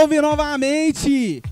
salve novamente!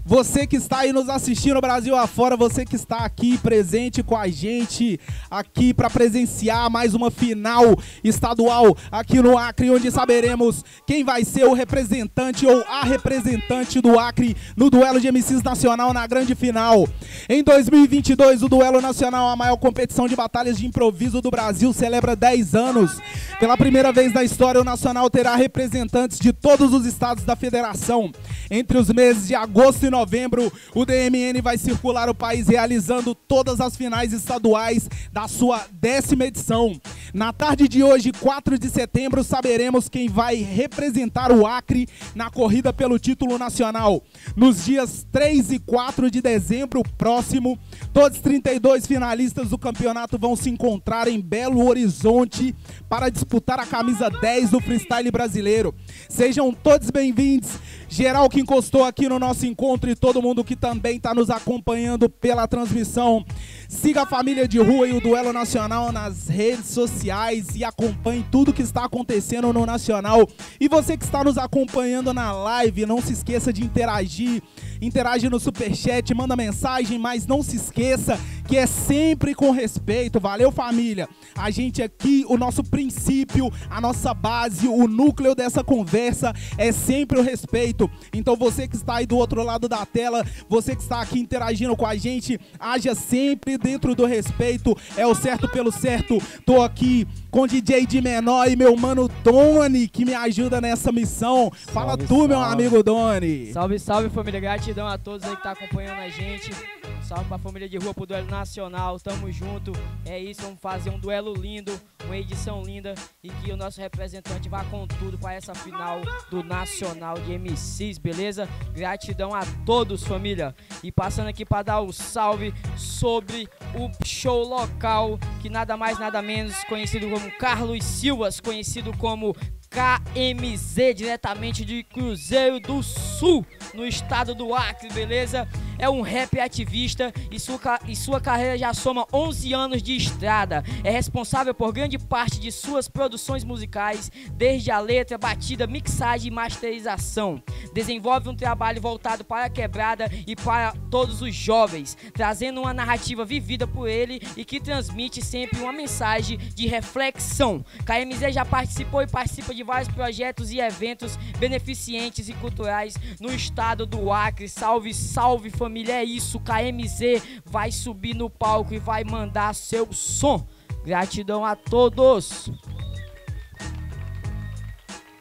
Você que está aí nos assistindo Brasil afora, você que está aqui presente com a gente aqui para presenciar mais uma final estadual aqui no Acre, onde saberemos quem vai ser o representante ou a representante do Acre no duelo de MCs nacional na grande final. Em 2022, o duelo nacional, a maior competição de batalhas de improviso do Brasil, celebra 10 anos. Pela primeira vez na história, o nacional terá representantes de todos os estados da federação. Entre os meses de agosto e novembro, o DMN vai circular o país realizando todas as finais estaduais da sua décima edição. Na tarde de hoje, 4 de setembro, saberemos quem vai representar o Acre na corrida pelo título nacional. Nos dias 3 e 4 de dezembro próximo, todos 32 finalistas do campeonato vão se encontrar em Belo Horizonte para disputar a camisa 10 do freestyle brasileiro. Sejam todos bem-vindos geral que encostou aqui no nosso encontro e todo mundo que também está nos acompanhando pela transmissão. Siga a família de rua e o Duelo Nacional nas redes sociais e acompanhe tudo que está acontecendo no Nacional. E você que está nos acompanhando na live, não se esqueça de interagir. Interage no superchat, manda mensagem, mas não se esqueça que é sempre com respeito. Valeu, família? A gente aqui, o nosso princípio, a nossa base, o núcleo dessa conversa é sempre o respeito. Então você que está aí do outro lado da tela, você que está aqui interagindo com a gente, haja sempre dentro do respeito. É o certo pelo certo. Tô aqui com DJ de menor e meu mano Doni, que me ajuda nessa missão. Fala salve, tu, salve. meu amigo Doni. Salve, salve, família. Gratidão a todos aí que tá acompanhando a gente. Salve pra família de rua pro duelo nacional. Tamo junto. É isso, vamos fazer um duelo lindo, uma edição linda e que o nosso representante vá com tudo para essa final do Nacional de MCs, beleza? Gratidão a todos, família. E passando aqui para dar o salve sobre o show local, que nada mais nada menos conhecido como Carlos Silvas, conhecido como KMZ, diretamente de Cruzeiro do Sul, no estado do Acre, beleza? É um rap ativista e sua, e sua carreira já soma 11 anos de estrada. É responsável por grande parte de suas produções musicais, desde a letra, batida, mixagem e masterização. Desenvolve um trabalho voltado para a quebrada e para todos os jovens, trazendo uma narrativa vivida por ele e que transmite sempre uma mensagem de reflexão. KMZ já participou e participa de vários projetos e eventos beneficentes e culturais no estado do Acre. Salve, salve família! Família, é isso. KMZ vai subir no palco e vai mandar seu som. Gratidão a todos.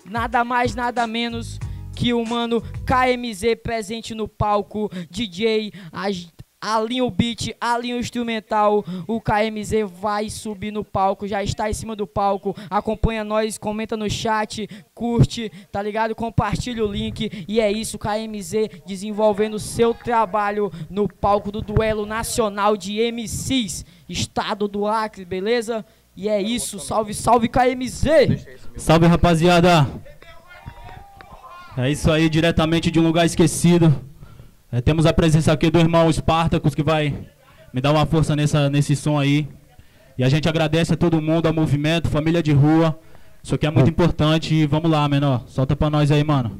Nada mais, nada menos que o mano KMZ presente no palco. DJ alinha o beat, alinha o instrumental, o KMZ vai subir no palco, já está em cima do palco, acompanha nós, comenta no chat, curte, tá ligado? Compartilha o link e é isso, KMZ desenvolvendo seu trabalho no palco do duelo nacional de MCs, estado do Acre, beleza? E é isso, salve, salve KMZ! Salve rapaziada! É isso aí, diretamente de um lugar esquecido. É, temos a presença aqui do irmão Spartacus que vai me dar uma força nessa, nesse som aí. E a gente agradece a todo mundo, ao movimento, família de rua. Isso aqui é muito importante e vamos lá, menor. Solta pra nós aí, mano.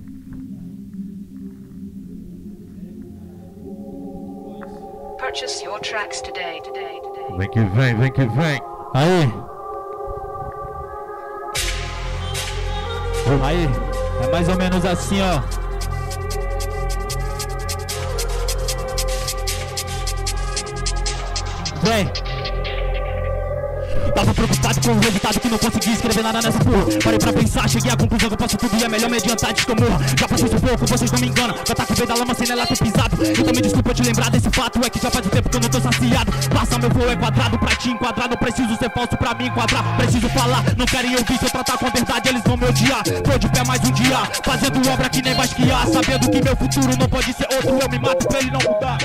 Purchase your tracks today, today, today. Vem que vem, vem que vem. Aí. Aí. É mais ou menos assim, ó. Vem. Tava preocupado com o resultado que não consegui escrever nada nessa porra. Parei pra pensar, cheguei à conclusão que eu posso tudo e é melhor me adiantar antes que eu morra. Já passei sufoco, vocês não me enganam. Já tá com o veio da lama sem nela ter pisado. Então me desculpa te lembrar desse fato É que já faz um tempo que eu não tô saciado. Passa meu voo é quadrado pra te enquadrar Não preciso ser falso pra me enquadrar. Preciso falar, não querem ouvir Se eu tratar com a verdade eles vão me odiar. Tô de pé mais um dia, fazendo obra que nem vai esquiar. Sabendo que meu futuro não pode ser outro Eu me mato pra ele não mudar.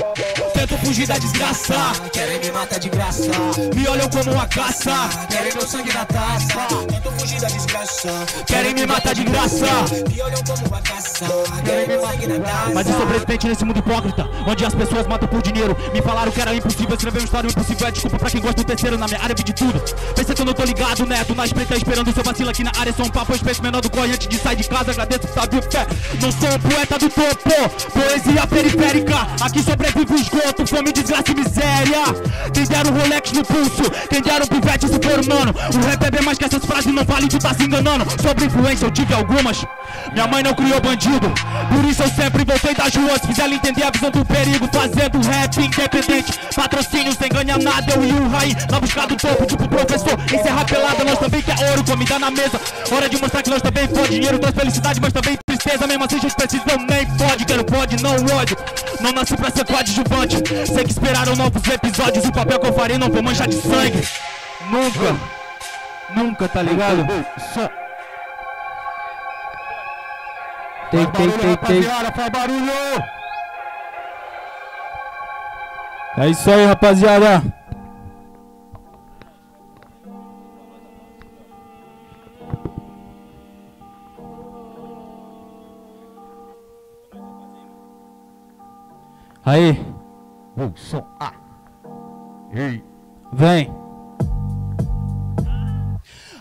Tento fugir da desgraça. Querem me matar de graça. Me olham como uma caça Querem meu sangue na taça. Tento fugir da desgraça. Querem me matar de graça. Me olham como uma. Querem meu sangue na taça. Mas eu sou presidente nesse mundo hipócrita, onde as pessoas matam por dinheiro. Me falaram que era impossível escrever uma história impossível. É desculpa pra quem gosta do terceiro na minha área, de tudo. Pensa que eu não tô ligado, neto. Na espreita esperando o seu vacilo aqui na área. Sou um papo, respeito menor do corre antes de sair de casa. Agradeço por de pé. Não sou um poeta do topo, poesia periférica. Aqui sobrevive o esgoto, fome, desgraça e miséria. Quem dera um Rolex no pulso, quem dera um pivete humano. O rap é bem mais que essas frases, não vale, tu tá se enganando. Sobre influência eu tive algumas. Minha mãe não criou bandido, por isso eu sempre voltei das ruas. Fiz ela entender a visão do perigo, fazendo rap independente. Patrocínio sem ganhar nada, eu e o Raí na busca do topo, tipo professor. Encerrar pelada, nós também quer ouro, comida na mesa. Hora de mostrar que nós também pode. Dinheiro traz felicidade, mas também tristeza. Mesmo assim, gente precisam nem pode. Quero pode, não ódio. Não nasci pra ser coadjuvante. Sei que esperaram novos episódios. O papel que eu farei não vou manchar de sangue. Nunca, nunca, tá ligado? Tem, tem, tem, tem. faz barulho! É isso aí, rapaziada. Aí, Som A. Ei. vem.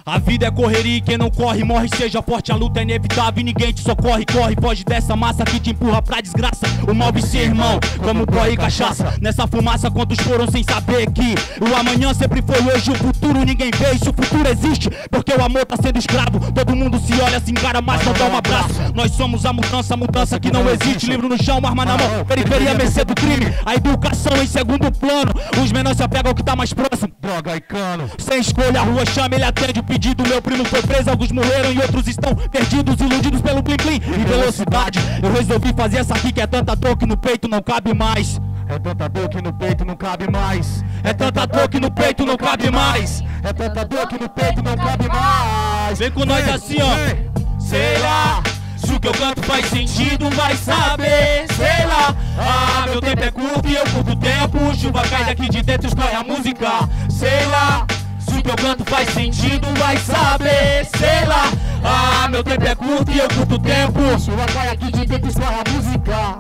A vida é correria e quem não corre morre, seja forte, a luta é inevitável e ninguém te socorre, corre, foge dessa massa que te empurra pra desgraça. O mal vicia, irmão, como pó e cachaça. Nessa fumaça, quantos foram sem saber que o amanhã sempre foi hoje, o futuro ninguém vê. E se o futuro existe, porque o amor tá sendo escravo. Todo mundo se olha, se encara, mas não dá um abraço. Nós somos a mudança, a mudança que não existe. Livro no chão, arma na mão, periferia, mercê do crime. A educação em segundo plano, os menores se apegam ao que tá mais próximo. Droga e cano. Sem escolha, a rua chama, ele atende o pedido. Meu primo foi preso, alguns morreram e outros estão perdidos, iludidos pelo plim plim e velocidade. Eu resolvi fazer essa aqui que é tanta dor que no peito não cabe mais. É tanta dor que no peito não cabe mais. É tanta dor que no peito não cabe mais. É tanta dor que no peito não cabe mais. Vem com nós assim, ó. Sei lá. Se o que eu canto faz sentido, vai saber, sei lá. Ah, meu tempo é curto e eu curto o tempo. Chuva cai daqui de dentro, escorre a música, sei lá. Se o que eu canto faz sentido, vai saber, sei lá. Ah, meu tempo é curto e eu curto o tempo. Chuva cai aqui de dentro, escorre a música.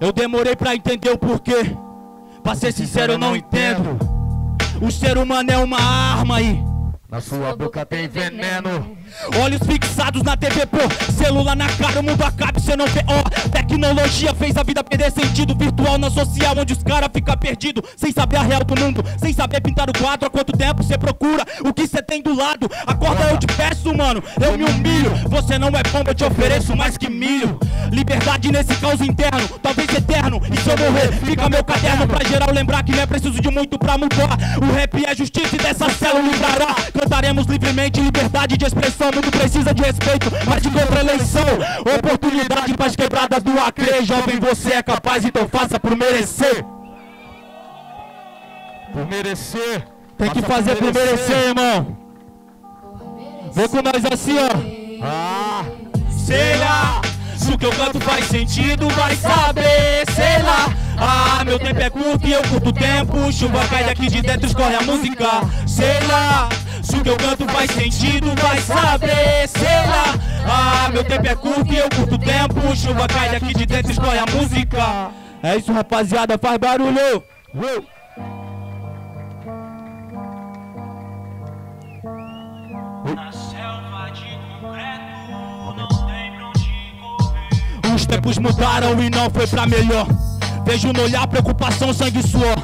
Eu demorei pra entender o porquê. Pra ser sincero, eu não entendo. O ser humano é uma arma e. Na sua boca tem veneno. Olhos fixados na TV, pô. Celular na cara, o mundo acaba cê não vê. Ó, tecnologia fez a vida perder sentido. Virtual na social, onde os caras ficam perdidos. Sem saber a real do mundo, sem saber pintar o quadro. Há quanto tempo cê procura o que cê tem do lado? Acorda, eu te peço, mano. Eu me humilho. Você não é bomba, eu te ofereço mais que milho. Liberdade nesse caos interno, talvez eterno. E se eu morrer, fica meu caderno pra geral lembrar que não é preciso de muito pra mudar. O rap é justiça e dessa célula livrará. Cantaremos livremente, liberdade de expressão. Mundo precisa de respeito, mas de contra eleição. Oportunidade pras quebradas do Acre. Jovem, você é capaz, então faça por merecer. Por merecer. Tem que fazer por merecer, irmão. Vem com nós assim, ó. Ah, Sei lá, o que eu canto faz sentido, vai saber, sei lá. Ah, meu tempo é curto e eu curto o tempo. Chuva cai daqui de dentro, escorre a música. Sei lá, se o que eu canto faz sentido, vai saber, sei lá. Ah, meu tempo é curto e eu curto o tempo. Chuva cai daqui de dentro, escorre a música. É isso, rapaziada, faz barulho. Na Os tempos mudaram e não foi pra melhor. Vejo no olhar preocupação, sangue e suor.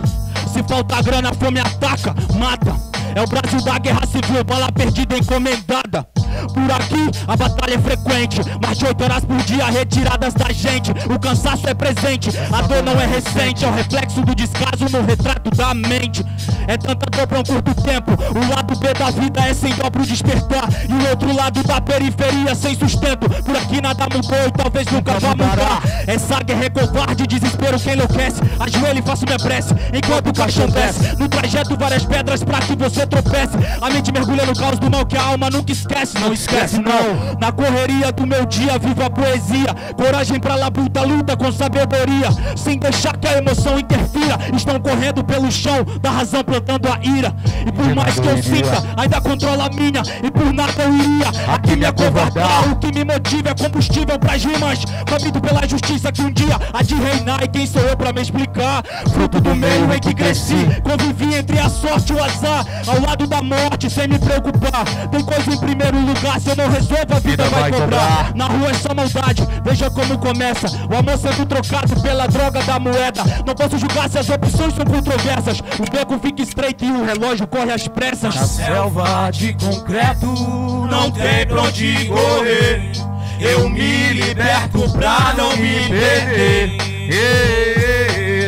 Se falta grana, fome ataca, mata. É o Brasil da guerra civil, bala perdida encomendada. Por aqui a batalha é frequente, mais de 8 horas por dia retiradas da gente. O cansaço é presente, a dor não é recente, é o reflexo do descaso no retrato da mente. É tanta dor pra um curto tempo, o lado B da vida é sem dó pro despertar. E o outro lado da periferia sem sustento. Por aqui nada mudou e talvez nunca vá mudar. Essa guerra é covarde, desespero que enlouquece. Ajoelho e faço minha prece enquanto o caixão desce. No trajeto, várias pedras pra que você tropece. A mente mergulha no caos do mal que a alma nunca esquece. Não esquece, não. Na correria do meu dia, vivo a poesia. Coragem pra labuta, luta com sabedoria. Sem deixar que a emoção interfira. Estão correndo pelo chão da razão plantando a ira. E por mais que eu sinta, ainda controla a minha. E por nada eu iria aqui me acovardar. O que me motiva é combustível pras rimas. Faminto pela justiça que um dia há de reinar. E quem sou eu pra me explicar? Fruto do meio em que cresci. Convivi entre a sorte e o azar. Ao lado da morte, sem me preocupar. Tem coisa em primeiro lugar, se eu não resolvo, a vida vai cobrar. Na rua é só maldade, veja como começa. O amor sendo trocado pela droga da moeda. Não posso julgar se as opções são controversas. O beco fica estreito e o relógio corre às pressas. Selva de concreto, não tem pra onde correr. Eu me liberto pra não me perder.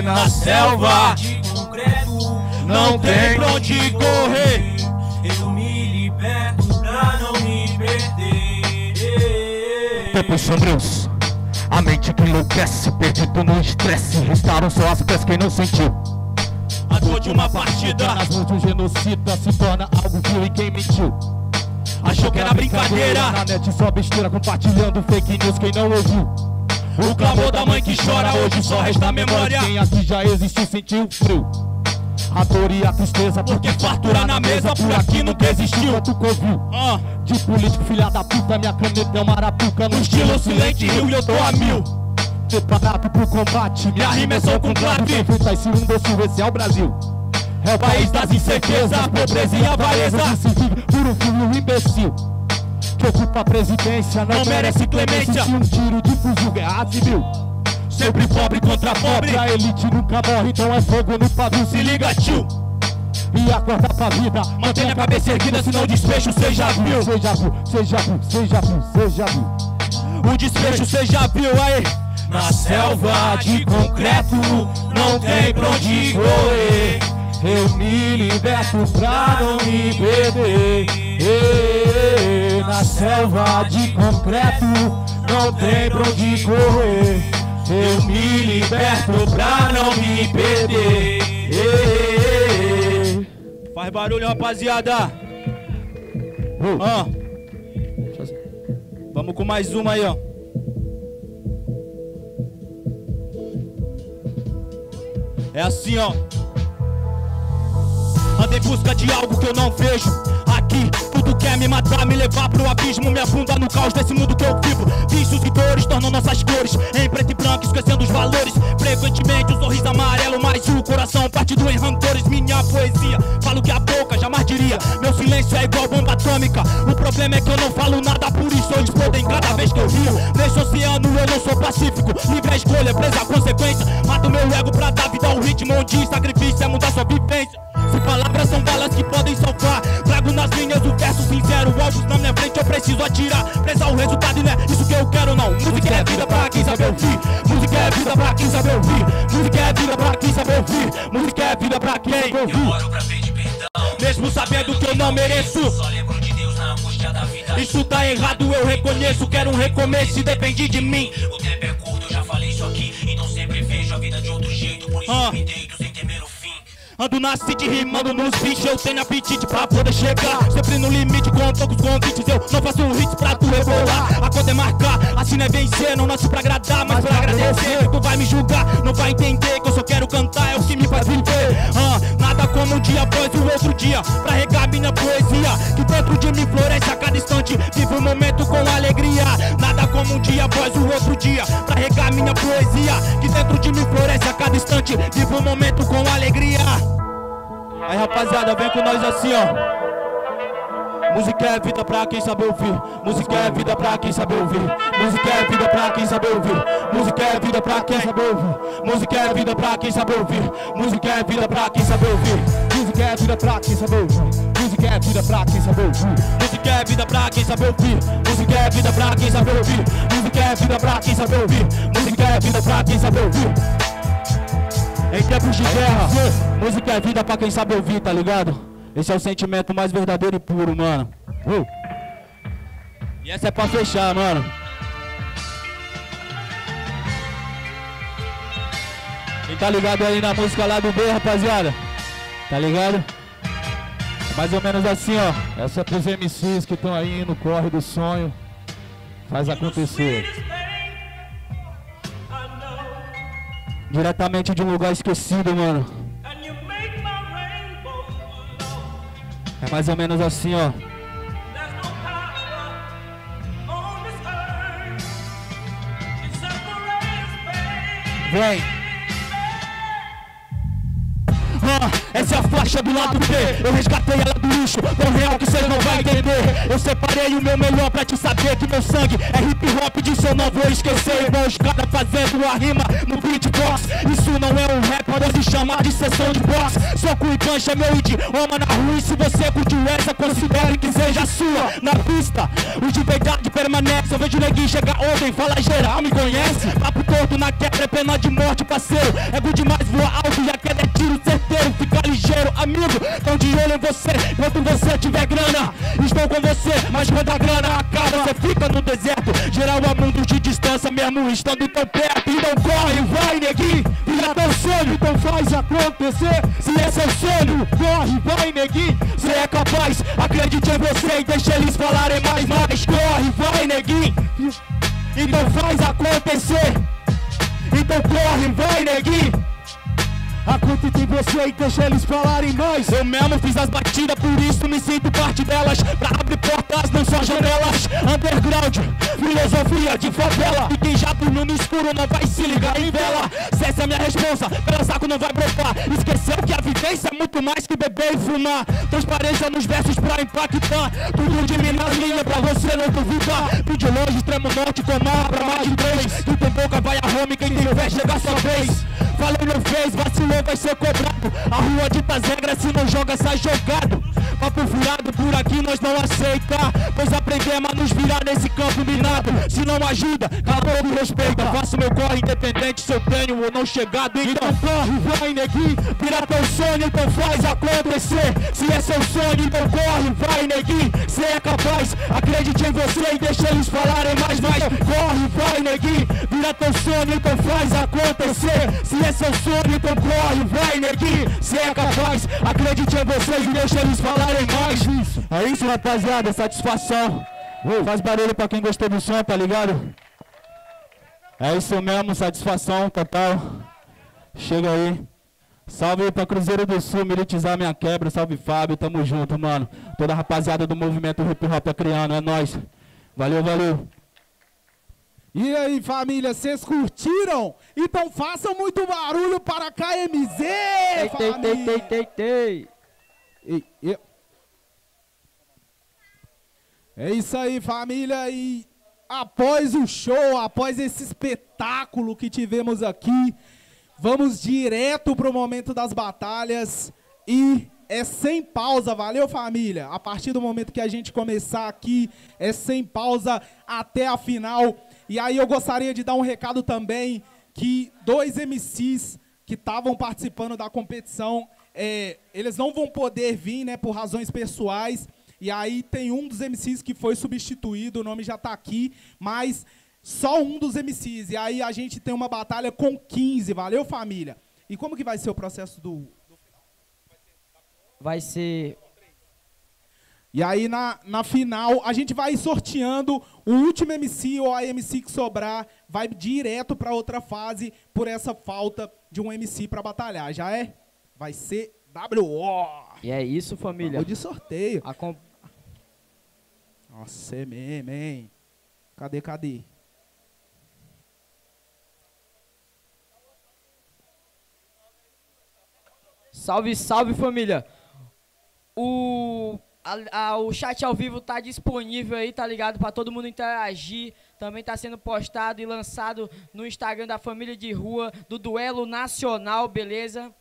Na selva, de não tem pra onde correr. eu me liberto pra não me perder. Tempos sombrios, a mente que enlouquece, perdido no estresse. Restaram só as pés quem não sentiu. A dor de uma partida. Nas mãos de um genocida se torna algo vil e quem mentiu. Achou que era brincadeira. Na net só besteira, compartilhando fake news quem não ouviu. O clamor da mãe que chora hoje só resta a memória. Quem aqui já existiu sentiu frio. A dor e a tristeza, Porque fartura na mesa por aqui nunca existiu. Quanto ouviu? Ah, De político, filha da puta, minha caneta é uma arapuca no estilo silente rio e eu tô a mil. Preparado pro combate, Minha rima é som com clave. Enfrenta esse um doce, esse é o Brasil. É o País das incertezas, pobreza e avareza. se vive por um filho imbecil. Que ocupa a presidência, não, Não merece clemência. Se um tiro de fuzil, guerra civil. Sempre pobre contra pobre. A elite nunca morre, então é fogo no pavio. Se liga, tio. E acorda pra vida. Mantenha a cabeça erguida, senão o desfecho já viu. Já viu, já viu, já viu, já viu. O desfecho já viu aí. Na selva de concreto, não tem pra onde correr. Eu me liberto pra não me perder. Na selva de concreto, não tem pra onde correr. Eu me liberto pra não me perder. Faz barulho, rapaziada. Uh. Ah. Vamos com mais uma aí, ó. É assim, ó. Ando em busca de algo que eu não vejo. Aqui, tudo quer me matar, me levar pro abismo, me afunda no caos desse mundo que eu vivo. Vícios e dores tornam nossas cores em preto e branco, esquecendo os valores. Frequentemente o sorriso amarelo, mas o coração partido em rancores. Minha poesia, falo que a boca jamais diria. Meu silêncio é igual bomba atômica. O problema é que eu não falo nada, por isso eu explodo em cada vez que eu rio. Nesse oceano eu não sou pacífico, livre a escolha, presa a consequência. Mato meu ego pra dar vida ao ritmo onde sacrifício é mudar sua vivência. Se palavras são balas que podem salvar, trago nas linhas o verso sincero. Alvos na minha frente eu preciso atirar. Presa o resultado e não é isso que eu quero, não. Música é vida pra quem sabe ouvir. Música é vida pra quem sabe ouvir. Música é vida pra quem sabe ouvir. Música é vida pra quem ouvir. Oro pra pedir perdão. Mesmo sabendo que eu não mereço. Só lembro de Deus na angústia da vida. Isso tá errado, eu reconheço. Quero um recomeço e depende de mim. O tempo é curto, eu já falei isso aqui. Então sempre vejo a vida de outro jeito. Por isso Ah. me deito sem temer o. Ando na city rimando nos beats, eu tenho apetite pra poder chegar. Sempre no limite com poucos convites, eu não faço um hit pra tu rebolar. A conta é marcar, assim não é vencer, não nasci pra agradar, mas pra agradecer. Tu vai me julgar, não vai entender que eu só quero cantar, é o que me faz viver. Ah, Nada como um dia após o outro dia, pra regar minha poesia. Que dentro de mim floresce a cada instante, vivo o momento com alegria. Nada como um dia após o outro dia, pra regar minha poesia. Que dentro de mim floresce a cada instante, vivo o momento com alegria Aí rapaziada, vem com nós assim, ó. Música é vida pra quem sabe ouvir. Música é vida pra quem sabe ouvir. Música é vida pra quem sabe ouvir. Música é vida pra quem sabe ouvir. Música é vida pra quem sabe ouvir. Música é vida pra quem sabe ouvir. Música é vida pra quem sabe ouvir. Música é vida pra quem sabe ouvir. Música é vida pra quem sabe ouvir. Música é vida pra quem sabe ouvir. Música é vida pra quem sabe ouvir. Música é vida pra quem sabe ouvir. Em tempos de guerra, música é vida pra quem sabe ouvir, tá ligado? Esse é o sentimento mais verdadeiro e puro, mano. Uh. E essa é pra fechar, mano. Quem tá ligado aí na música lá do B, rapaziada? Tá ligado? Mais ou menos assim, ó. Essa é pros MCs que estão aí no corre do sonho. Faz acontecer. Diretamente de um lugar esquecido, mano. É mais ou menos assim, ó. Vem. Ah, essa é a faixa do lado B Eu resgatei ela lixo, tão real que cê não vai entender. Eu separei o meu melhor pra te saber que meu sangue é hip hop Disso eu não vou esquecer. Igual os caras fazendo a rima no beatbox. Isso não é um rap, pode se chamar de sessão de box. Soco e cancha é meu idioma na rua. E se você curtiu essa, considere que seja sua. Na pista, os de verdade permanecem Eu vejo neguinho chegar ontem, fala geral, me conhece. Papo torto na quebra, é pena de morte, parceiro. É good demais, voa alto e a queda é tiro certeiro, fica ligeiro, amigo. Tão de olho em você, quando você tiver grana. Estou com você, mas quando a grana acaba, você fica no deserto. Geral a mundo de distância, mesmo estando tão perto. Então corre, vai, neguinho, vira teu sonho, então faz acontecer. Se é seu sonho, corre, vai, neguinho. Você é capaz, acredite em você e deixa eles falarem mais, mais. Corre, vai, neguinho. Então faz acontecer. Então corre, vai, neguinho. Acredita em você e deixa eles falarem mais Eu mesmo fiz as batidas, por isso me sinto parte delas. Pra abrir portas, não só janelas. Underground, filosofia de favela. E quem já dormiu no escuro não vai se ligar em vela. Se essa é a minha responsa, pelo saco não vai brotar. Esqueceu que a vivência é muito mais que beber e fumar. Transparência nos versos pra impactar. Tudo de mim nas linhas pra você não duvidar. De longe, extremo norte, tomar pra mais de três. Quem tem boca vai a home, quem tem fé chega sua vez Falei não fez, vacilou vai ser cobrado. A rua as regras, se não joga, sai jogado. Papo furado, por aqui nós não aceita. Pois aprendemos a nos virar nesse campo minado. Se não ajuda, cala e respeita. Faço meu corre independente se eu tenho ou não chegado. Então corre, vai neguinho. Vira teu sonho, então faz acontecer. Se é seu sonho, então corre, vai neguinho. Cê é capaz, acredite em você e deixa eles falarem mais, mais. Corre, vai neguinho. Vira teu sonho, então faz acontecer. Se é seu sonho, então corre, vai neguinho. Cê é capaz, acredite em vocês e deixa eles falarem mais. Isso. É isso, rapaziada, satisfação. Faz barulho pra quem gostou do som, tá ligado? É isso mesmo, satisfação total. Chega aí. Salve aí pra Cruzeiro do Sul, militizar minha quebra. Salve Fábio, tamo junto, mano. Toda a rapaziada do movimento hip hop criando, é nóis. Valeu, valeu. E aí, família, vocês curtiram? Então façam muito barulho para a KMZ, Tei, tei, tei, tei, tei, tei. Ei, É isso aí, família. E após o show, após esse espetáculo que tivemos aqui, vamos direto pro momento das batalhas e é sem pausa, valeu família? A partir do momento que a gente começar aqui, é sem pausa até a final. E aí eu gostaria de dar um recado também que dois MCs que estavam participando da competição, é, eles não vão poder vir, né, por razões pessoais. E aí tem um dos MCs que foi substituído, o nome já tá aqui, mas só um dos MCs. E aí a gente tem uma batalha com 15, valeu família? E como que vai ser o processo do, Vai ser. E aí, na, na final, a gente vai sorteando o último MC ou a MC que sobrar, vai direto para outra fase por essa falta de um MC para batalhar. Já é? Vai ser WO. E é isso, família. Vou de sorteio. Acom- Nossa, é mesmo, hein? Cadê, cadê? Salve, salve família! O, a- a- o chat ao vivo tá disponível aí, tá ligado? Pra todo mundo interagir. Também tá sendo postado e lançado no Instagram da Família de Rua, do Duelo Nacional, beleza?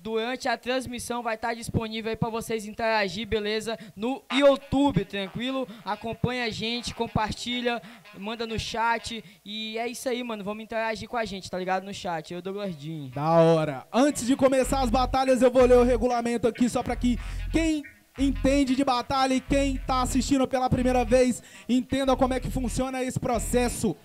Durante a transmissão vai estar disponível aí pra vocês interagir, beleza? No YouTube, tranquilo? Acompanha a gente, compartilha, manda no chat. E é isso aí, mano. Vamos interagir com a gente, tá ligado? No chat. Eu, Douglas Jean. Da hora. Antes de começar as batalhas, eu vou ler o regulamento aqui só para que quem entende de batalha e quem tá assistindo pela primeira vez entenda como é que funciona esse processo.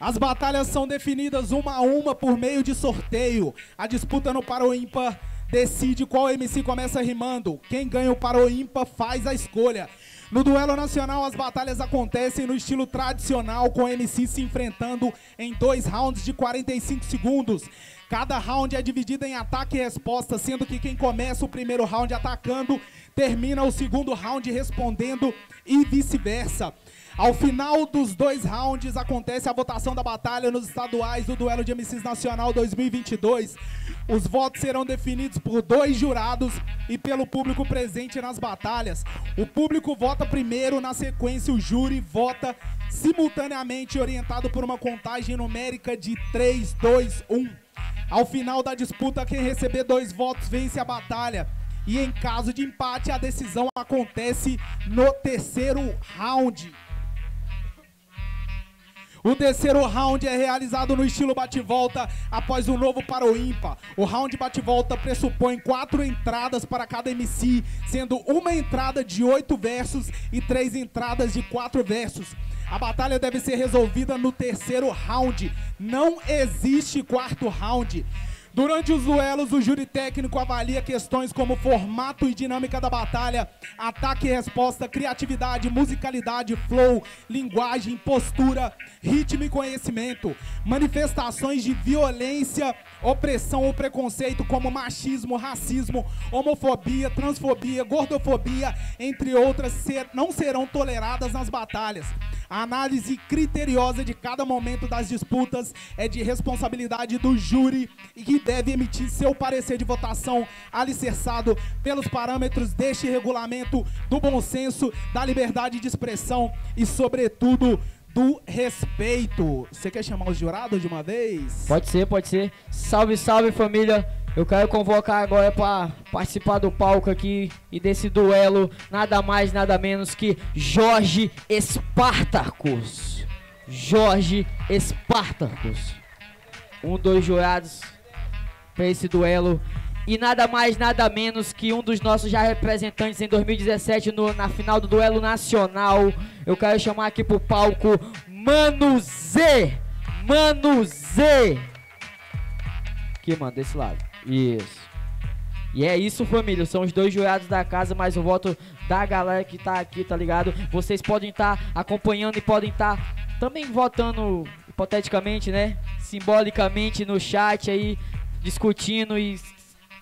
As batalhas são definidas uma a uma por meio de sorteio. A disputa no Paro Ímpar decide qual MC começa rimando. Quem ganha o Paro Ímpar faz a escolha. No duelo nacional, as batalhas acontecem no estilo tradicional, com MC se enfrentando em dois rounds de 45 segundos. Cada round é dividido em ataque e resposta, sendo que quem começa o primeiro round atacando termina o segundo round respondendo e vice-versa. Ao final dos dois rounds acontece a votação da batalha nos estaduais do Duelo de MCs Nacional 2022. Os votos serão definidos por dois jurados e pelo público presente nas batalhas. O público vota primeiro, na sequência o júri vota simultaneamente, orientado por uma contagem numérica de 3, 2, 1. Ao final da disputa, quem receber dois votos vence a batalha. E em caso de empate, a decisão acontece no terceiro round. O terceiro round é realizado no estilo bate-volta após o novo para o ímpar. O round bate-volta pressupõe quatro entradas para cada MC, sendo uma entrada de oito versos e três entradas de quatro versos. A batalha deve ser resolvida no terceiro round. Não existe quarto round. Durante os duelos, o júri técnico avalia questões como formato e dinâmica da batalha, ataque e resposta, criatividade, musicalidade, flow, linguagem, postura, ritmo e conhecimento, manifestações de violência, opressão ou preconceito como machismo, racismo, homofobia, transfobia, gordofobia, entre outras, não serão toleradas nas batalhas. A análise criteriosa de cada momento das disputas é de responsabilidade do júri e que deve emitir seu parecer de votação alicerçado pelos parâmetros deste regulamento do bom senso, da liberdade de expressão e, sobretudo, do respeito. Você quer chamar os jurados de uma vez? Pode ser, pode ser. Salve, salve família. Eu quero convocar agora para participar do palco aqui e desse duelo, nada mais, nada menos que Jorge Espartacus. Jorge Espartacus. Um dos jurados para esse duelo. E nada mais, nada menos que um dos nossos já representantes em 2017 no, na final do duelo nacional. Eu quero chamar aqui pro palco Mano Z. Mano Z. Aqui, mano, desse lado. Isso. E é isso, família. São os dois jurados da casa, mais o voto da galera que tá aqui, tá ligado? Vocês podem estar tá acompanhando e podem estar tá também votando, hipoteticamente, né? Simbolicamente no chat aí, discutindo e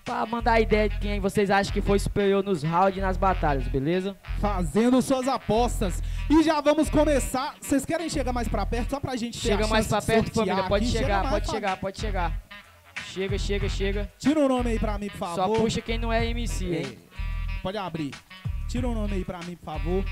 pra mandar a ideia de quem vocês acham que foi superior nos rounds e nas batalhas, beleza? Fazendo suas apostas. E já vamos começar. Vocês querem chegar mais pra perto só pra gente Chega mais pra perto, família. Pode chegar, pode chegar, pode chegar. Chega, chega, chega. Tira o um nome aí pra mim, por favor. Só puxa quem não é MC, hein? Pode abrir. Tira o um nome aí pra mim, por favor.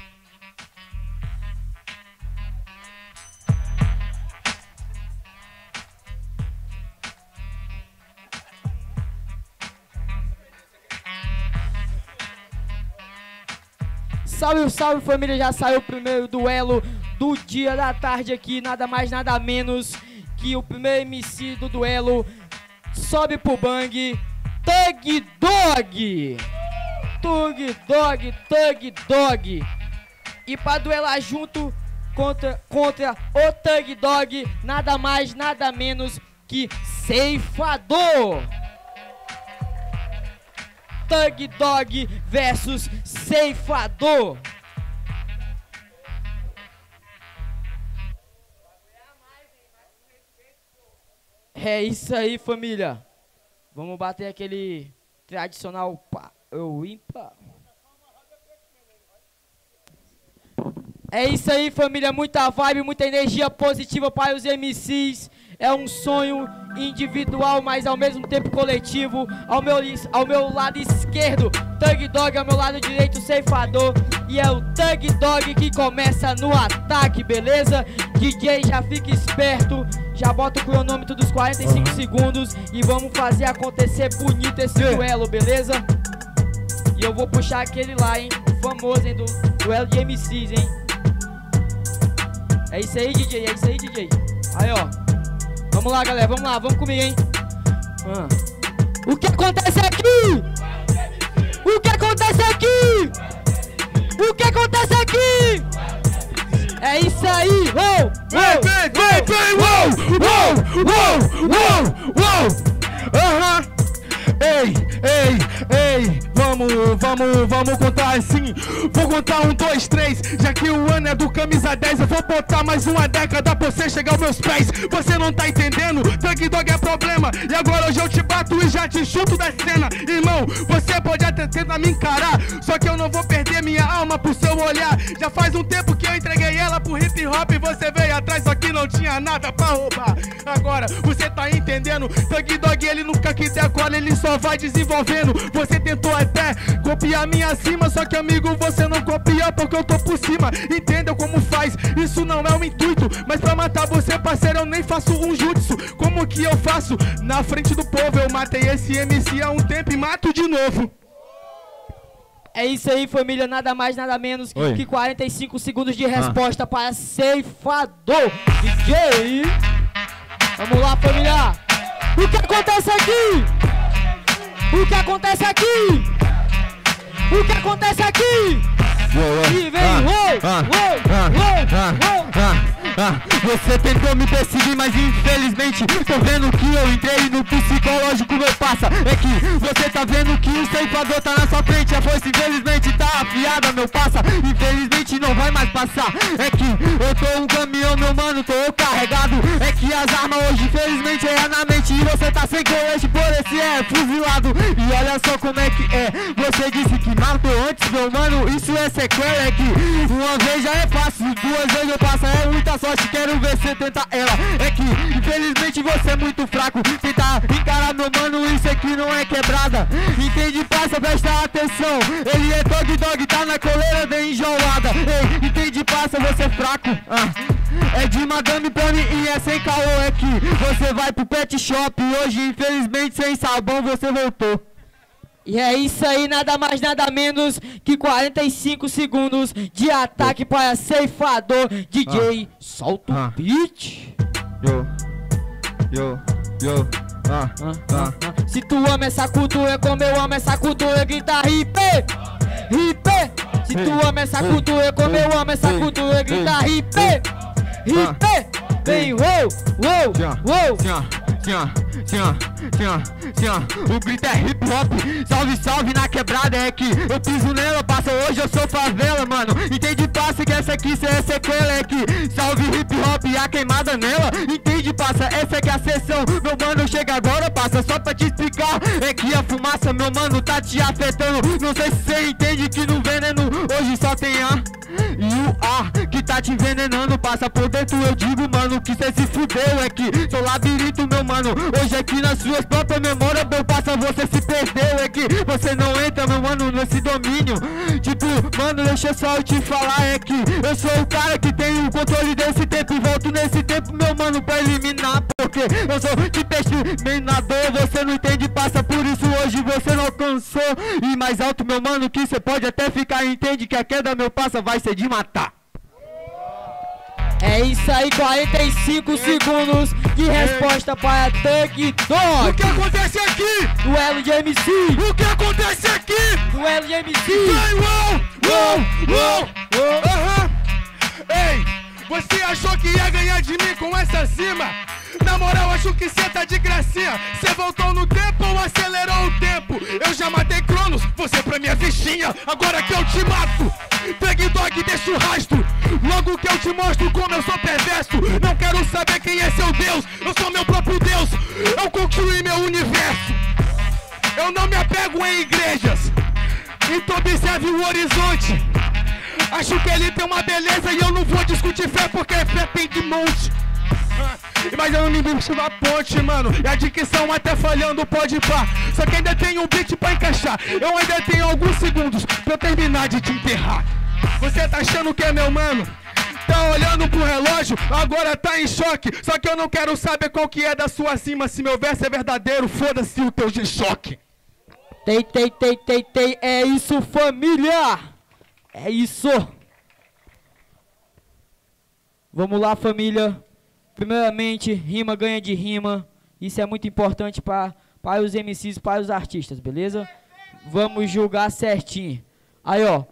Salve, salve família, já saiu o primeiro duelo do dia da tarde aqui, nada mais, nada menos que o primeiro MC do duelo sobe pro bang, Tug Dog. Tug Dog, Tug Dog. E pra duelar junto contra, contra o Tug Dog, nada mais, nada menos que Ceifador. Tug Dog versus Ceifador. É isso aí, família. Vamos bater aquele tradicional pá. É isso aí, família. Muita vibe, muita energia positiva para os MCs. É um sonho individual, mas ao mesmo tempo coletivo. Ao meu, ao meu lado esquerdo, Thug Dog, ao meu lado direito, Ceifador. E é o Thug Dog que começa no ataque, beleza? DJ, já fica esperto. Já bota o cronômetro dos 45 segundos e vamos fazer acontecer bonito esse duelo, beleza? E eu vou puxar aquele lá, hein? O famoso, hein? Do duelo de MCs, hein? É isso aí, DJ, é isso aí, DJ. Aí, ó. Vamos lá, galera, vamos lá, vamos comigo, hein? Ah. O que acontece aqui? O que acontece aqui? O que acontece aqui? É isso aí! Uou! Vem, vem, vem, vem! Uou! Uou! Uou! Uou! Aham! Ei! Ei, ei, vamos, vamos, vamos contar assim. Vou contar um, dois, três. Já que o ano é do camisa 10, eu vou botar mais uma década pra você chegar aos meus pés. Você não tá entendendo? Thug Dog é problema. E agora hoje eu te bato e já te chuto da cena. Irmão, você pode até tentar me encarar. Só que eu não vou perder alma pro seu olhar. Já faz um tempo que eu entreguei ela pro hip hop. E você veio atrás, só que não tinha nada pra roubar. Agora, você tá entendendo? Thug Dog, ele nunca quis decola, ele só vai desenvolvendo. Você tentou até copiar minha cima, só que amigo, você não copia porque eu tô por cima. Entenda como faz, isso não é o intuito. Mas pra matar você, parceiro, eu nem faço um jutsu. Como que eu faço? Na frente do povo, eu matei esse MC há um tempo e mato de novo. É isso aí, família. Nada mais, nada menos Oi. que 45 segundos de resposta para ceifador DJ. Vamos lá, família. O que acontece aqui? O que acontece aqui? O que acontece aqui? E vem. Você tentou me perseguir, mas infelizmente tô vendo que eu entrei no psicológico, meu passa. É que você tá vendo que o ceifador tá na sua frente. A força, infelizmente, tá afiada, meu passa. Infelizmente não vai mais passar. É que eu tô um caminhão, meu mano, tô carregado. É que as armas hoje, infelizmente, é na mente. E você tá sem colete, por esse é fuzilado. E olha só como é que é. Você disse que matou antes, meu mano. Isso é sequela. É que uma vez já é fácil, duas vezes eu passo. É muita sorte, quero ver você tentar ela. É que infelizmente você é muito fraco. Tentar encarar, meu mano, isso aqui não é quebrada. Entende, passa, presta atenção. Ele é dog dog, tá na coleira bem enjoada. Ei, entende, passa, você é fraco. Ah. É de madame pra mim e é sem caô. É que você vai pro pet shop. Hoje, infelizmente, sem sabão, você voltou. E é isso aí, nada mais, nada menos que 45 segundos de ataque para ceifador DJ. Solta o Ah. beat. Yo, yo, yo. Ah, ah. Se tu ama essa cultura como eu amo essa cultura, grita hip, hip. Se tu ama essa cultura como eu amo essa cultura, grita hip, hip. Vem, uou, uou, uou. Sim, ó, sim, ó. O grito é hip hop, salve, salve na quebrada. É que eu piso nela, passa hoje eu sou favela, mano. Entende, passa que essa aqui cê é sequela. É que salve hip hop e a queimada nela. Entende, passa, essa aqui é a sessão. Meu mano, chega agora, passa só pra te explicar. É que a fumaça, meu mano, tá te afetando. Não sei se cê entende que no veneno hoje só tem A e o ar que tá te envenenando passa por dentro. Eu digo, mano, que cê se fudeu. É que sou labirinto, meu mano. Hoje aqui nas suas próprias memórias, meu passa, você se perdeu. É que você não entra, meu mano, nesse domínio. Tipo, mano, deixa só eu te falar. É que eu sou o cara que tem o controle desse tempo. E volto nesse tempo, meu mano, pra eliminar. Porque eu sou tipo exterminador. Você não entende, passa por isso. Hoje você não alcançou. E mais alto, meu mano, que você pode até ficar. Entende que a queda, meu passa, vai ser de matar. É isso aí, 45 segundos de resposta para Thug O Dog. que acontece aqui? Duelo de MC, O que acontece aqui? duelo de MC. Ei, uou, uou, uou, aham. Ei, você achou que ia ganhar de mim com essa cima? Na moral, acho que cê tá de gracinha. Cê voltou no tempo ou acelerou o tempo? Eu já matei Cronos, você pra minha fichinha. Agora que eu te mato, Thug Dog deixa o rastro. Logo que eu te mostro como eu sou perverso. Não quero saber quem é seu Deus, eu sou meu próprio Deus. Eu construí meu universo. Eu não me apego em igrejas. Então observe o horizonte. Acho que ele tem uma beleza e eu não vou discutir fé porque fé tem de monte. Não me bicho na ponte, mano. E a dicção até falhando pode pá. Só que ainda tem um beat pra encaixar. Eu ainda tenho alguns segundos pra eu terminar de te enterrar. Você tá achando que é meu mano? Tá olhando pro relógio, agora tá em choque. Só que eu não quero saber qual que é da sua cima. Se meu verso é verdadeiro, foda-se o teu G-Shock. Tem, tem, tem, tem, tem. É isso, família. É isso. Vamos lá, família. Primeiramente, rima ganha de rima. Isso é muito importante para para os MCs, para os artistas, beleza? Vamos julgar certinho. Aí, ó.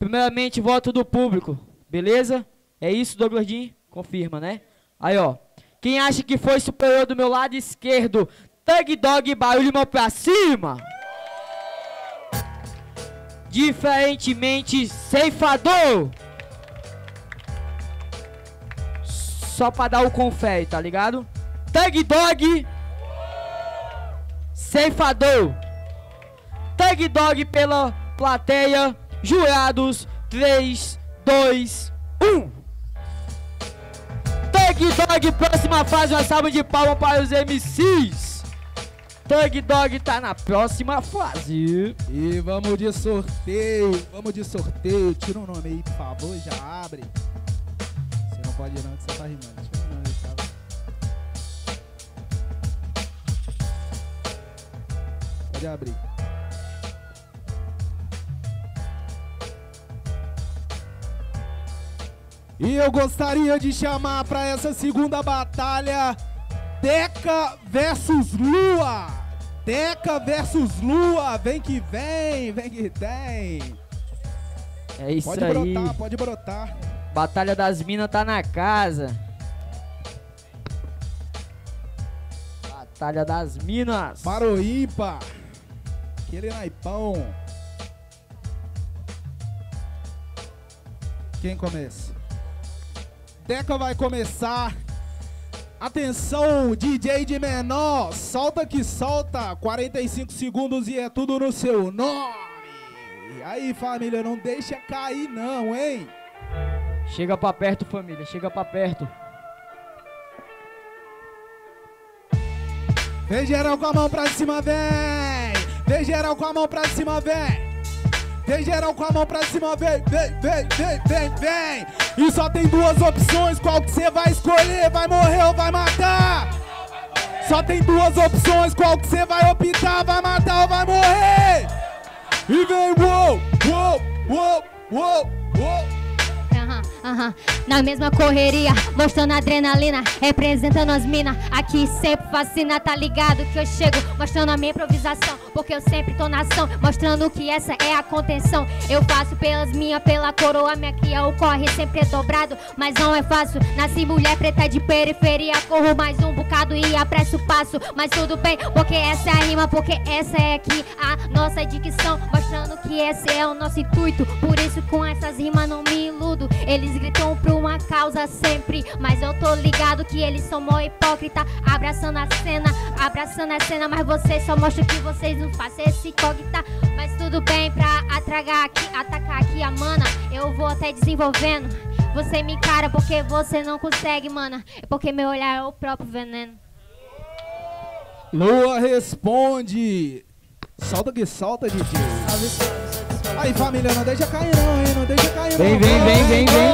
Primeiramente, voto do público, beleza? É isso, Douglas Jean? Confirma, né? Aí, ó. Quem acha que foi superior do meu lado esquerdo? Thug Dog, barulho mão pra cima. Diferentemente ceifador. Só pra dar o confere, tá ligado? Tag Dog. Ceifador. Tag Dog pela plateia. Jurados. 3, 2, 1. Tag Dog, próxima fase. Uma salva de palmas para os MCs. Tag Dog tá na próxima fase. E vamos de sorteio, vamos de sorteio. Tira um nome aí, por favor, já abre. Pode não, que você tá rimando. Tá? Pode abrir. E eu gostaria de chamar para essa segunda batalha Deca versus Lua. Deca versus Lua, vem que vem, vem que tem. É isso Pode aí. brotar, pode brotar. Batalha das Minas tá na casa. Batalha das Minas. Ímpar. Aquele naipão. Quem começa? Deca vai começar. Atenção, DJ de menor. Solta que solta. 45 segundos e é tudo no seu nome. E aí, família, não deixa cair não, hein? Chega pra perto, família. Chega pra perto. Vem geral com a mão pra cima, vem! Vem geral com a mão pra cima, vem! Vem geral com a mão pra cima, vem, vem, vem, vem, vem, vem! E só tem duas opções, qual que você vai escolher? Vai morrer ou vai matar? Só tem duas opções, qual que você vai optar? Vai matar ou vai morrer? E vem, uou, uou, uou, uou, uou! Na mesma correria, mostrando adrenalina, representando as minas. Aqui sempre fascina, tá ligado? Que eu chego mostrando a minha improvisação. Porque eu sempre tô na ação, mostrando que essa é a contenção. Eu faço pelas minhas, pela coroa, minha cria, o corre sempre é dobrado. Mas não é fácil, nasci mulher preta de periferia. Corro mais um bocado e apresso o passo. Mas tudo bem, porque essa é a rima, porque essa é aqui a nossa dicção. Mostrando que esse é o nosso intuito. Por isso, com essas rimas não me iludo. Eles gritam por uma causa sempre. Mas eu tô ligado que eles são mó hipócrita. Abraçando a cena, abraçando a cena. Mas vocês só mostram que vocês não fazem esse incógnita. Mas tudo bem pra atragar aqui, atacar aqui a mana. Eu vou até desenvolvendo. Você me encara porque você não consegue, mana. É porque meu olhar é o próprio veneno. Lua responde! Solta que solta, DJ! Aí família, não deixa cair não, hein? Não deixa cair Vem, não. vem, vem, vem, vem.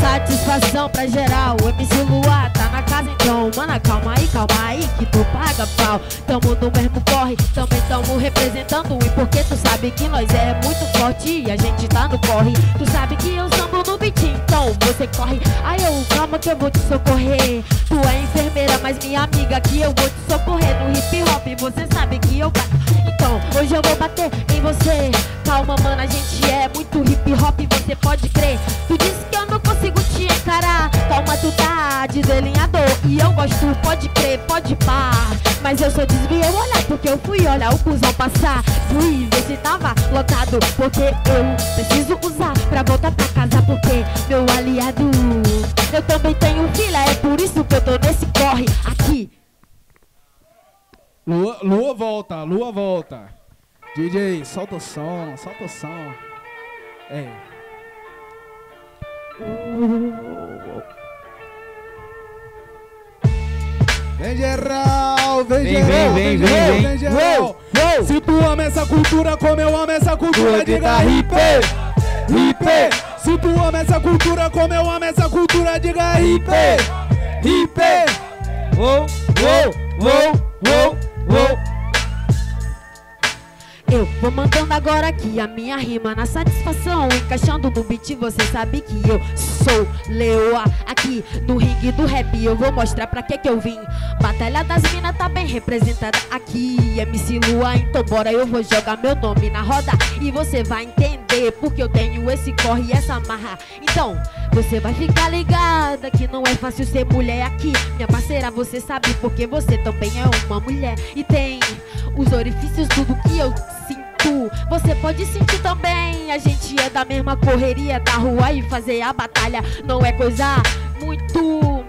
Satisfação pra geral, o MC Luar tá na casa então Mana, calma aí, calma aí, que tu paga pau Tamo no mesmo corre, também tamo representando E porque tu sabe que nós é muito forte e a gente tá no corre Tu sabe que eu sambo no beat, você corre. Aí eu, calma que eu vou te socorrer. Tu é enfermeira, mas minha amiga que eu vou te socorrer. No hip hop você sabe que eu bato. Então, hoje eu vou bater em você. Calma, mano, a gente é muito hip hop, você pode crer. Tu disse que eu não consigo te encarar Calma, tu tá deslinhador E eu gosto, pode crer, pode pá Mas eu só desviei o olhar porque eu fui olhar o cuzão passar Fui ver se tava lotado Porque eu preciso usar pra voltar pra casa Porque meu aliado Eu também tenho filha, é por isso que eu tô nesse corre Aqui Lua, Lua volta, Lua volta. DJ, solta o som, solta o som. É. Vem geral, vem, Vem, geral, vem, vem, geral, vem, vem. geral. Se tu ama essa cultura como eu amo essa cultura, diga hip, hip. Se tu ama essa cultura como eu amo essa cultura, diga hip, hip. Uou, uou, uou, uou, uou. Eu vou mandando agora aqui a minha rima na satisfação Encaixando no beat, você sabe que eu sou leoa. Aqui no ringue do rap eu vou mostrar pra que que eu vim. Batalha das minas tá bem representada aqui. MC Lua, então bora eu vou jogar meu nome na roda. E você vai entender porque eu tenho esse corre e essa marra. Então, Você vai ficar ligada que não é fácil ser mulher aqui. Minha parceira, você sabe porque você também é uma mulher. E tem os orifícios, tudo que eu sinto. Você pode sentir também. A gente é da mesma correria da rua e fazer a batalha não é coisa muito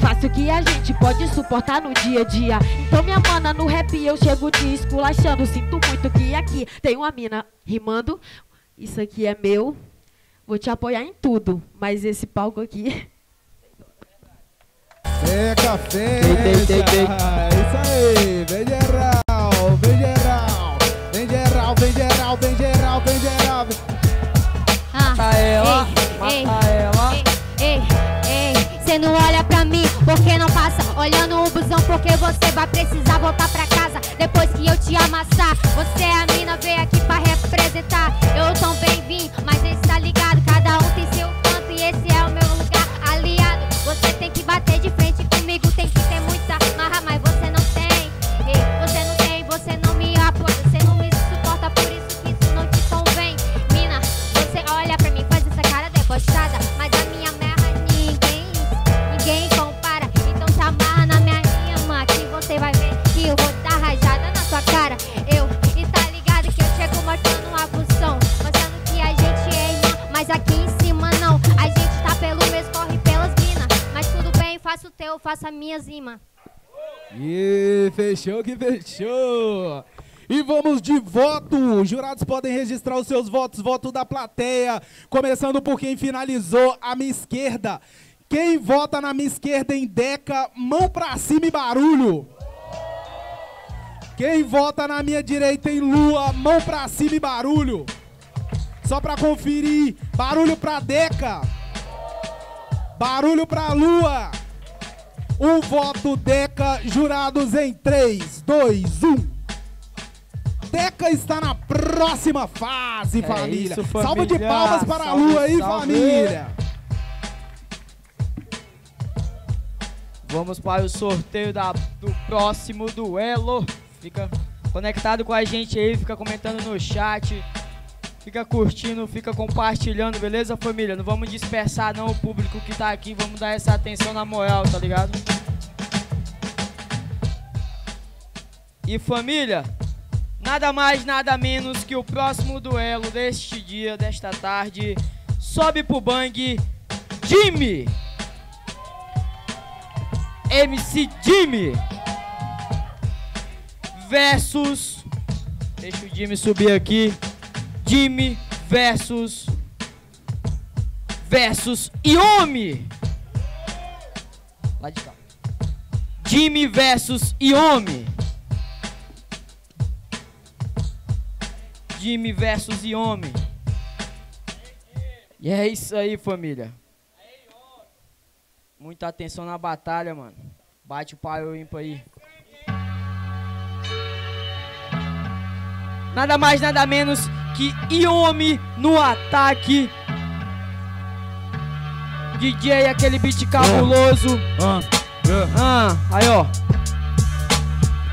fácil que a gente pode suportar no dia a dia. Então, minha mana, no rap eu chego te esculachando. Sinto muito que aqui tem uma mina rimando. Isso aqui é meu. Vou te apoiar em tudo, mas esse palco aqui. Tem, tem, tem. Isso aí, vem vem porque não passa olhando o busão porque você vai precisar voltar pra casa depois que eu te amassar. Você é a mina, veio aqui pra representar. Eu também vim, mas esse tá ligado, teu, faço a minha zima. E fechou que fechou. E vamos de voto. Os jurados podem registrar os seus votos. Voto da plateia. Começando por quem finalizou a minha esquerda. Quem vota na minha esquerda em Deca, mão pra cima e barulho. Quem vota na minha direita em Lua, mão pra cima e barulho. Só pra conferir. Barulho pra Deca. Barulho pra Lua. Um voto Deca, jurados em 3, 2, 1. Deca está na próxima fase, É família. isso, Salva de família. palmas para a Salve, Lua aí, família. Vamos para o sorteio da- do próximo duelo. Fica conectado com a gente aí, fica comentando no chat. Fica curtindo, fica compartilhando, beleza, família? Não vamos dispersar não o público que tá aqui, vamos dar essa atenção na moral, tá ligado? E família, nada mais, nada menos que o próximo duelo deste dia, desta tarde. Sobe pro bang, Jimmy! MC Jimmy versus. Deixa o Jimmy subir aqui. Jimmy versus. Versus Iomi. Lá de cá. Jimmy versus Iomi. Jimmy versus Iomi. E é isso aí, família. Muita atenção na batalha, mano. Bate o pai ou ímpar aí. Nada mais, nada menos que Iomi no ataque. DJ, aquele beat cabuloso. Ah, aí ó.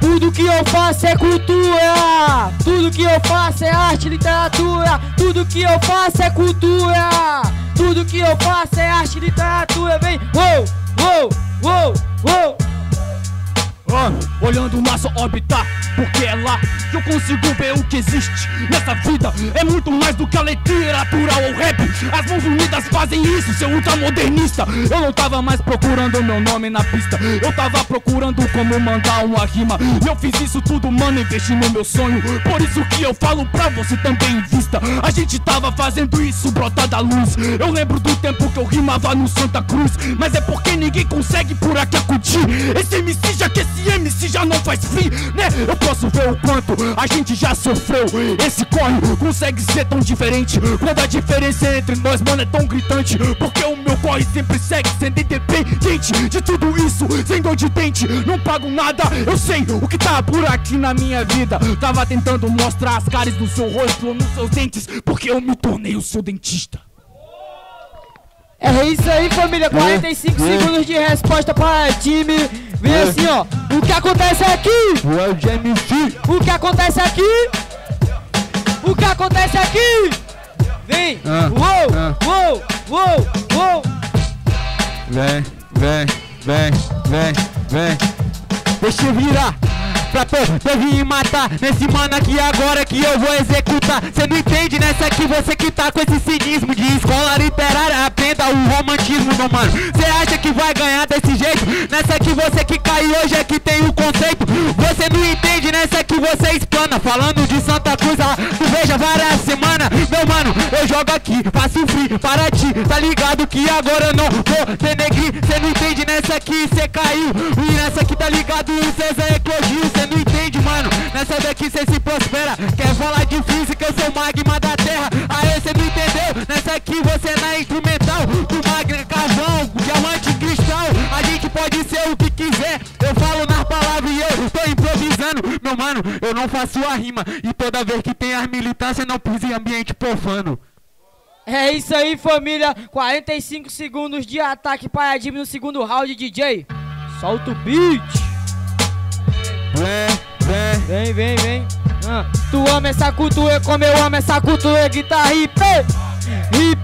Tudo que eu faço é cultura. Tudo que eu faço é arte, literatura. Tudo que eu faço é cultura. Tudo que eu faço é arte, literatura. Vem, uou, uou, uou, uou. Ah, olhando lá só orbitar, porque é lá que eu consigo ver o que existe nessa vida. É muito mais do que a literatura ou rap. As mãos unidas fazem isso, seu ultramodernista. Eu não tava mais procurando meu nome na pista. Eu tava procurando como mandar uma rima. E eu fiz isso tudo, mano, investi no meu sonho. Por isso que eu falo pra você também invista. A gente tava fazendo isso brotar da luz. Eu lembro do tempo que eu rimava no Santa Cruz. Mas é porque ninguém consegue por aqui acudir. Esse MC já que esse MC já não faz free, né? Eu posso ver o quanto a gente já sofreu. Esse corre consegue ser tão diferente. Quando a diferença entre nós, mano, é tão gritante. Porque o meu corre sempre segue sendo independente de tudo isso, sem dor de dente. Não pago nada, eu sei o que tá por aqui na minha vida. Tava tentando mostrar as caras do seu rosto ou nos seus dentes, porque eu me tornei o seu dentista. É isso aí, família. 45 segundos de resposta para time. Vem assim, ó. O que acontece aqui? O que acontece aqui? O que acontece aqui? vem. Ah, Uou, ah. uou, uou, uou. Vem, vem, vem, vem, vem. Deixa eu virar. Pra poder vir matar Nesse mano aqui agora que eu vou executar Cê não entende nessa aqui você que tá com esse cinismo De escola literária aprenda o romantismo meu mano Cê acha que vai ganhar desse jeito? Nessa aqui você que caiu hoje é que tem o conceito. Você não entende nessa aqui você explana. Falando de Santa Cruz, ah, tu veja várias semanas. Meu mano, eu jogo aqui, faço free para ti. Tá ligado que agora eu não vou denegrir Cê não entende nessa aqui, cê caiu. E nessa aqui tá ligado, o César eclogiu Cê não entende, mano, nessa daqui cê se prospera. Quer falar de física, eu sou magma eu não faço a rima E toda vez que tem as militâncias não pus em ambiente profano É isso aí, família. 45 segundos de ataque para Jimmy no segundo round, DJ. Solta o beat. Vem, vem Vem, vem, vem. Ah, tu ama essa cultura como eu amo essa cultura, guitarra hip. Hip.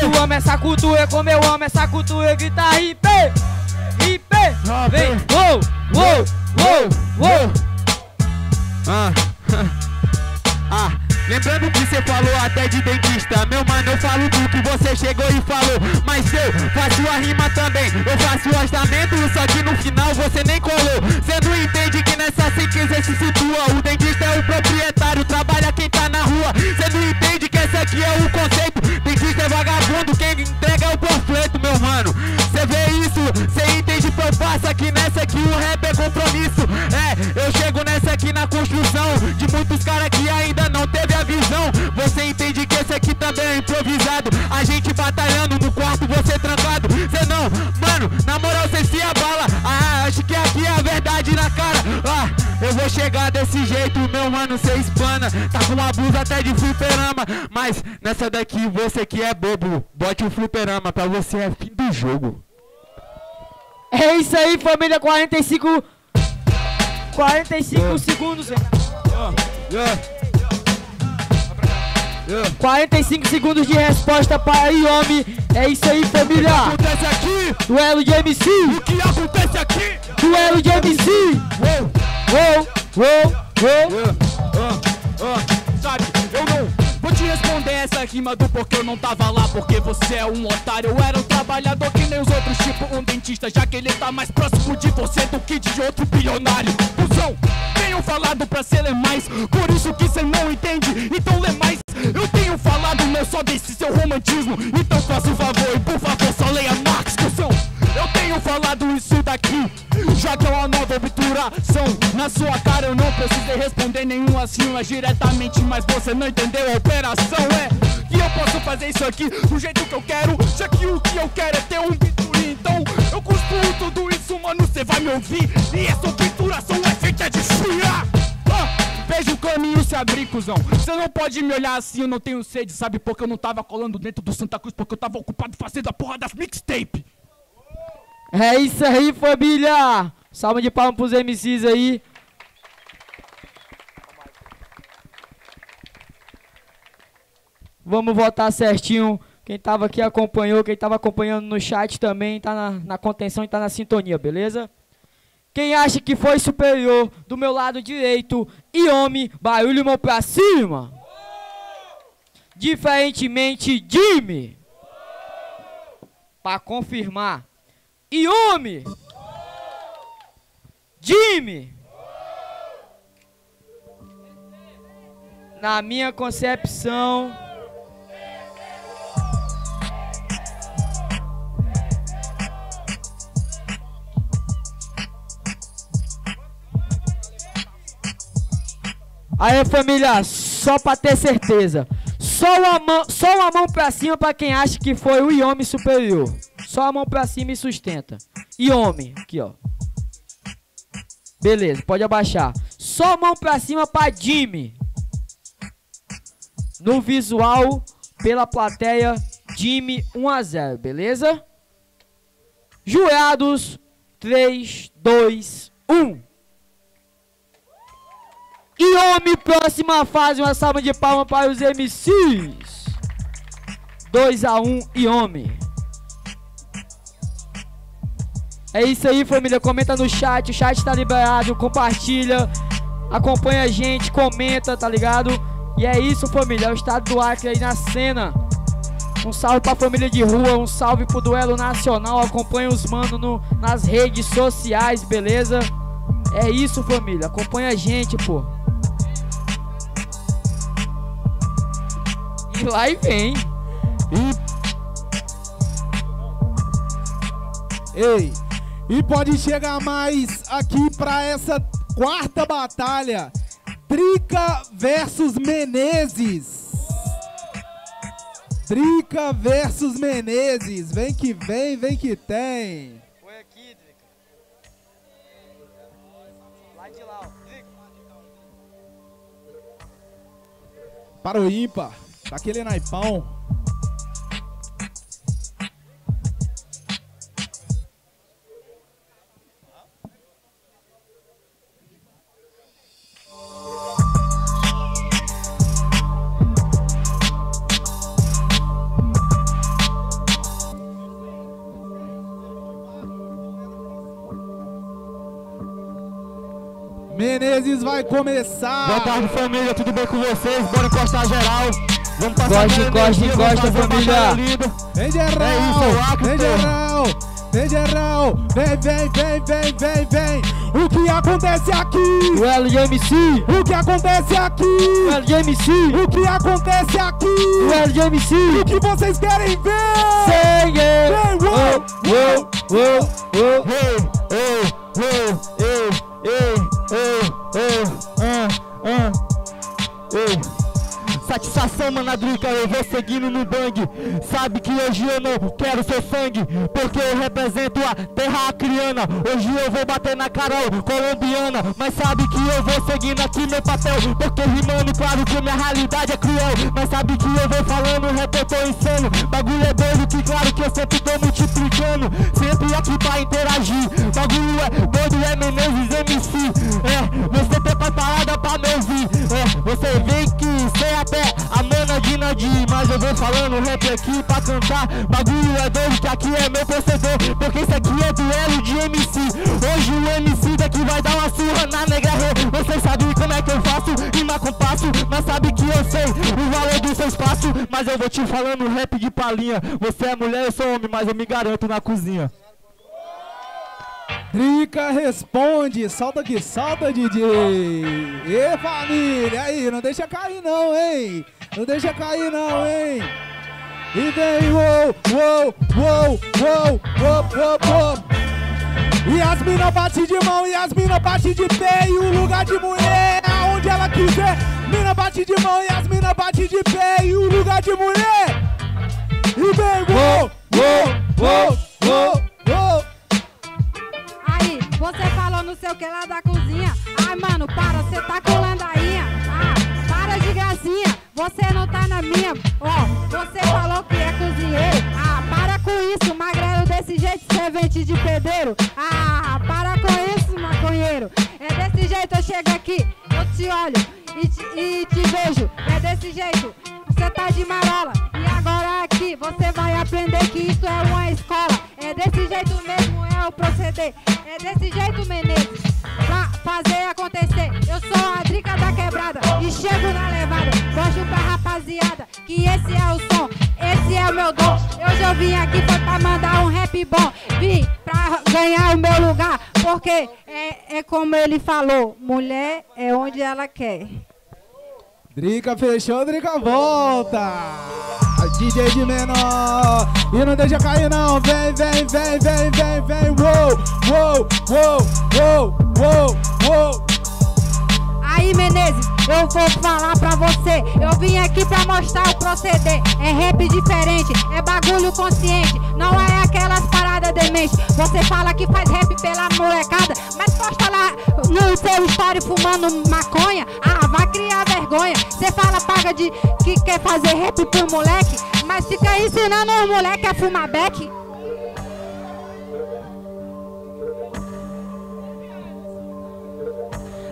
Tu ama essa cultura como eu amo essa cultura, guitarra hip. Hip. Vem. Uou, uou, uou, uou. Ah, ah, lembrando que você falou até de dentista. Meu mano, eu falo do que você chegou e falou. Mas eu faço a rima também. Eu faço o orçamento, só que no final você nem colou. Você não entende que nessa sequência se situa. O dentista é o proprietário, trabalha quem tá na rua. Você não entende que esse aqui é o conceito. Dentista é vagabundo, quem entrega é o panfleto, meu mano eu faço aqui nessa aqui O rap é compromisso. É, eu chego nessa aqui na construção De muitos caras que ainda não teve a visão. Você entende que esse aqui também é improvisado. A gente batalhando no quarto, você trancado. Cê não, mano, na moral cê se abala. Ah, acho que aqui é a verdade na cara. Ah, eu vou chegar desse jeito, meu mano, cê espana. Tá com uma blusa até de fliperama. Mas nessa daqui você que é bobo Bote o fliperama, pra você é fim do jogo É isso aí, família. 45. 45 segundos. hein? 45 segundos de resposta para Iomi. É isso aí, família. Acontece aqui, Duelo de MC. o que acontece aqui Duelo de MC. Uou, uou, uou. Sabe, eu não te responder essa rima do porquê eu não tava lá Porque você é um otário, eu era um trabalhador que nem os outros Tipo um dentista, já que ele tá mais próximo de você do que de outro bilionário. Cusão, tenho falado pra você ler mais Por isso que cê não entende, então lê mais. Eu tenho falado não só desse seu romantismo Então faça o favor e por favor só leia Marx, cuzão eu tenho falado isso daqui, já que é uma nova obturação Na sua cara eu não precisei responder nenhum assim, mas diretamente Mas você não entendeu a operação, é que eu posso fazer isso aqui do jeito que eu quero Já que o que eu quero é ter um bituri Então eu construo tudo isso, mano, cê vai me ouvir E essa obturação é feita de fria Ah, Veja o caminho se abrir, cuzão. Você não pode me olhar assim, eu não tenho sede, sabe? Porque eu não tava colando dentro do Santa Cruz, porque eu tava ocupado fazendo a porra das mixtape. É isso aí, família. Salva de palmas pros MCs aí. Vamos votar certinho. Quem tava aqui acompanhou, quem tava acompanhando no chat também tá na, na contenção e tá na sintonia, beleza? Quem acha que foi superior do meu lado direito, e homem, barulho mão pra cima. Diferentemente, Jimmy. Pra confirmar. Yumi! Jimmy! Na minha concepção. Aí família, só pra ter certeza. Só uma mão, só uma mão pra cima pra quem acha que foi o Yomi superior. Só a mão pra cima e sustenta. E homem, aqui ó. Beleza, pode abaixar. Só a mão pra cima pra Jimmy. No visual, pela plateia, Jimmy 1 a 0, beleza? Jurados 3, 2, 1. E homem, próxima fase, uma salva de palmas para os MCs. 2 a 1 e homem. É isso aí, família. Comenta no chat. O chat tá liberado. Compartilha. Acompanha a gente. Comenta, tá ligado? E é isso, família. É o estado do Acre aí na cena. Um salve pra família de rua. Um salve pro duelo nacional. Acompanha os manos no, nas redes sociais, beleza? É isso, família. Acompanha a gente, pô. E lá e vem. Ei, e pode chegar mais aqui pra essa quarta batalha. Trica versus Menezes. Trica versus Menezes. Vem que vem, vem que tem. Foi aqui, Drica. Lá de lá, ó. Para o ímpar. Daquele naipão. Vai começar. Boa tarde, família, tudo bem com vocês? Bora encostar geral. Vamos passar Encosta, aquela encosta, família. Vem geral, É isso, o Acre, vem geral, vem geral, vem, vem, vem, vem, vem, vem. O que acontece aqui? Duelo de MC. O que acontece aqui? Duelo de MC. O que acontece aqui? Duelo de MC. O que vocês querem ver? Sangue. Vem, uou, Uou, uou, uou. Ei, ei, ei, ei, ei, ei, ah, ah, ei. Satisfação, manadrica, eu vou seguindo no bang. Sabe que hoje eu não quero seu sangue, porque eu represento a terra acriana. Hoje eu vou bater na Carol colombiana, mas sabe que eu vou seguindo aqui meu papel, porque rimando, claro que minha realidade é cruel. Mas sabe que eu vou falando, rap eu tô insano. Bagulho é doido, que claro que eu sempre tô multiplicando. Sempre aqui pra interagir. Bagulho é doido, é Menezes MC. É, você tem pra parada pra me ouvir. É, você vem que sei até a mana de Nadir. Mas eu vou falando rap aqui pra cantar. Bagulho é doido, que aqui é meu proceder. Porque isso aqui é duelo de MC. Hoje o MC daqui vai dar uma surra na negra. Você sabe como é que eu faço, rima com passo. Mas sabe que eu sei o valor do seu espaço. Mas eu vou te falando rap de palhinha. Você é mulher, eu sou homem, mas eu me garanto na cozinha. Trica responde, solta que solta, DJ. E família, aí, não deixa cair não, hein? Não deixa cair não, hein? E vem, uou, uou, uou, uou, uou, uou. E as mina bate de mão, e as mina bate de pé, e o lugar de mulher é aonde ela quiser. Mina bate de mão, e as mina bate de pé, e o lugar de mulher. E vem, uou, uou, uou, uou, uou. Você falou não sei o que lá da cozinha. Ai, mano, para, você tá com landainha. Ah, para de gracinha, você não tá na minha. Ó, você falou que é cozinheiro. Ah, para com isso, magrelo desse jeito, servente de pedreiro. Ah, para com isso, maconheiro. É desse jeito, eu chego aqui, eu te olho e te, e te vejo. É desse jeito, você tá de marola. E agora aqui, você vai aprender que isso é uma escola. É desse jeito mesmo, é o proceder. É desse jeito, Menezes, pra fazer acontecer. Eu sou a drica da quebrada e chego na levada. Mostro pra rapaziada que esse é o som, esse é o meu dom. Hoje eu vim aqui foi pra mandar um rap bom. Vim pra ganhar o meu lugar, porque é, é como ele falou: mulher é onde ela quer. Drica fechou, Drica volta. DJ de menor. E não deixa cair não. Vem, vem, vem, vem, vem, vem. Uou, uou, uou, uou, uou, uou. Aí, Menezes, eu vou falar pra você. Eu vim aqui pra mostrar o proceder. É rap diferente, é bagulho consciente. Não é aquelas paradas dementes. Você fala que faz rap pela molecada, mas posta lá no seu story fumando maconha. Ah, vai criar vergonha. Você fala, paga de que quer fazer rap pro moleque, mas fica ensinando os moleque a fumar beck.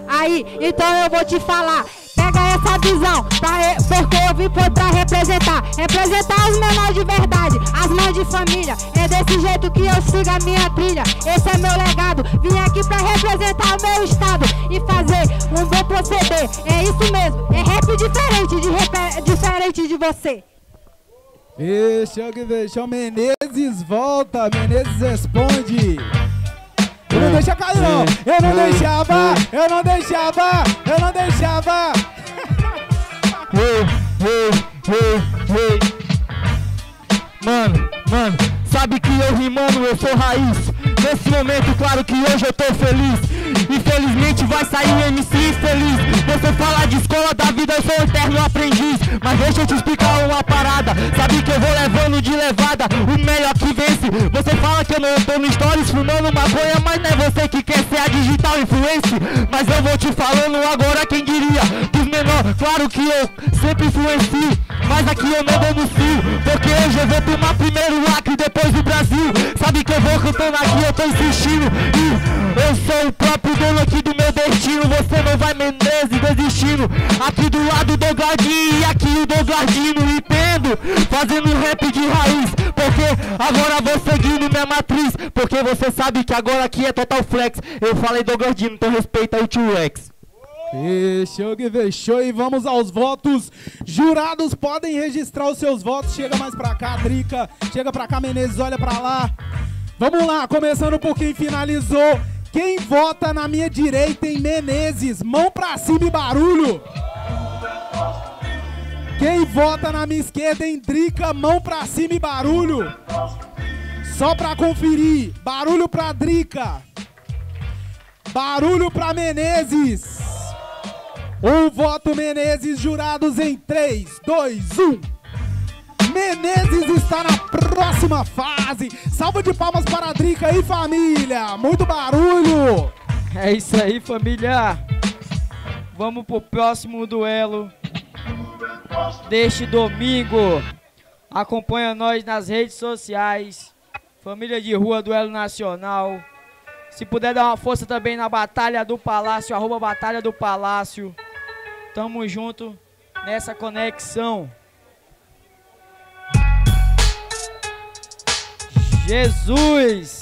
Aí, então eu vou te falar. Pega essa visão, pra porque eu vim pra representar. Representar os menores de verdade, as mães de família. É desse jeito que eu sigo a minha trilha. Esse é meu legado. Vim aqui pra representar o meu estado e fazer um bom proceder. É isso mesmo, é rap diferente, de rap- diferente de você. Fechou que fechou. Menezes volta. Menezes responde. Deixa cair, não. Eu não deixava. Eu não deixava. Eu não deixava. Ei, ei, ei, ei. Mano, mano, sabe que eu rimando, eu sou raiz. Nesse momento, claro que hoje eu tô feliz. Infelizmente vai sair um MC infeliz. Você fala de escola da vida, eu sou um eterno aprendiz. Mas deixa eu te explicar uma parada. Sabe que eu vou levando de levada. O melhor que vence. Você fala que eu não tô no stories fumando maconha, mas não é você que quer ser a digital influencer. Mas eu vou te falando agora quem diria. Dos menor, claro que eu sempre influencio. Mas aqui eu não denuncio. Porque hoje eu vou tomar primeiro o Acre, depois o Brasil. Sabe que eu vou cantando aqui, eu tô insistindo. E eu sou o próprio dono aqui do meu destino. Você não vai Menezes desistindo. Aqui do lado do Gardinho e aqui o do Gardino. Entendo, fazendo rap de raiz. Porque agora vou seguindo minha matriz. Porque você sabe que agora aqui é total flex. Eu falei do Gardino, então respeita o tio Rex. Fechou que fechou e vamos aos votos. Jurados podem registrar os seus votos. Chega mais pra cá, Drica. Chega pra cá, Menezes, olha pra lá. Vamos lá, começando por quem finalizou. Quem vota na minha direita em Menezes? Mão pra cima e barulho. Quem vota na minha esquerda em Drica? Mão pra cima e barulho. Só pra conferir. Barulho pra Drica. Barulho pra Menezes. Um voto Menezes, jurados em 3, 2, 1. Menezes está na próxima fase. Salva de palmas para a Drica aí, família. Muito barulho. É isso aí, família. Vamos pro próximo duelo deste domingo. Acompanha nós nas redes sociais. Família de Rua Duelo Nacional. Se puder dar uma força também na Batalha do Palácio, arroba Batalha do Palácio. Tamo junto nessa conexão. Jesus!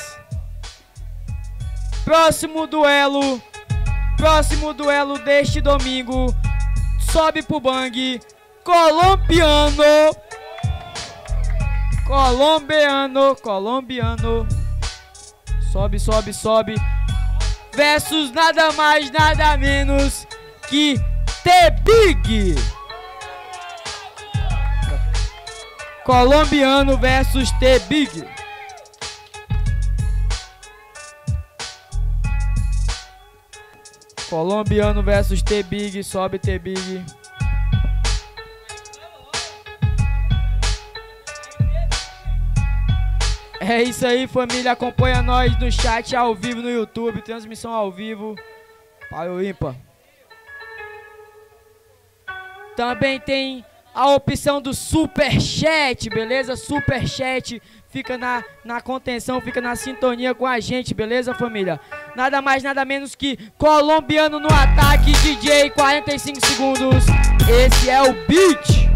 Próximo duelo. Próximo duelo deste domingo. Sobe pro bang. Colombiano. Colombiano. Colombiano. Sobe, sobe, sobe. Versus nada mais, nada menos que The Big. Colombiano versus The Big. Colombiano versus T Big, sobe T Big. É isso aí, família. Acompanha nós no chat ao vivo no YouTube, transmissão ao vivo. Para o. Também tem a opção do super chat, beleza? Super chat fica na, na contenção, fica na sintonia com a gente, beleza, família? Nada mais, nada menos que colombiano no ataque, DJ, 45 segundos. Esse é o beat.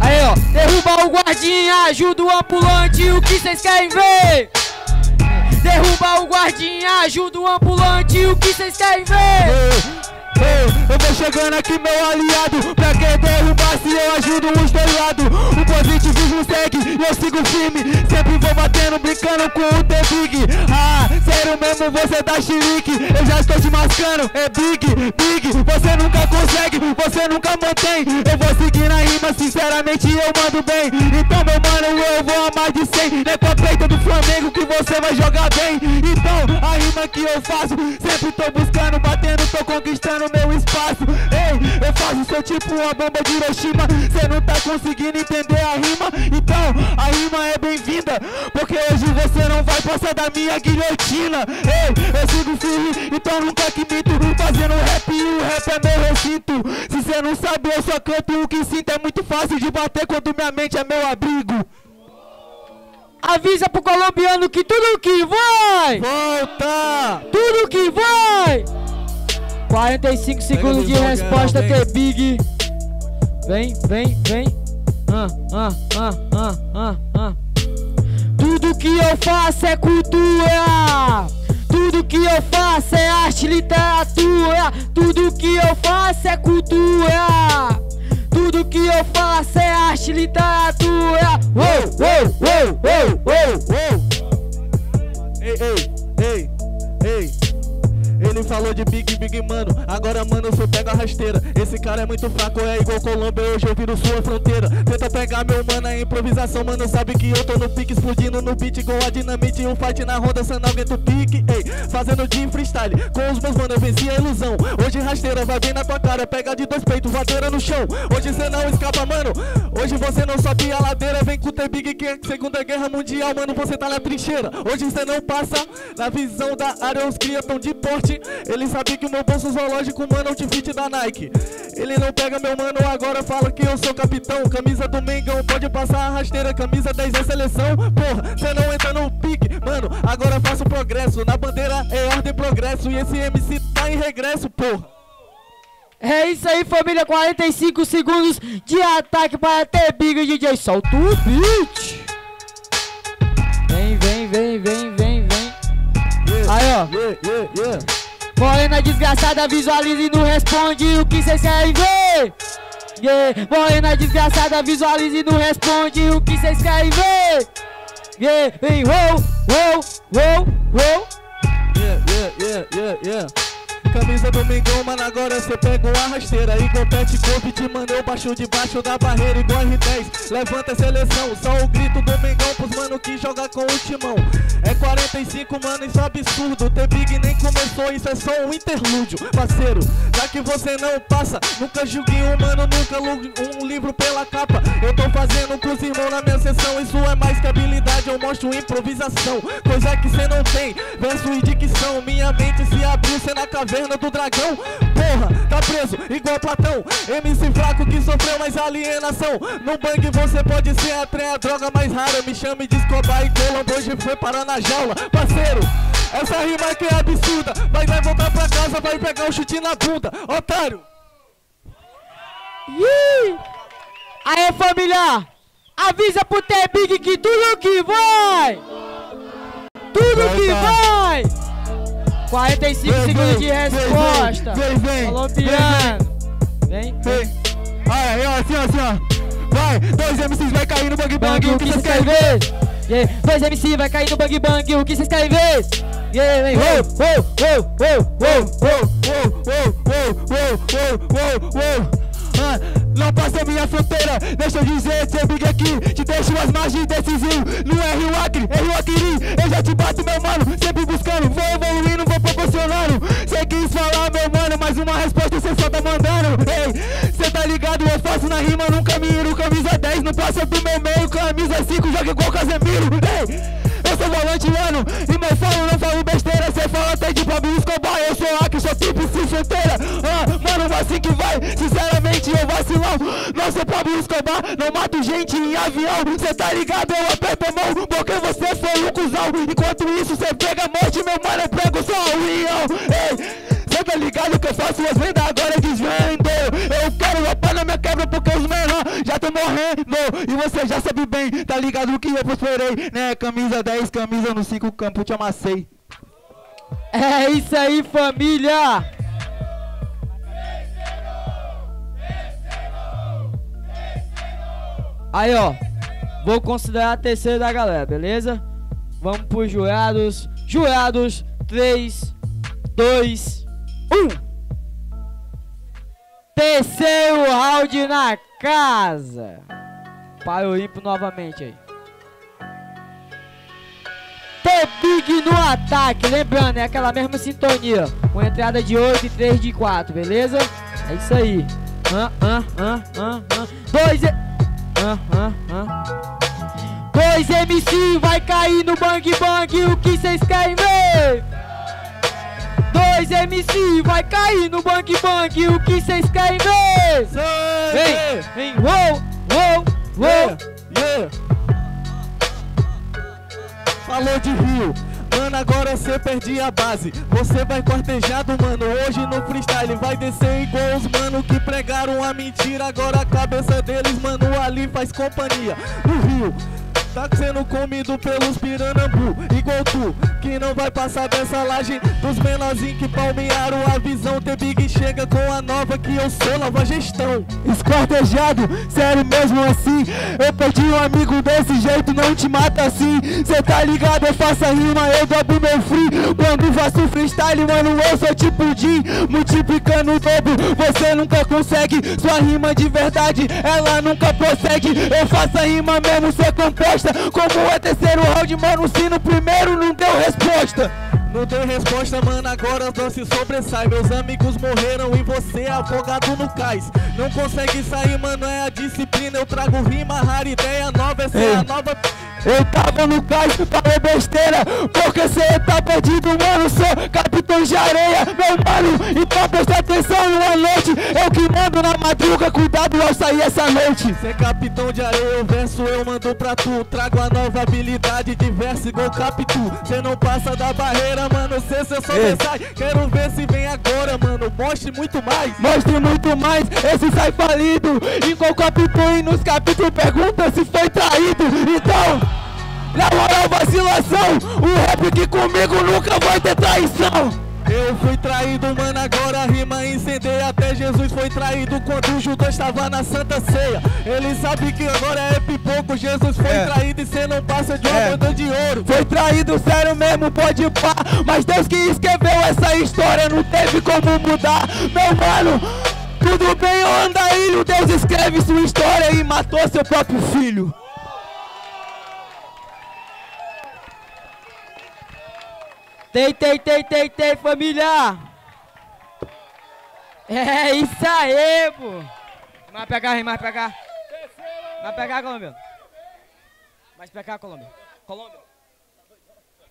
Aí, ó, derruba o guardinha, ajuda o ambulante, o que vocês querem ver? Derruba o guardinha, ajuda o ambulante, o que vocês querem ver? Eu vou chegando aqui, meu aliado. Pra que derrubar se eu ajudo os dois? O positivismo segue e eu sigo firme. Sempre vou batendo, brincando com o T-Big. Ah, sério mesmo, você tá chilique. Eu já estou te mascando, é Big, Big. Você nunca consegue, você nunca mantém. Eu vou seguir na rima, sinceramente eu mando bem. Então, meu mano, eu vou a mais de 100. É com a peita do Flamengo que você vai jogar bem. Então, a rima que eu faço, sempre tô buscando, batendo, tô conquistando meu espaço. Ei, eu faço seu tipo uma bomba de Hiroshima. Cê não tá conseguindo entender a rima? Então, a rima é bem-vinda. Porque hoje você não vai passar da minha guilhotina. Ei, eu sigo firme, então nunca que minto. Fazendo rap e o rap é meu recinto. Se cê não sabe, eu só canto o que sinto. É muito fácil de bater quando minha mente é meu abrigo. Avisa pro colombiano que tudo que vai, Volta! tudo 45 segundos de resposta, Guerra, T-Big. Vem, vem, vem. Ah, ah, ah, ah, ah, ah. Tudo que eu faço é cultura. Tudo que eu faço é arte, literatura. Tudo que eu faço é cultura. Tudo que eu faço é arte, literatura. Uou, uou, uou, Big Mano, agora mano você pega a rasteira. Cara é muito fraco, é igual Colômbia, hoje eu viro sua fronteira. Tenta pegar meu mano, é improvisação, mano. Sabe que eu tô no pique, explodindo no beat igual a dinamite. Um fight na roda, sendo alguém do pique, ei. Fazendo de freestyle, com os meus mano eu venci a ilusão. Hoje rasteira, vai bem na tua cara, pega de dois peitos, vadeira no chão. Hoje cê não escapa, mano. Hoje você não sobe a ladeira, vem com o T-Big que é Segunda Guerra Mundial, mano. Você tá na trincheira. Hoje cê não passa na visão da área, os cria tão de porte. Ele sabe que o meu bolso zoológico, mano, é o fit da Nike. Ele não pega meu mano, agora fala que eu sou capitão. Camisa do Mengão, pode passar a rasteira, camisa 10 é seleção. Porra, cê não entra no pique, mano. Agora faço progresso. Na bandeira é ordem progresso. E esse MC tá em regresso, porra. É isso aí, família. 45 segundos de ataque para T-Big DJ. Solta o beat. Vem, vem, vem, vem, vem, vem. Aí, ó. Yeah, yeah, yeah. Morena desgraçada, visualiza e não responde o que cês querem ver. Yeah. Morena desgraçada, visualiza e não responde o que cês querem ver. Yeah. Vem, wow, wow, wow, wow. Yeah, yeah, yeah, yeah, yeah. Camisa do Mengão, mano, agora cê pega uma rasteira Igual Pet Covid, mano, eu baixo debaixo da barreira Igual R10, levanta a seleção Só o grito do Mengão pros mano que joga com o timão. É 45, mano, isso é absurdo. T-Big nem começou, isso é só um interlúdio. Parceiro, já que você não passa Nunca julgue um mano, nunca um livro pela capa. Eu tô fazendo com os irmãos na minha sessão Isso é mais que habilidade, eu mostro improvisação. Coisa que cê não tem, verso e dicção. Minha mente se abriu, cê na caverna do dragão Porra, tá preso, igual Platão MC fraco que sofreu mais alienação No bang você pode ser a a droga mais rara Me chame de Escobar e Colombo, hoje foi parar na jaula Parceiro, essa rima aqui é absurda Mas vai voltar pra casa, vai pegar um chute na bunda Otário Ih! Aê, família! Avisa pro T-Big que tudo que vai! Tudo que vai! 45 Vem, segundos vem, de resposta! vem, vem, Falou, vem, piano! Vem, Vem, aí, ó, assim, ó, assim, ó Vai, dois MCs vai cair no bang bang, o que vocês querem ver? Yeah. Dois MC vai cair no bang bang, o que vocês querem ver? Yeah, vem, wow, wow, wow, wow, wow. Não passa minha fronteira, deixa eu dizer, seu big aqui Te deixo as margens decisivo, não é Rio Acre, é Rio Acre. Eu já te bato, meu mano, sempre buscando. Vou evoluindo, vou proporcionando. Cê quis falar, meu mano, mas uma resposta cê só tá mandando. Ei, cê tá ligado, eu faço na rima, nunca miro Camisa 10, não passa do meu meio Camisa 5, joga igual Casemiro. Ei, sou volante, mano, e meu falo, não falo besteira. Cê fala até de Pablo Escobar, eu sou Acre, sou tipo sem fronteira Ah, mano, assim que vai, sinceramente eu vacilão. Não sou Pablo Escobar, não mato gente em avião. Cê tá ligado, eu aperto a mão, porque você foi um cuzão. Enquanto isso cê pega morte, meu mano, eu pego só o Ei, Cê tá ligado que eu faço as vendas agora desvendo Quero rapar na minha quebra porque os menor já tão morrendo E você já sabe bem, tá ligado que eu prosperei Né, camisa 10, camisa no 5 campo, te amassei É isso aí, família! Aí, ó. Vou considerar a terceira da galera, beleza? Vamos pros jurados. Jurados, 3, 2, 1. Terceiro round na casa. Para o ímpio novamente aí. T-Big no ataque, lembrando, é aquela mesma sintonia. Com entrada de 8 e 3 de 4, beleza? É isso aí. Ah, ah, ah, ah, ah. Dois. E... Ah, ah, ah. Dois MC vai cair no bang bang, o que cês querem ver? Dois MC vai cair no bang bang, o que cês querem ver? Vem, vem, uou, uou, uou. Yeah, yeah. Falou de Rio, Mano, agora cê perde a base. Você vai cortejado, mano. Hoje no freestyle vai descer igual os mano que pregaram a mentira. Agora a cabeça deles, mano, ali faz companhia. No Rio. Tá sendo comido pelos piranambu Igual tu, que não vai passar dessa laje. Dos menorzinhos que palmearam a visão The Big chega com a nova que eu sou nova gestão. Escortejado, sério mesmo assim. Eu perdi um amigo desse jeito, não te mata assim. Cê tá ligado, eu faço rima, eu dobro meu free. Quando faço freestyle, mano, eu sou tipo Jim Multiplicando o dobro, você nunca consegue Sua rima de verdade, ela nunca prossegue. Eu faço rima mesmo ser composta Como é terceiro round, mano, se no primeiro não deu resposta Não tem resposta, mano, agora não se sobressai. Meus amigos morreram e você é afogado no cais. Não consegue sair, mano, é a disciplina. Eu trago rima, rara ideia nova, essa é a nova... Eu tava no cais, falei besteira. Porque cê tá perdido, mano Sou capitão de areia, meu mano Então presta atenção numa noite. Eu que mando na madruga, cuidado ao sair essa noite. Cê é capitão de areia, o verso eu mando pra tu. Trago a nova habilidade de verso igual Capitu Cê não passa da barreira, mano, cê cê só sai. Quero ver se vem agora, mano, mostre muito mais. Mostre muito mais, esse sai falido. Igual capitão e nos capítulos pergunta se foi traído. Então... Na moral, vacilação, o rap que comigo nunca vai ter traição. Eu fui traído, mano, agora a rima incendeia. Até Jesus foi traído quando o Judô estava na Santa Ceia. Ele sabe que agora é pipoco. Jesus foi É. traído e cê não passa de uma É. banda de ouro. Foi traído, sério mesmo, pode pá. Mas Deus que escreveu essa história não teve como mudar. Meu mano, tudo bem, ô andarilho Deus escreve sua história e matou seu próprio filho Tem, tem, tem, tem, tem, família! É isso aí, pô! Mais pra cá, mais pra cá. Mais pra cá, Colômbia. Mais pra cá, Colômbia. Colômbia.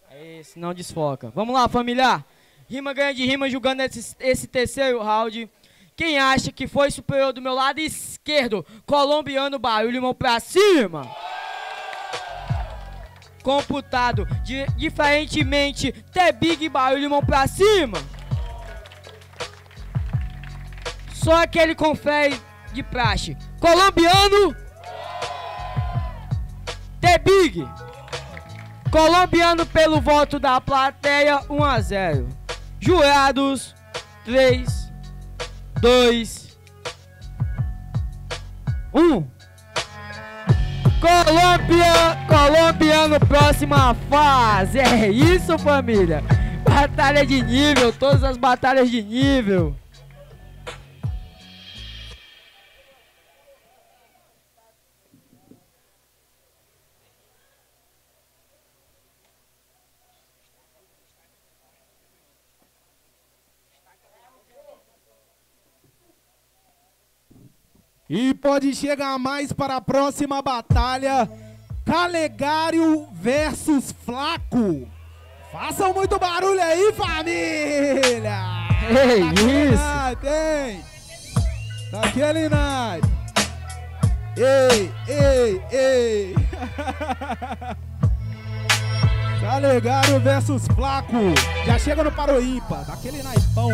Aí, senão desfoca. Vamos lá, família. Rima ganha de rima, julgando esse, esse terceiro round. Quem acha que foi superior do meu lado esquerdo? Colombiano, barulho, mão pra cima. Computado, di- diferentemente, The Big barulho, mão pra cima. Só aquele confere de praxe. Colombiano. The Big. Colombiano pelo voto da plateia 1 a 0. Jurados 3 2 1 Colômbia, colombiano próxima fase. É isso, família. Batalha de nível, todas as batalhas de nível. E pode chegar mais para a próxima batalha. Calegário versus Flaco. Façam muito barulho aí, família! Ei, Daquele isso. naipe, hein? Daquele naipe. Ei, ei, ei. Calegário versus Flaco. Já chega no Paroímpa. Daquele naipão.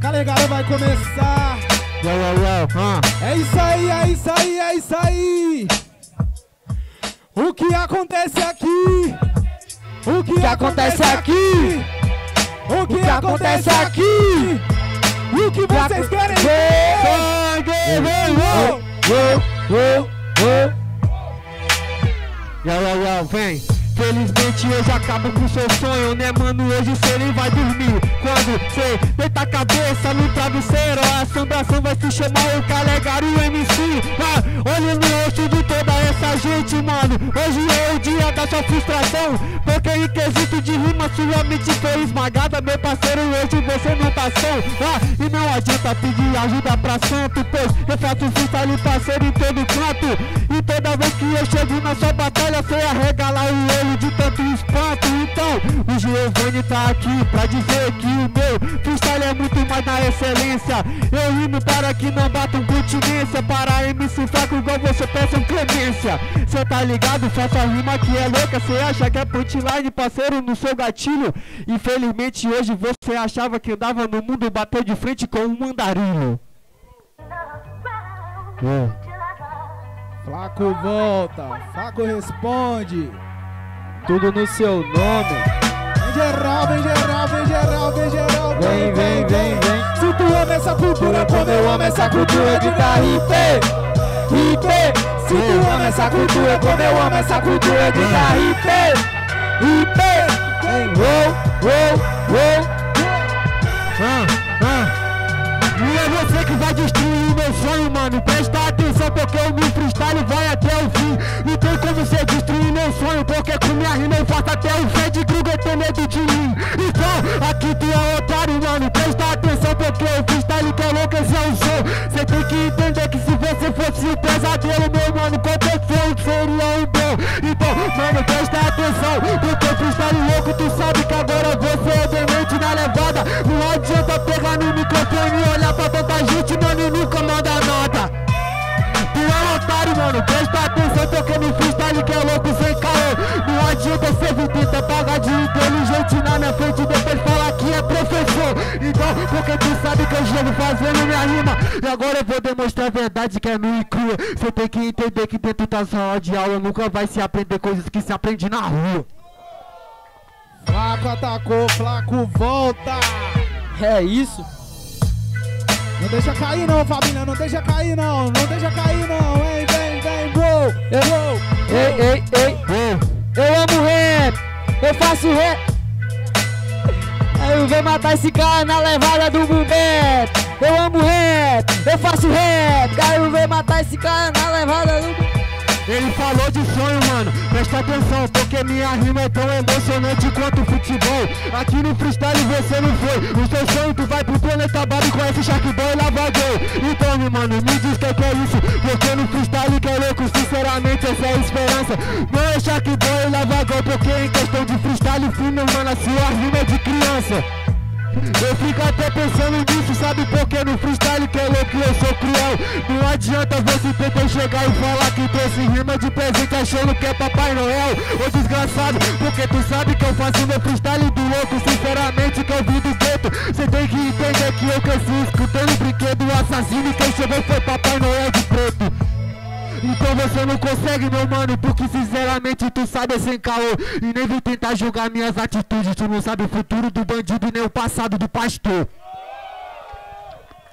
Calegário vai começar. É isso aí, é isso aí, é isso aí. O que acontece aqui? O que, acontece aqui? O que, acontece aqui? E o que vocês querem ver? Yo, yo, yo, vem. Felizmente hoje acabo com seu sonho, né mano? Hoje cê nem vai dormir Quando cê deita a cabeça no travesseiro A assombração vai se chamar o Calegaro MC ah, Olho no rosto de toda essa gente, mano Hoje é o dia da sua frustração Porque em quesito de rima sua mente foi esmagada Meu parceiro, hoje você não tá são ah, E não adianta pedir ajuda pra santo Pois eu faço freestyle parceiro em todo canto E toda vez que eu chego na sua batalha, cê arregala o olho de tanto espanto. Então, o Giovanni tá aqui pra dizer que o meu freestyle é muito mais na excelência. Eu rimo para que não batam continência. Para MC fraco igual você peçam clemência. Cê tá ligado? Faça rima que é louca. Cê acha que é punchline, parceiro, no seu gatilho. Infelizmente hoje você achava que andava no mundo bateu de frente com um mandarinho. É. Flaco volta, Flaco responde. Tudo no seu nome. Vem geral, vem geral, vem geral, vem geral. Vem, vem, vem, vem. Se tu ama essa cultura, como eu amo essa cultura, grita hippie, hippie. Se tu ama essa cultura, como eu amo essa cultura, grita hippie, hippie. Vem, uou, uou, uou. Ah, ah. E é você que vai destruir o meu sonho, mano. Presta atenção porque o meu freestyle vai até o fim. Não tem como você destruir meu sonho, porque com minha rima eu faço até o Fred Krueger ter medo de mim. Então, aqui tu é otário, mano. Atenção porque o freestyle que é louco, esse é o som. Você tem que entender que se você fosse um pesadelo, meu mano, qualquer som seria um bom. Então, mano, presta atenção, porque o freestyle louco, tu sabe que agora você é demente na levada. Não adianta pegar no microfone e olhar pra tanta gente, mano, e nunca manda nota. Tu é otário, mano, presta atenção porque no freestyle que é louco sem caô Não adianta ser vidita, pagar de inteligente na minha frente depois porque tu sabe que eu chego fazendo minha rima E agora eu vou demonstrar a verdade que é nua e crua Você tem que entender que dentro da sala de aula nunca vai se aprender coisas que se aprende na rua Flaco atacou, Flaco volta. É isso? Não deixa cair não, família, não deixa cair não, não deixa cair não, vem, vem, vem, bro, bro. Ei, ei, ei. Eu amo rap. Eu faço rap. Eu venho matar esse cara na levada do bap. Eu amo rap. Eu faço rap. Eu venho matar esse cara na levada do boom Ele falou de sonho, mano, presta atenção, porque minha rima é tão emocionante quanto o futebol. Aqui no freestyle você não foi. O seu sonho tu vai pro planeta com esse Shark Boy lavador. Então, meu mano, me diz que que é isso, porque no freestyle que é louco, sinceramente essa é a esperança. Não é Shark Boy lavador, porque em questão de freestyle fino, mano, a sua rima é de criança. Eu fico até pensando nisso, sabe por que no freestyle que é louco eu sou cruel. Não adianta você tentar chegar e falar que trouxe rima de presente achando que é Papai Noel. Ô desgraçado, porque tu sabe que eu faço meu freestyle do louco Sinceramente que eu vim do gueto Cê tem que entender que eu cresci escutando brinquedo assassino quem chegou foi Papai Noel de preto então você não consegue, meu mano, porque sinceramente tu sabe é sem caô. E nem vem tentar julgar minhas atitudes. Tu não sabe o futuro do bandido nem o passado do pastor.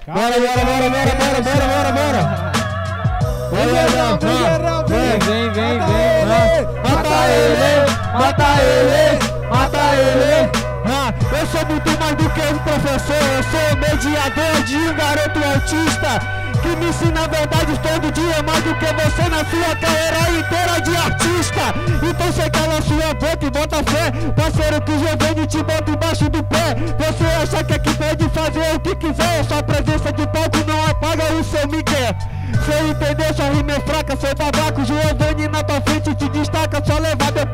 Bora, bora, bora, bora, bora, bora, bora, bora. Vem geral, vem vem, vem, vem, Mata ele, Mata ele, mata ele eu sou muito mais do que um professor, eu sou mediador de um garoto autista que me ensina a verdade todo dia mais do que você na sua carreira inteira de artista. Então você cala sua boca e bota fé, parceiro que o Giovanni te bota embaixo do pé. Você acha que aqui pode fazer o que quiser, sua presença de palco não apaga o seu Miguel. Sem entender, sua rima é fraca, seu babaco Giovanni na tua frente te destaca Só levar de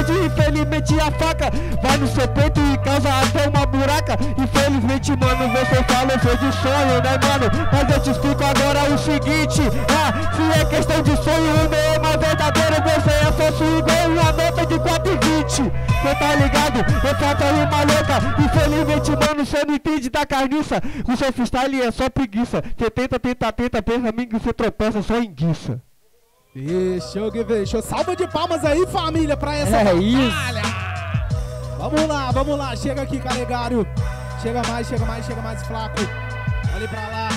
infelizmente a faca. Vai no seu peito e causa até uma buraca. Infelizmente, mano, você falou foi de sonho, né, mano? Mas eu te explico agora o seguinte. Ah, se é questão de sonho, o meu é mais verdadeiro Você é só sua igual uma nota de 4,20 Cê tá ligado? Eu faço a rima louca. Infelizmente, mano, cê não entende da carniça. O seu freestyle é só preguiça. Cê tenta, tenta, tenta, pensa mim você tropeça só em guiça Deixa eu ver, deixa eu... Salva de palmas aí, família, pra essa É batalha. isso. Vamos lá, vamos lá. Chega aqui, Calegário. Chega mais, chega mais, chega mais, Flaco. Olhe pra lá.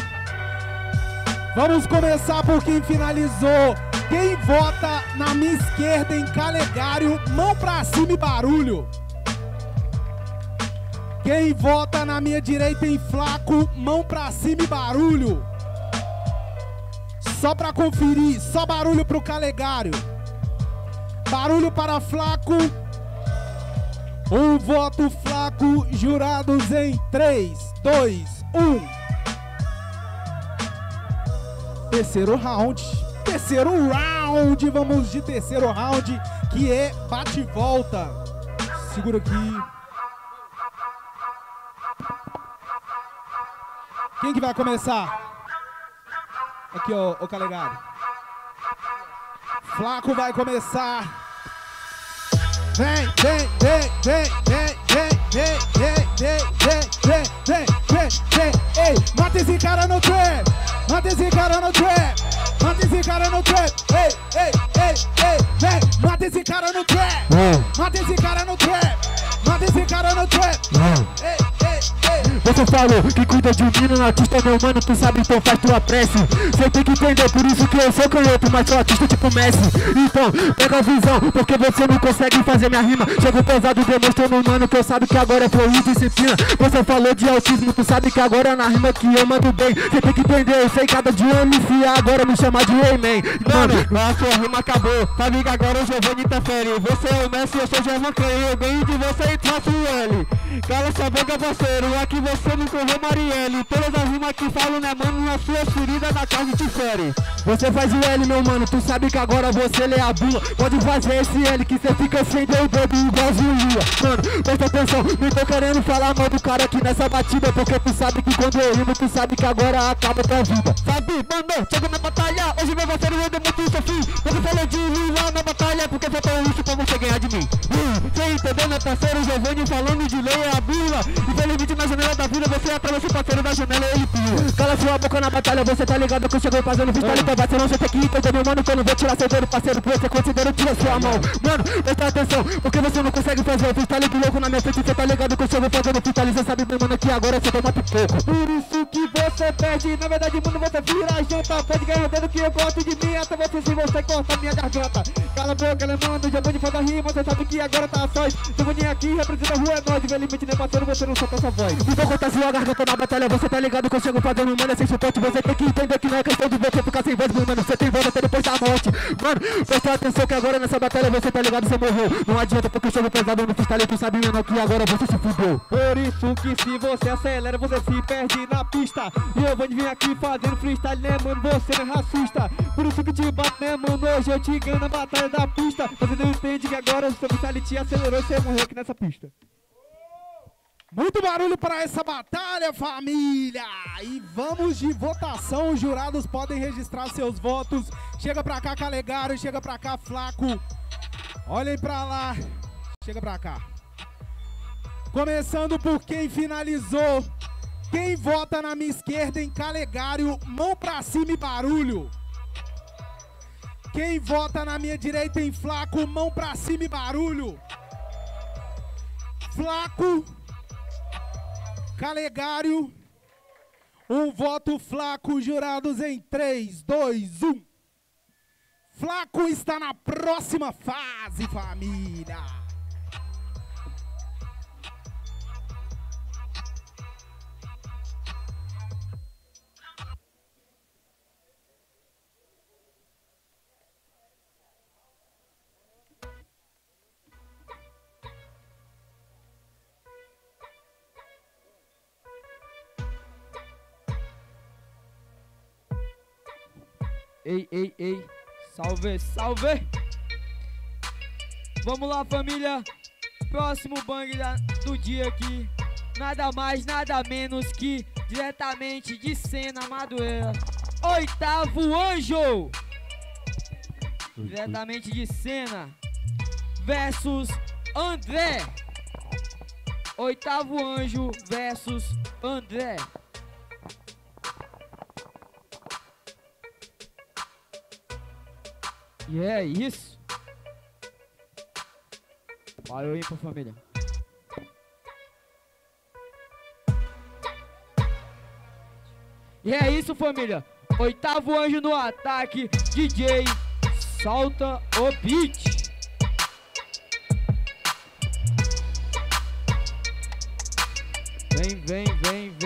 Vamos começar por quem finalizou. Quem vota na minha esquerda em Calegário, mão pra cima e barulho. Quem vota na minha direita em Flaco, mão pra cima e barulho. Só pra conferir, só barulho pro Calegário. Barulho para Flaco. Um voto Flaco, jurados em 3, 2, 1. Terceiro round. Terceiro round. Vamos de terceiro round, que é bate e volta. Segura aqui. Quem que vai começar? Aqui, ó, ô Calegado. Flaco vai começar. Vem, vem, vem, vem, vem, vem, vem, vem, vem, vem, vem, vem, vem, vem. Ei, mata esse cara no trap. Mata esse cara no trap. Mata esse cara no trap. Ei, ei, ei, ei, vem. Mata esse cara no trap. Mata esse cara no trap. Mata esse cara no trap. Ei. Você falou que cuida de um menino, artista meu mano, tu sabe, então faz tua prece. Cê tem que entender, por isso que eu sou canhoto, mas sou artista tipo Messi. Então, pega a visão, porque você não consegue fazer minha rima. Chego pesado, demonstrando, mano, que eu sabe que agora é e disciplina. Você falou de autismo, tu sabe que agora é na rima que eu mando bem. Cê tem que entender, eu sei cada dia me fiar, agora me chamar de Rayman Mano, a sua rima acabou, sabe que agora o Giovanni interfere Você é o Messi, eu sou o German eu ganho de você e traço o L Cala sua boca, parceiro, aqui você não correu Marielle. Todas as rimas que falo, né, mano, na sua ferida da casa te fere. Você faz o L, meu mano, tu sabe que agora você lê a bula. Pode fazer esse L que cê fica sem deu dedo igualzinho Lua Mano, presta atenção, não tô querendo falar mal do cara aqui nessa batida Porque tu sabe que quando eu rimo, tu sabe que agora acaba tua vida. Sabe, mano, chega na batalha, hoje meu parceiro eu dei muito sofri Você falou de Lula na batalha, porque faltou isso pra você ganhar de mim. Hum, Cê entendeu, meu parceiro, Giovanni falando de lei é a bula. Infelizmente na janela da vida você atravessa o parceiro da janela ele pula. Cala sua boca na batalha, você tá ligado que eu chego fazendo freestyle Então parceiro, você tem que entender, meu mano, que eu não vou tirar seu dedo parceiro Que você considera tira sua mão. Mano, presta atenção, porque você não consegue fazer o freestyle que louco na minha frente Você tá ligado que eu chego fazendo freestyle, você sabe, meu mano, que agora você toma pipoco. Por isso que você perde, na verdade, mano, você vira janta Pode ganhar o dedo que eu gosto de mim, até você se você corta minha garganta. Cala a boca, mano, já vou de fazer rima, você sabe que agora tá sós Giovanni aqui, representa a rua, é nóis, infelizmente, né, parceiro, você não solta essa voz E sua garganta na batalha, você tá ligado que eu chego fazendo mano, é sem suporte. Você tem que entender que não é questão de você ficar sem voz, mano, você tem voz até depois da morte. Mano, presta atenção que agora nessa batalha você tá ligado, você morreu. Não adianta porque eu chego pesado no freestyle, tu sabe, menor, que agora você se fudeu. Por isso que se você acelera, você se perde na pista. E eu vou vir aqui fazendo freestyle, né, mano, você não é racista Por isso que te bato, né, mano, hoje eu te ganho na batalha da pista. Você não entende que agora o seu freestyle te acelerou você morreu aqui nessa pista muito barulho para essa batalha, família! E vamos de votação. Os jurados podem registrar seus votos. Chega pra cá, Calegaro. Chega pra cá, Flaco. Olhem pra lá. Chega pra cá. Começando por quem finalizou. Quem vota na minha esquerda em Calegário, mão pra cima e barulho. Quem vota na minha direita em Flaco, mão pra cima e barulho. Flaco. Calegário. Um voto Flaco, jurados em 3, 2, 1. Flaco está na próxima fase, família. Ei, ei, ei. Salve, salve. Vamos lá, família. Próximo bang da- do dia aqui. Nada mais, nada menos que diretamente de cena Madureira. Oitavo Anjo. Diretamente de cena. Versus André. Oitavo Anjo versus André. E é isso. Valeu aí pra família. E é isso, família. Oitavo anjo no ataque. DJ, solta o beat. Vem, vem, vem, vem, vem, vem, vem.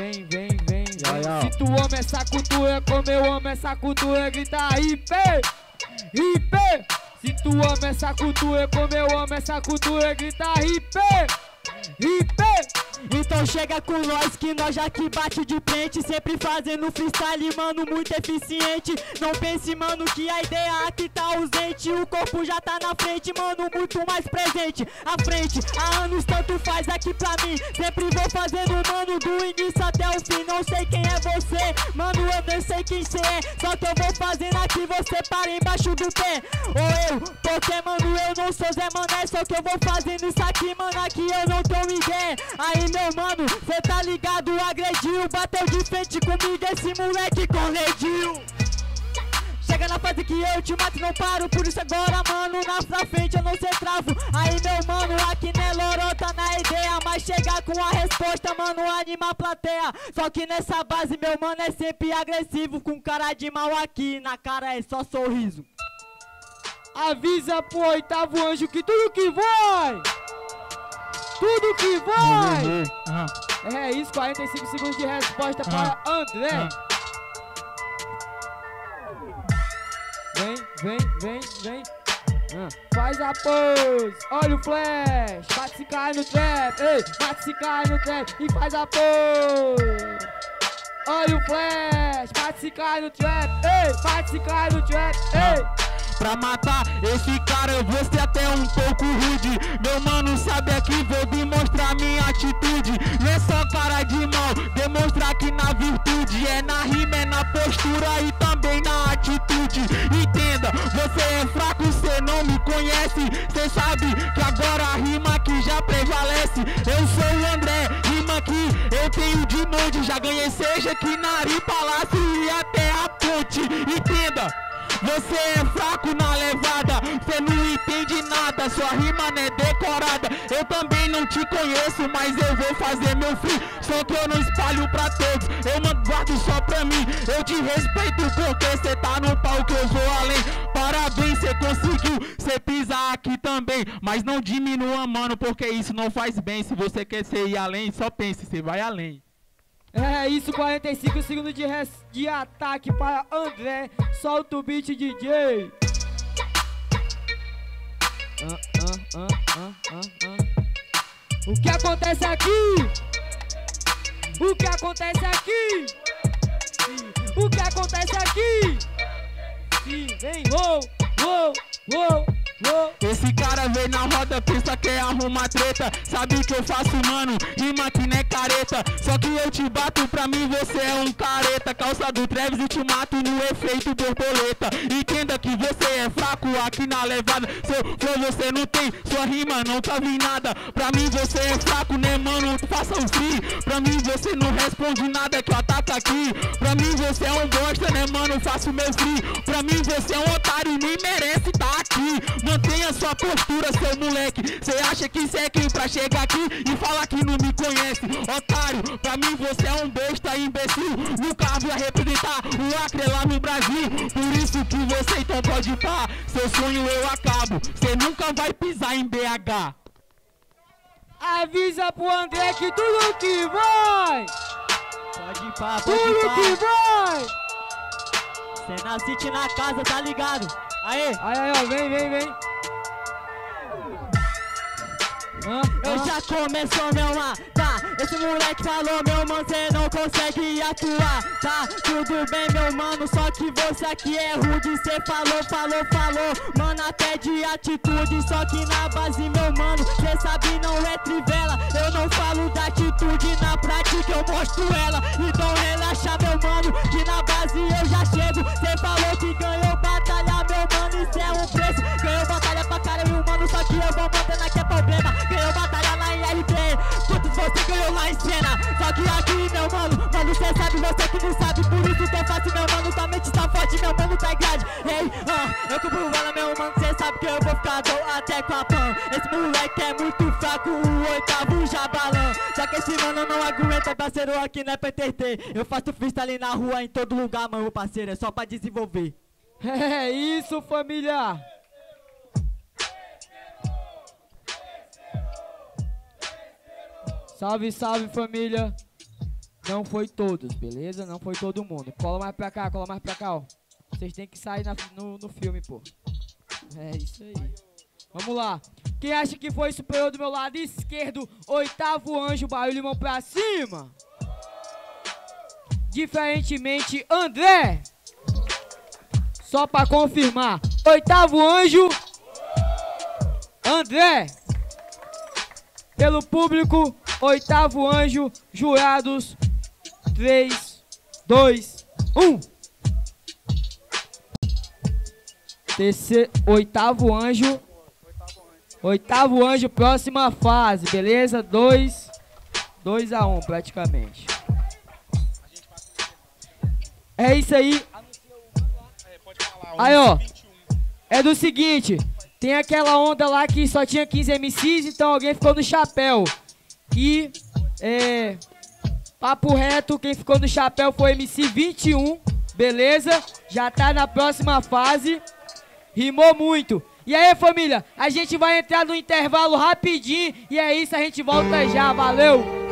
Se tu ama essa cultura como eu amo essa cultura, grita IP, IP. Se tu ama essa cultura como eu amo essa cultura, grita IP, IP. Então chega com nós que nós já que bate de frente Sempre fazendo freestyle, mano, muito eficiente. Não pense, mano, que a ideia aqui tá ausente. O corpo já tá na frente, mano, muito mais presente. À frente, há anos tanto faz aqui pra mim. Sempre vou fazendo, mano, do início até o fim. Não sei quem é você, mano, eu nem sei quem cê é. Só que eu vou fazendo aqui, você para embaixo do pé. Ou eu, porque, mano, eu não sou Zé Mané. Só que eu vou fazendo isso aqui, mano, aqui eu não tô ninguém. Aí, meu mano, cê tá ligado, agrediu Bateu de frente comigo esse moleque corrediu. Chega na fase que eu te mato e não paro Por isso agora, mano, na sua frente eu não sei travo. Aí, meu mano, aqui não é lorota na ideia Mas chegar com a resposta, mano, anima a plateia. Só que nessa base, meu mano, é sempre agressivo Com cara de mal aqui, na cara é só sorriso. Avisa pro oitavo anjo que tudo que vai Tudo que vai! É isso, 45 segundos de resposta para André. Vem, vem, vem, vem. Ah. Faz a pose, olha o flash, bate se cai no trap, ei, bate se cai no trap e faz a pose. Olha o flash, bate se cai no trap, ei, bate se cai no trap, ei. Pra matar esse cara eu vou ser até um pouco rude. Meu mano sabe aqui, vou demonstrar minha atitude. Não é só cara de mal, demonstrar que na virtude. É na rima, é na postura e também na atitude. Entenda, você é fraco, cê não me conhece. Cê sabe que agora a rima aqui já prevalece. Eu sou o André, rima aqui eu tenho de monte Já ganhei seja aqui na Ari Palácio e até a ponte. Entenda você é fraco na levada, cê não entende nada, sua rima não é decorada. Eu também não te conheço, mas eu vou fazer meu free. Só que eu não espalho pra todos, eu guardo só pra mim. Eu te respeito porque cê tá no palco, eu vou além. Parabéns, cê conseguiu, cê pisar aqui também. Mas não diminua, mano, porque isso não faz bem. Se você quer ser ir além, só pense, cê vai além. É isso, 45 segundos de, res, de ataque para André. Solta o beat, DJ. Ah, ah, ah. O que acontece aqui? O que acontece aqui? O que acontece aqui? Sim, vem, uou, uou, uou. Esse cara veio na roda, pensa que é arrumar treta. Sabe que eu faço, mano, que não é careta. Só que eu te bato, pra mim você é um careta. Calça do Travis e te mato no efeito borboleta. Entenda que você é fraco aqui na levada. Seu flow você não tem, sua rima não cabe em nada Pra mim você é fraco, né mano, faça o free. Pra mim você não responde nada que eu ataco aqui. Pra mim você é um bosta, né mano, faço meu free. Pra mim você é um otário e nem merece tá aqui Mantenha sua postura, seu moleque. Cê acha que cê é quem pra chegar aqui e falar que não me conhece? Otário, pra mim você é um besta imbecil. Nunca vai representar o Acre lá no Brasil. Por isso que você então pode pá. Seu sonho eu acabo. Cê nunca vai pisar em BH. Avisa pro André que tudo que vai. Pode ir pá, pode Tudo pá. que vai. Cê nasce na casa, tá ligado? Aê! Aí, aí, ó, vem, vem, vem. Eu já começou, meu tá? Esse moleque falou, meu mano, cê não consegue atuar, tá? Tudo bem, meu mano, só que você aqui é rude. Cê falou, falou, falou, mano, até de atitude Só que na base, meu mano, cê sabe não é trivela. Eu não falo da atitude, na prática eu mostro ela. Então relaxa, meu mano, que na base eu já chego. Cê falou que ganhou batalha, meu mano, isso é um preço. Ganhou batalha pra caralho, mano, só que eu vou aqui é problema Ganhou batalha em RT, quantos você ganhou lá em cena? Só que aqui, meu mano, mano, cê sabe, você que não sabe Por isso que eu faço, meu mano, tua mente tá forte, meu mano, tá grande. Ei, ah, eu compro ela, meu mano, cê sabe que eu vou ficar dou até com a pan. Esse moleque é muito fraco, o oitavo já balan Só que esse mano não aguenta, parceiro, aqui não é pra entreter Eu faço freestyle na rua, em todo lugar, mano, parceiro, é só pra desenvolver. É isso, família. Salve, salve, família. Não foi todos, beleza? Não foi todo mundo. Cola mais pra cá, cola mais pra cá, ó. Vocês têm que sair na- no, no filme, pô. É isso aí. Vamos lá. Quem acha que foi superior do meu lado esquerdo, oitavo anjo, barulho limão pra cima. Diferentemente, André. Só pra confirmar. Oitavo anjo, André. Pelo público, oitavo anjo, jurados. 3, 2, 1. Terceiro, oitavo anjo. Oitavo anjo, próxima fase, beleza? 2 2 a 1 um, praticamente. É isso aí. Aí, ó. É do seguinte. Tem aquela onda lá que só tinha 15 MCs, então alguém ficou no chapéu. E, é... Papo reto, quem ficou no chapéu foi MC 21, beleza? Já tá na próxima fase. Rimou muito. E aí, família, a gente vai entrar no intervalo rapidinho e é isso, a gente volta já, valeu!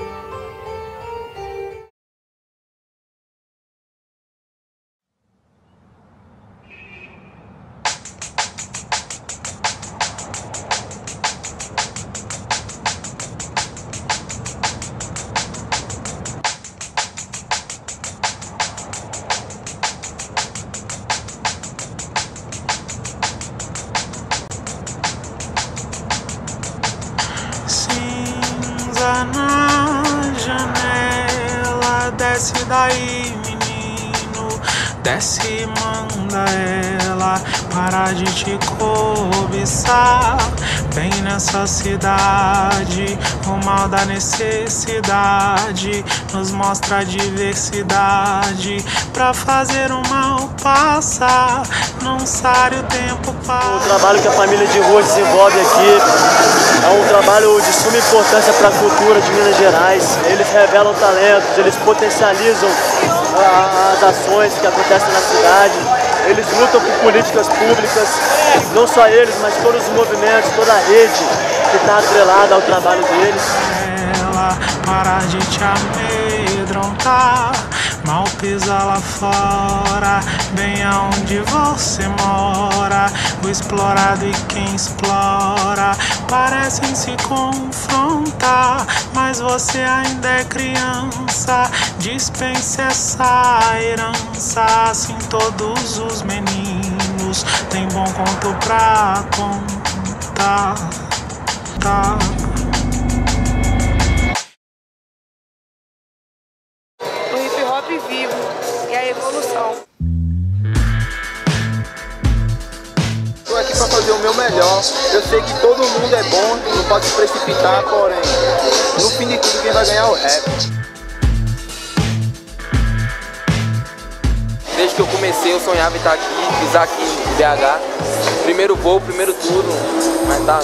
Da necessidade nos mostra a diversidade. Pra fazer o mal passar, não sabe o tempo passa. O trabalho que a família de rua desenvolve aqui é um trabalho de suma importância para a cultura de Minas Gerais. Eles revelam talentos, eles potencializam as ações que acontecem na cidade. Eles lutam por políticas públicas, não só eles, mas todos os movimentos, toda a rede que está atrelada ao trabalho deles. Ela para de te amedrontar Mal pisa lá fora, bem aonde você mora. O explorado e quem explora parecem se confrontar, mas você ainda é criança. Dispense essa herança, assim todos os meninos têm bom conto pra contar. Tá. Precipitar, porém, no fim de tudo, quem vai ganhar é o rap. Desde que eu comecei, eu sonhava em estar aqui, pisar aqui em BH. Primeiro voo, primeiro tudo, mas tá,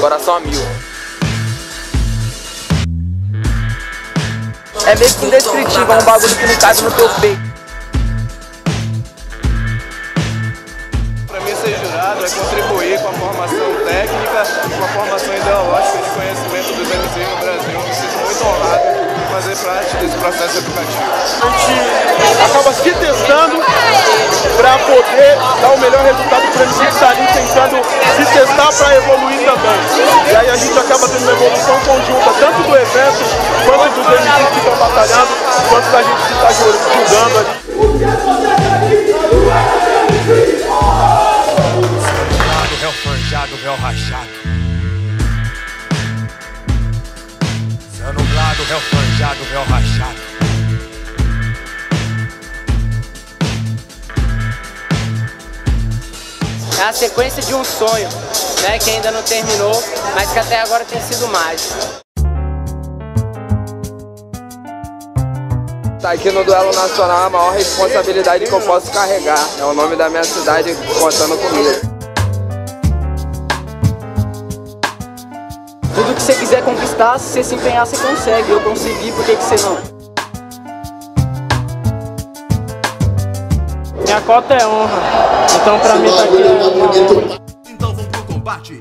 coração a mil. É meio que indescritível, é um bagulho que não cabe no teu peito. é contribuir com a formação técnica e com a formação ideológica de conhecimento dos MCs no Brasil. Me sinto muito honrado em fazer parte desse processo educativo. A gente acaba se testando para poder dar o melhor resultado para o MC que está ali tentando se testar para evoluir também. E aí a gente acaba tendo uma evolução conjunta, tanto do evento, quanto dos MCs que estão batalhando, quanto da gente que está julgando ali. forjado, véu rachado. Céu nublado, véu forjado, véu rachado. É a sequência de um sonho, né, que ainda não terminou, mas que até agora tem sido mágico. Tá aqui no duelo nacional é a maior responsabilidade que eu posso carregar. É o nome da minha cidade contando comigo. Que você quiser conquistar, se você se empenhar, você consegue. Eu consegui, por que, que você não? Minha cota é honra. Então pra mim tá aqui é uma honra. Então vamos pro combate.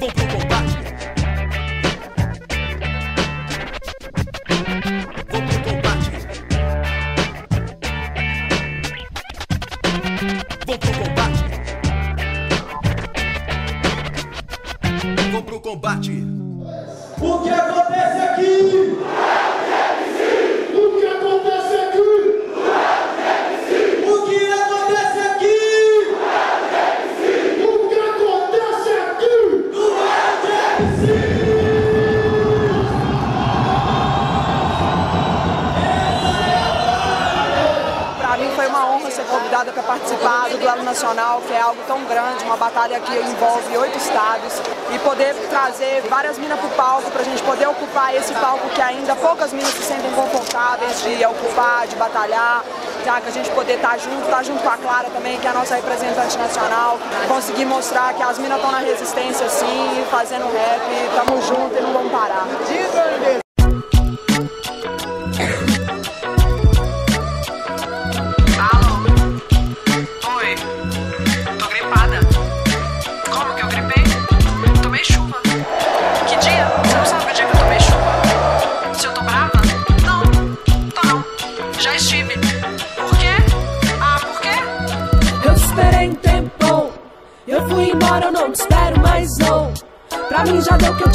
Vamos pro combate. Combate. O que acontece aqui? O que acontece aqui? O que acontece aqui? O que acontece aqui? Mim foi uma honra ser convidada para participar do duelo nacional, que é algo tão grande, uma batalha que envolve oito estados, e poder trazer várias minas para o palco, para a gente poder ocupar esse palco que ainda poucas minas se sentem confortáveis de ocupar, de batalhar, já que a gente poder estar junto, estar junto com a Clara também, que é a nossa representante nacional, conseguir mostrar que as minas estão na resistência sim, fazendo rap, estamos juntos e não vamos parar.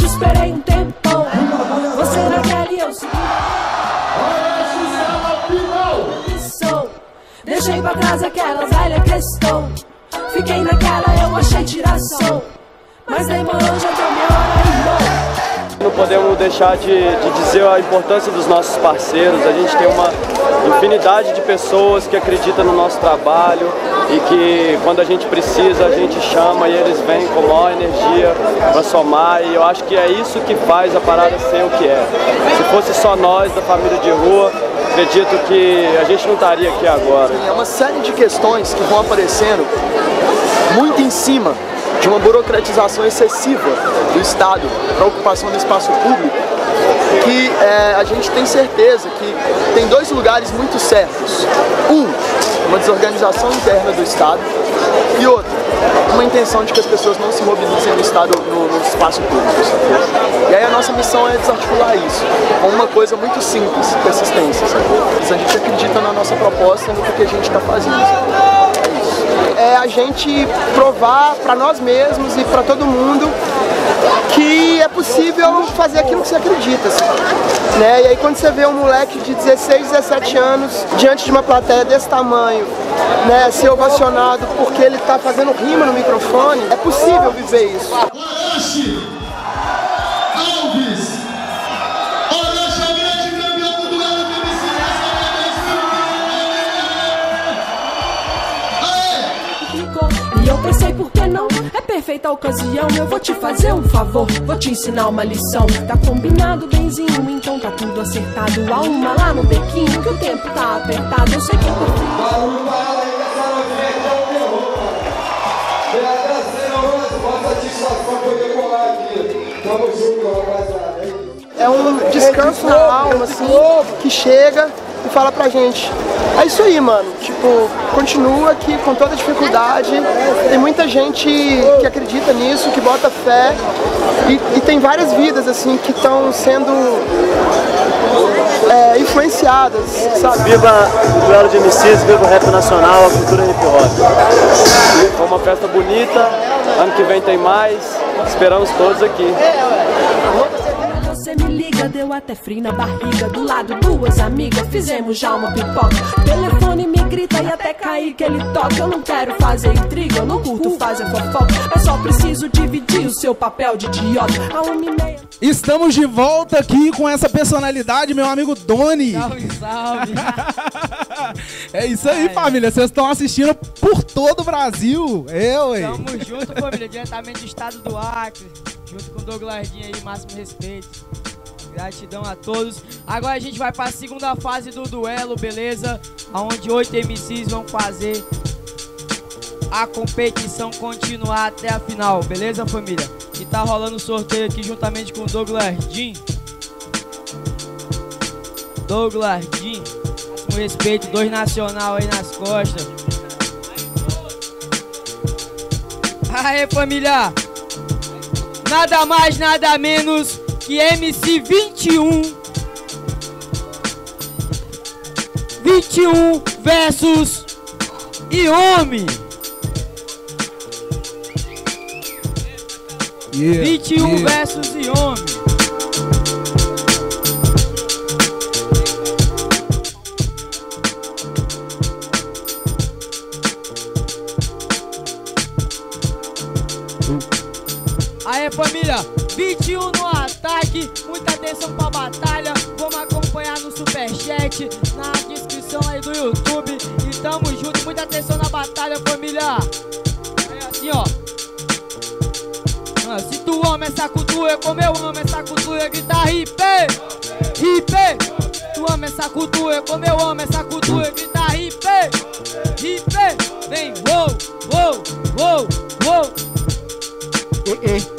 Esperei deixar de, de dizer a importância dos nossos parceiros. A gente tem uma infinidade de pessoas que acreditam no nosso trabalho e que quando a gente precisa a gente chama e eles vêm com maior energia para somar. E eu acho que é isso que faz a parada ser o que é. Se fosse só nós da família de rua, acredito que a gente não estaria aqui agora. É uma série de questões que vão aparecendo muito em cima de uma burocratização excessiva do Estado para a ocupação do espaço público, que é, a gente tem certeza que tem dois lugares muito certos. Um, uma desorganização interna do Estado e outro, uma intenção de que as pessoas não se mobilizem no Estado, no, no espaço público. E aí a nossa missão é desarticular isso com uma coisa muito simples, persistência. Sacou? A gente acredita na nossa proposta no que a gente está fazendo. Sacou? É a gente provar para nós mesmos e para todo mundo que é possível fazer aquilo que você acredita. assim, né? E aí quando você vê um moleque de 16, 17 anos diante de uma plateia desse tamanho, né, ser ovacionado porque ele está fazendo rima no microfone, é possível viver isso. Eu pensei, por que não? É perfeita a ocasião, eu vou te fazer um favor, vou te ensinar uma lição. Tá combinado, benzinho, então tá tudo acertado. Há uma lá no bequinho, que o tempo tá apertado. Eu sei que eu tô É um descanso na alma, assim, que chega e fala pra gente. É isso aí, mano. Tipo, continua aqui com toda dificuldade. Tem muita gente que acredita nisso, que bota fé. E, e tem várias vidas, assim, que estão sendo é, influenciadas, sabe? Viva o duelo de MCs, viva o rap nacional, a cultura hip hop. Foi uma festa bonita, ano que vem tem mais, esperamos todos aqui. Deu até frio na barriga. Do lado, duas amigas, fizemos já uma pipoca. Telefone me grita e até cair que ele toca. Eu não quero fazer intriga, eu não curto fazer fofoca. Eu só preciso dividir o seu papel de idiota. A uma e meia. Estamos de volta aqui com essa personalidade, meu amigo Doni. Salve, salve. É isso aí, família. Vocês estão assistindo por todo o Brasil. Eu, hein? Tamo junto, família, diretamente do estado do Acre. Junto com o Douglasinho aí, máximo respeito. Gratidão a todos. Agora a gente vai para a segunda fase do duelo, beleza? Onde oito MCs vão fazer a competição continuar até a final, beleza, família? E tá rolando o sorteio aqui juntamente com o Douglas Jean. Douglas Jean, máximo respeito, dois nacional aí nas costas. Aê, família! Nada mais, nada menos que MC 21. 21 versus Iomi. Yeah, 21 yeah. versos e homem. Aê família, 21 no ataque, muita atenção pra batalha. Vamos acompanhar no superchat, na descrição aí do YouTube. E tamo junto, muita atenção na batalha, família. É assim, ó. Ah, se tu ama essa cultura, como eu amo essa cultura, grita hip, hip. Tu ama essa cultura, como eu amo essa cultura, grita hip, hip. Vem, uou, uou, uou, uou. Ei, ei.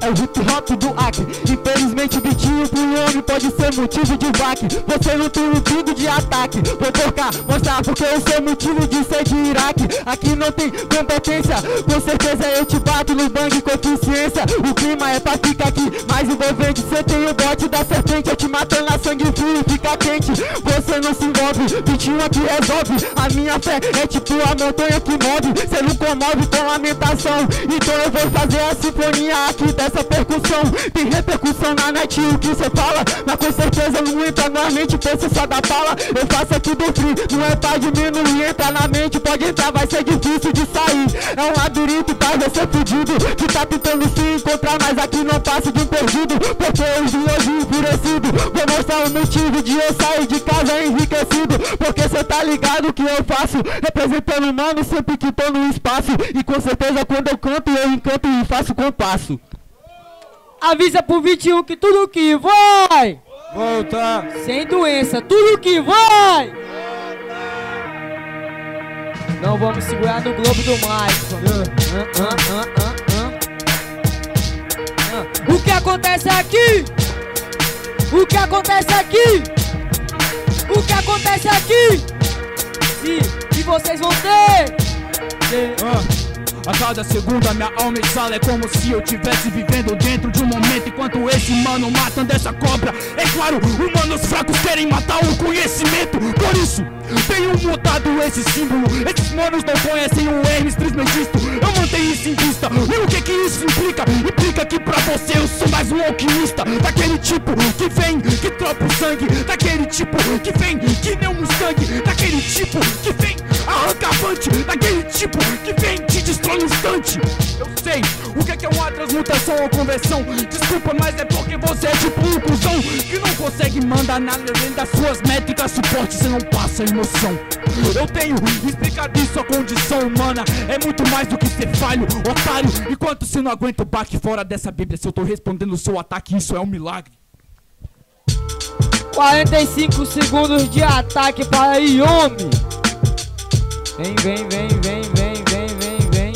É o hip hop do Acre Infelizmente o bitinho pro homem pode ser motivo de baque. Você não tem um pingo de ataque. Vou tocar, mostrar porque eu sou motivo de ser de Iraque. Aqui não tem competência. Com certeza eu te bato no bang com eficiência. O clima é pra ficar aqui mais envolvente. Cê tem o bote da serpente. Eu te matando na sangue frio fica quente Você não se envolve, bitinho aqui resolve. A minha fé é tipo a montanha que move. Cê não comove com lamentação. Então eu vou fazer a sinfonia aqui dessa percussão. Tem repercussão na net o que cê fala? Mas com certeza não entra na mente Pensa só da fala. Eu faço aqui do free Não é pra diminuir, entra na mente Pode entrar, vai ser difícil de sair. É um labirinto pra você fudido. Que tá tentando se encontrar Mas aqui não passa de um perdido. Porque vim hoje enfurecido Vou mostrar o motivo de eu sair de casa enriquecido Porque cê tá ligado que eu faço Representando o mano sempre que tô no espaço E com certeza quando eu canto eu encanto e faço compasso Avisa pro 21 que tudo que vai Volta. Sem doença, tudo que vai Não vamos segurar no globo do ah, ah, ah. Ah, O que acontece aqui? O que acontece aqui? O que acontece aqui? E, vocês vão ter? Ah, A cada segunda minha alma exala. É como se eu tivesse vivendo dentro de um momento Enquanto esse mano matando essa cobra. É claro, humanos fracos querem matar o conhecimento. Por isso, tenho mudado esse símbolo. Esses manos não conhecem o Hermes Trismegisto. Eu mantenho isso em vista. E o que que isso implica? Implica que pra você eu sou mais um alquimista. Daquele tipo que vem, que troca o sangue. Daquele tipo que vem, que nem um Mustang Daquele tipo que vem, arrancavante Daquele tipo que vem, te destrói no instante. Eu sei o que que é uma transmutação ou conversão. Desculpa, mas é porque você é tipo um cuzão Que não consegue mandar nada além das suas métricas Suporte, você não passa emoção. Eu tenho explicado isso, a condição humana. É muito mais do que ser falho, otário. Enquanto você não aguenta o baque fora dessa bíblia? Se eu tô respondendo o seu ataque, isso é um milagre. 45 segundos de ataque para Yomi. Vem, vem, vem, vem, vem, vem, vem, vem.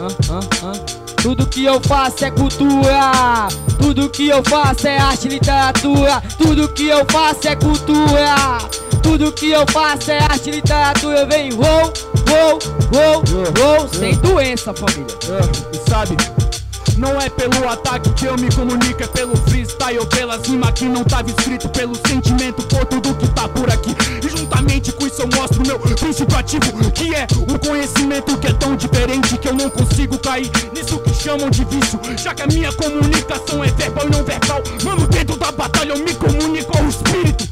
Ah, ah, ah. Tudo que eu faço é cultura. Tudo que eu faço é arte e literatura. Tudo que eu faço é cultura. Tudo que eu faço é arte e literatura. Vem, uou, uou, uou, uou. Sem doença, família. E sabe, não é pelo ataque que eu me comunico, é pelo freestyle ou pelas rimas que não tava escrito, pelo sentimento por tudo que tá por aqui. Com isso eu mostro meu princípio ativo, que é o conhecimento que é tão diferente que eu não consigo cair nisso que chamam de vício, já que a minha comunicação é verbal e não verbal. Mano, dentro da batalha eu me comunico ao espírito.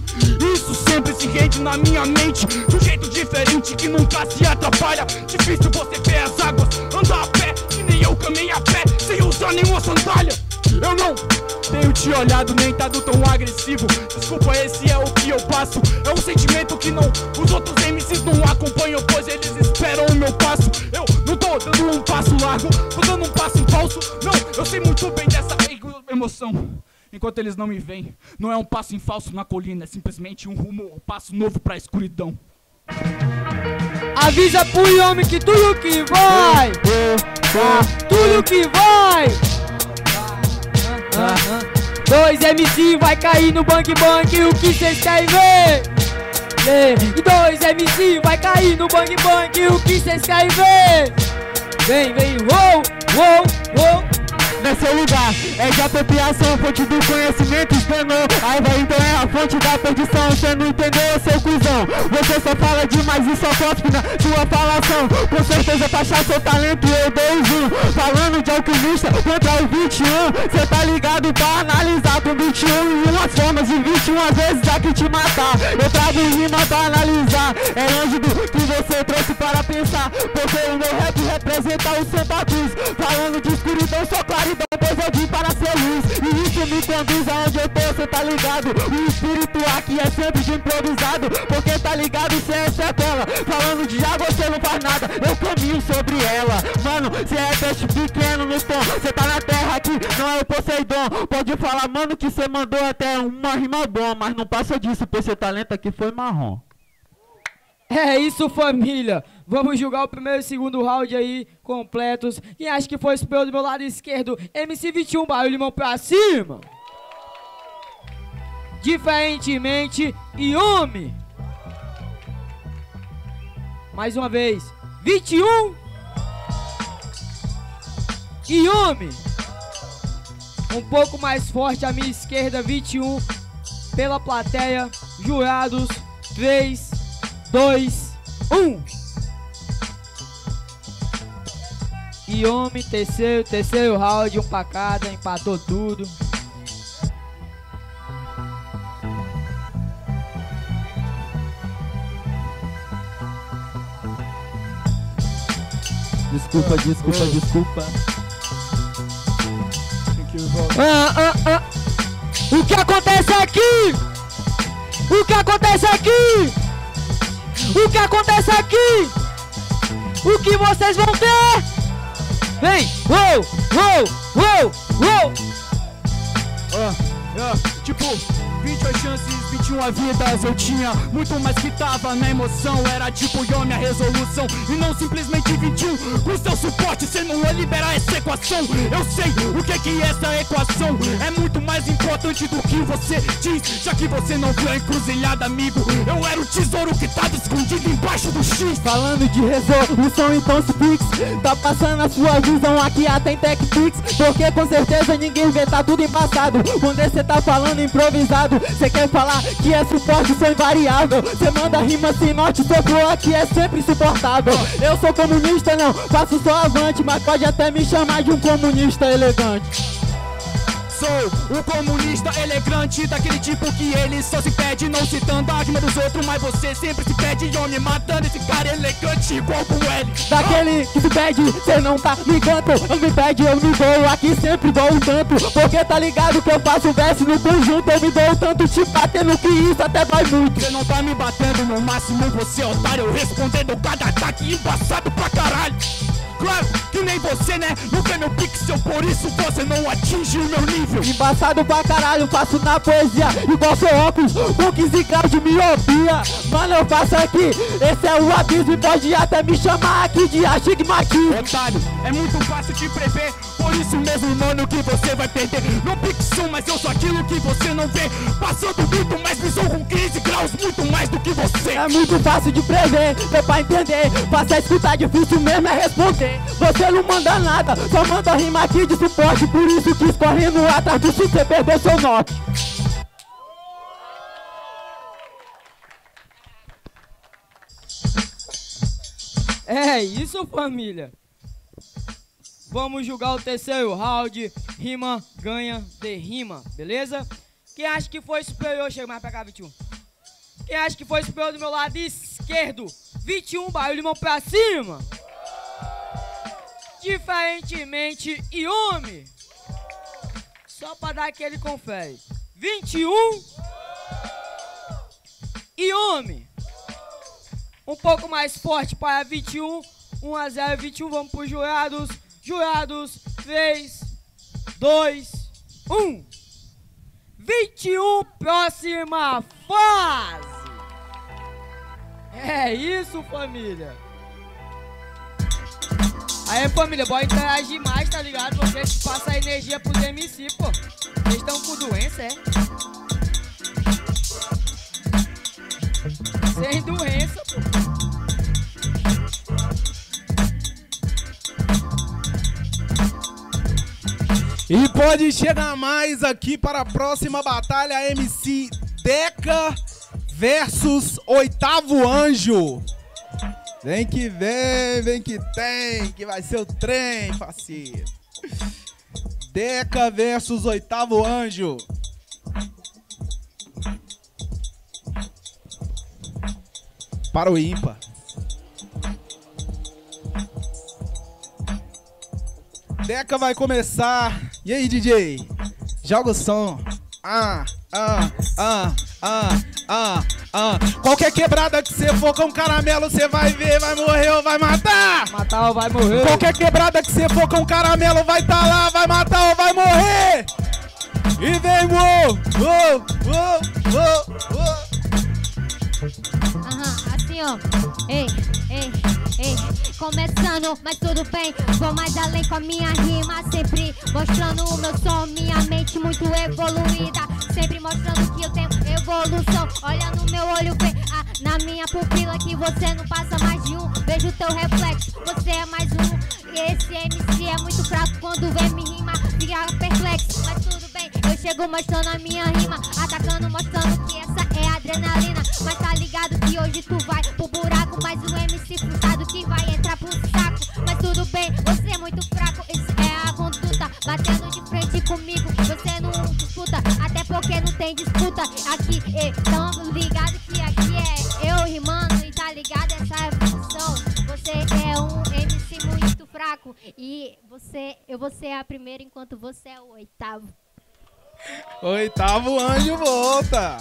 Isso sempre se rende na minha mente De um jeito diferente que nunca se atrapalha Difícil você ver as águas Andar a pé, que nem eu caminhei a pé Sem usar nenhuma sandália Eu não tenho te olhado nem dado tão agressivo Desculpa, esse é o que eu passo É um sentimento que não Os outros MCs não acompanham Pois eles esperam o meu passo Eu não tô dando um passo largo Tô dando um passo em falso Não, eu sei muito bem dessa emoção Enquanto eles não me veem, não é um passo em falso na colina, é simplesmente um rumo, um passo novo pra escuridão. Avisa pro Yomi que tudo que vai. Ah, tudo que vai. Dois MC vai cair no bang bang, o que cês querem ver? E dois MC vai cair no bang bang, o que cês querem ver? Vem, vem, uou, uou, uou. Nesse lugar é de apropriação, fonte do conhecimento esganou Aí vai então é a fonte da perdição, cê não entendeu, seu cuzão Você só fala demais e só cospe na sua falação Com certeza pra achar seu talento eu dei zoom Falando de algo cê tá ligado pra analisar com 21 e umas formas e 21 vezes aqui te matar. Eu trago rima pra analisar, é longe do que você trouxe para pensar. Porque o meu rap representa o Santa Cruz. Falando de escuridão, só claridão, pois eu vim para ser luz. E isso me conduz aonde eu tô, cê tá ligado? O espírito aqui é sempre de improvisado. Porque tá ligado, cê é sequela. Falando de água, você não faz nada, eu caminho sobre ela. Mano, cê é peixe pequeno no tom, cê tá na terra aqui, não é o Poseidon. Pode falar, mano, que cê mandou até uma rima boa, mas não passa disso, pois seu talento aqui foi marrom. É isso, família. Vamos jogar o primeiro e segundo round aí completos. Quem acha que foi pelo meu lado esquerdo? MC21, barulho limão pra cima. Diferentemente, Yumi. Mais uma vez. 21. Yumi. Um pouco mais forte à minha esquerda, 21. Pela plateia, jurados. 3, 2, 1. Yumi, terceiro, terceiro round, um pra cada, empatou tudo. Desculpa, desculpa, desculpa. Ah, ah, ah. O que acontece aqui? O que acontece aqui? O que acontece aqui? O que vocês vão ter? Vem! Uou! Uou! Uou! Uou! Ah, ah, tipo, 28 chances, 21 vidas eu tinha. Muito mais que tava na emoção Era tipo Yomi a resolução. E não simplesmente 21 Com seu suporte você não ia liberar essa equação. Eu sei o que que é essa equação. É muito mais importante do que você diz Já que você não viu a encruzilhada, amigo. Eu era o tesouro que tava escondido embaixo do X. Falando de resolução, então se fix. Tá passando a sua visão aqui até em TechPix Porque com certeza ninguém vê, tá tudo embaçado. Quando cê tá falando improvisado Cê quer falar que é suporte, sou invariável. Cê manda rima sem norte, seu flow aqui é sempre insuportável Eu sou comunista não, faço só avante Mas pode até me chamar de um comunista elegante Sou o comunista elegante Daquele tipo que ele só se pede Não citando a rima dos outros Mas você sempre se pede Homem matando esse cara elegante igual pro L. Daquele que se pede, cê não tá me canto Eu me pede, eu me dou, aqui sempre dou um tanto. Porque tá ligado que eu faço verso no conjunto Eu me dou tanto, te batendo que isso até vai muito. Você não tá me batendo, no máximo você é otário Eu respondendo cada ataque embaçado pra caralho Claro que nem você, né? Não vê meu pixel, por isso você não atinge o meu nível. Embaçado pra caralho, faço na poesia Igual seu óculos, com 15 graus de miopia. Mano, eu faço aqui, esse é o abismo E pode até me chamar aqui de astigmatismo. Otário, é muito fácil de prever Por isso mesmo, mano, que você vai perder. No pixel, mas eu sou aquilo que você não vê. Passando muito mais visão com 15 graus Muito mais do que você. É muito fácil de prever, deu pra entender. Fácil é escutar, difícil mesmo é responder Você não manda nada, só manda rima aqui de suporte Por isso que correndo atrás do você perdeu seu norte É isso, família. Vamos jogar o terceiro round. Rima ganha de rima, beleza? Quem acha que foi superior, chega mais pra cá, 21. Quem acha que foi superior do meu lado esquerdo? 21, barulho, mão pra cima. Diferentemente, Yumi. Só pra dar aquele confere. 21. Yumi. Um pouco mais forte para 21. 1 a 0, 21. Vamos pros jurados. Jurados. 3, 2, 1. 21, próxima fase. É isso, família. Aí, família, bora interagir mais, tá ligado? Vocês passam a energia pros MC, pô. Vocês estão com doença, é? Sem doença, pô. E pode chegar mais aqui para a próxima batalha MC Deca versus Oitavo Anjo. Vem que vem, vem que tem, que vai ser o trem, parceiro. Deca versus Oitavo Anjo. Para o ímpar. Deca vai começar. E aí, DJ? Joga o som. Ah, ah, ah, ah, ah, ah. Qualquer quebrada que você for com caramelo, você vai ver, vai morrer ou vai matar. Matar ou vai morrer. Qualquer quebrada que você for com caramelo, vai tá lá, vai matar ou vai morrer. E vem, uou, uou, uou, uou, uou. Aham, assim ó. Ei, ei, ei. Começando, mas tudo bem. Vou mais além com a minha rima. Sempre mostrando o meu som. Minha mente muito evoluída. Sempre mostrando que eu tenho evolução. Olha no meu olho, vê ah, na minha pupila que você não passa mais de um. Vejo teu reflexo, você é mais um. E esse MC é muito fraco quando vem me rima. Fica perplexo, mas tudo bem. Eu chego mostrando a minha rima. Atacando, mostrando que é ser a primeira enquanto você é o oitavo. Oitavo anjo volta.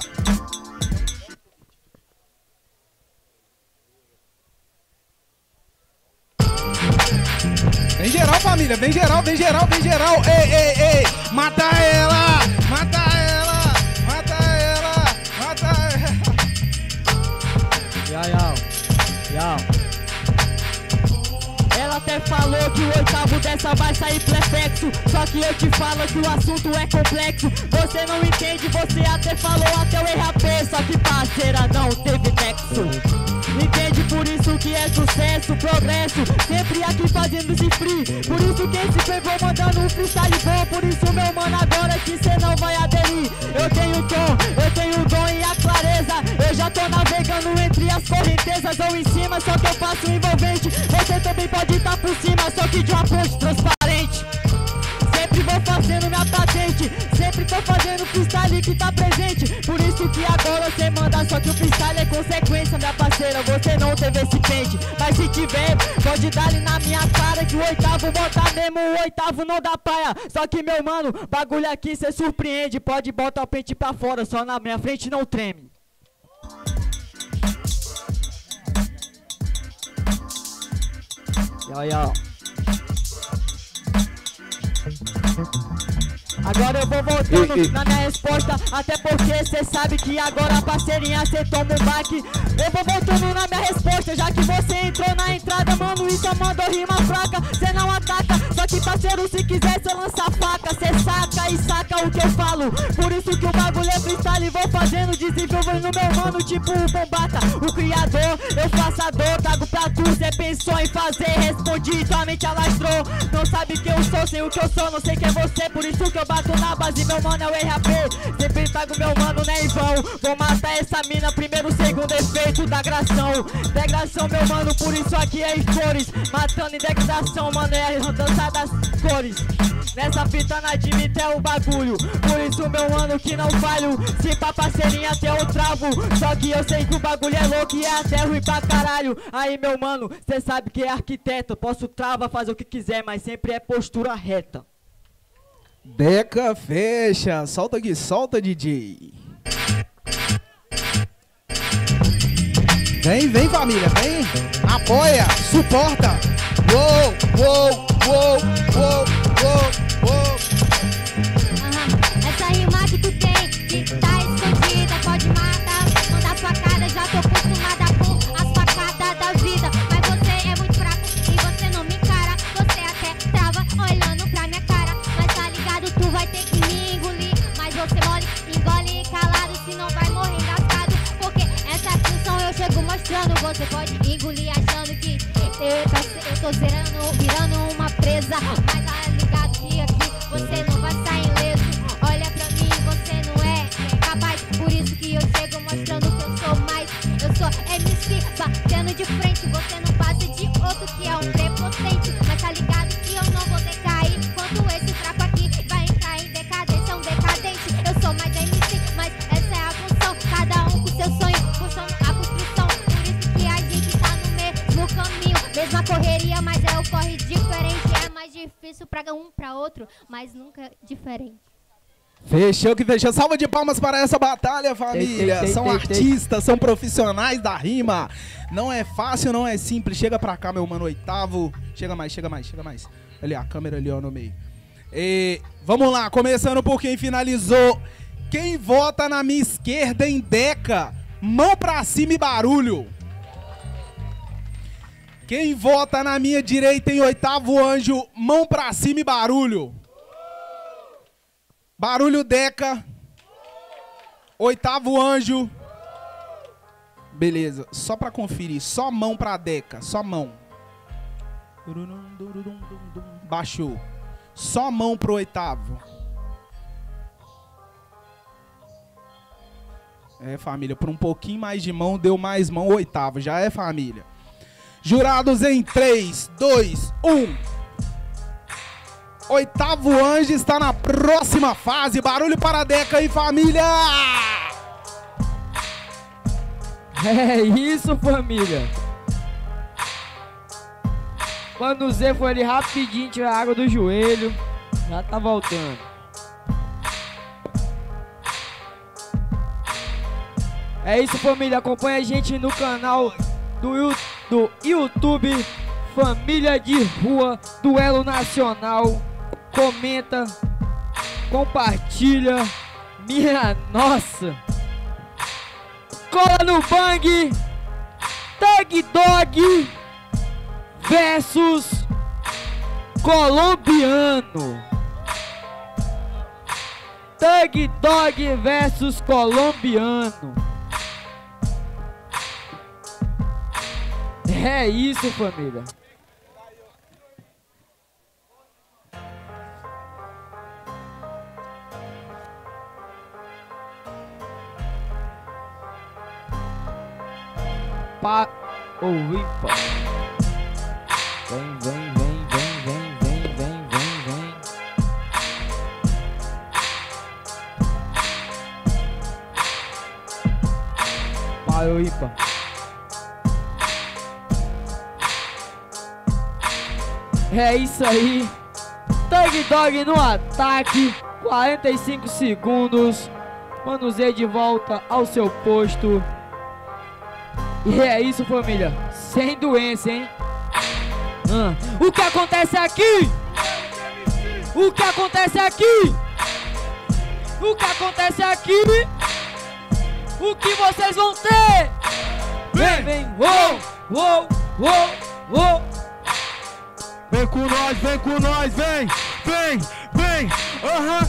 Vem geral, família. Vem geral, vem geral, vem geral. Ei, ei, ei. Mata ela. Mata ela. Mata ela. Mata ela. Yau, yau. Yau. Até falou que o oitavo dessa vai sair prefexo Só que eu te falo que o assunto é complexo. Você não entende, você até falou até o RAP Só que parceira não teve nexo. Entende por isso que é sucesso, progresso. Sempre aqui fazendo esse free. Por isso que esse vou mandando um freestyle bom. Por isso meu mano agora que cê não vai aderir. Eu tenho tom, eu tenho dom e a clareza. Eu já tô navegando entre as correntezas Ou em cima, só que eu faço envolvente. Você também pode estar por cima, só que de uma ponte transparente Sempre vou fazendo minha patente. Sempre tô fazendo freestyle que tá presente. Por isso que agora você manda Só que o freestyle é consequência, minha parceira. Você não teve esse pente. Mas se tiver, pode dar ali na minha cara Que o oitavo botar mesmo, o oitavo não dá praia. Só que meu mano, bagulho aqui cê surpreende. Pode botar o pente pra fora, só na minha frente não treme. Yo, yo. Thank you. Agora eu vou voltando Ei, na minha resposta Até porque cê sabe que agora parceirinha cê toma um baque. Eu vou voltando na minha resposta Já que você entrou na entrada, mano E só mandou rima fraca. Cê não ataca, só que parceiro se quiser cê lança faca. Cê saca e saca o que eu falo. Por isso que o bagulho é freestyle Vou fazendo, desenvolvendo meu mano Tipo o bombata, o criador. Eu faço a dor, trago pra tu Cê pensou em fazer, respondi Tua mente alastrou. Não sabe que eu sou, sei o que eu sou Não sei quem é você, por isso que eu bato na base Meu mano é o RAP Sempre trago meu mano, né, em vão Vou matar essa mina, primeiro, segundo efeito da gração. Degração, meu mano, por isso aqui é em cores. Matando em mano, é a dança das cores. Nessa fita na admite é o bagulho. Por isso, meu mano, que não falho. Se pra parceirinha até eu travo. Só que eu sei que o bagulho é louco e é até ruim pra caralho. Aí, meu mano, cê sabe que é arquiteto. Posso trava, fazer o que quiser, mas sempre é postura reta Deca fecha. Solta aqui, solta, DJ. Vem, vem, família, vem. Apoia, suporta. Uou, uou, uou, uou, uou, uou. Mostrando. Você pode engolir achando que eu, tá- eu tô zerando, virando uma presa. Mas tá ligado que aqui você não vai sair ileso. Olha pra mim, você não é capaz. Por isso que eu chego mostrando que eu sou mais. Eu sou MC, batendo de frente. Você não passa de outro que é um prepotente. mesma correria, mas é o corre diferente. É mais difícil pra um pra outro, mas nunca diferente. Fechou que fechou. Salva de palmas para essa batalha, família. Tem, tem, tem, são artistas, são profissionais da rima. Não é fácil, não é simples. Chega pra cá, meu mano, oitavo. Chega mais, chega mais, chega mais. Ali, a câmera ali, ó, no meio. E, vamos lá, começando por quem finalizou. Quem vota na minha esquerda em Deca? Mão pra cima e barulho. Quem vota na minha direita em oitavo anjo? Mão pra cima e barulho. Barulho Deca. Oitavo anjo. Beleza, só pra conferir, só mão pra Deca, só mão. Baixou. Só mão pro oitavo. É, família, por um pouquinho mais de mão, deu mais mão, oitavo. Já é, família. Jurados em 3, 2, 1. Oitavo anjo está na próxima fase. Barulho para a Deca e família! É isso, família. Quando o Zé foi ali rapidinho tirar a água do joelho, já tá voltando. É isso, família. Acompanha a gente no canal do, Yu- do YouTube Família de Rua Duelo Nacional. Comenta, compartilha. Minha nossa! Cola no bang! Tag Dog versus Colombiano. Tag Dog versus Colombiano. É isso, família. Pa ou ímpar. Vem, vem, vem, vem, vem, vem, vem, vem, vem. Par ou ímpar. É isso aí. Tag Dog no ataque. 45 segundos. Z de volta ao seu posto. E é isso, família. Sem doença, hein? Ah, O que acontece aqui? O que acontece aqui? O que acontece aqui? O que vocês vão ter? Vem, vem, uou, uou, uou, uou. Vem com nós, vem com nós, vem, vem, vem, aham.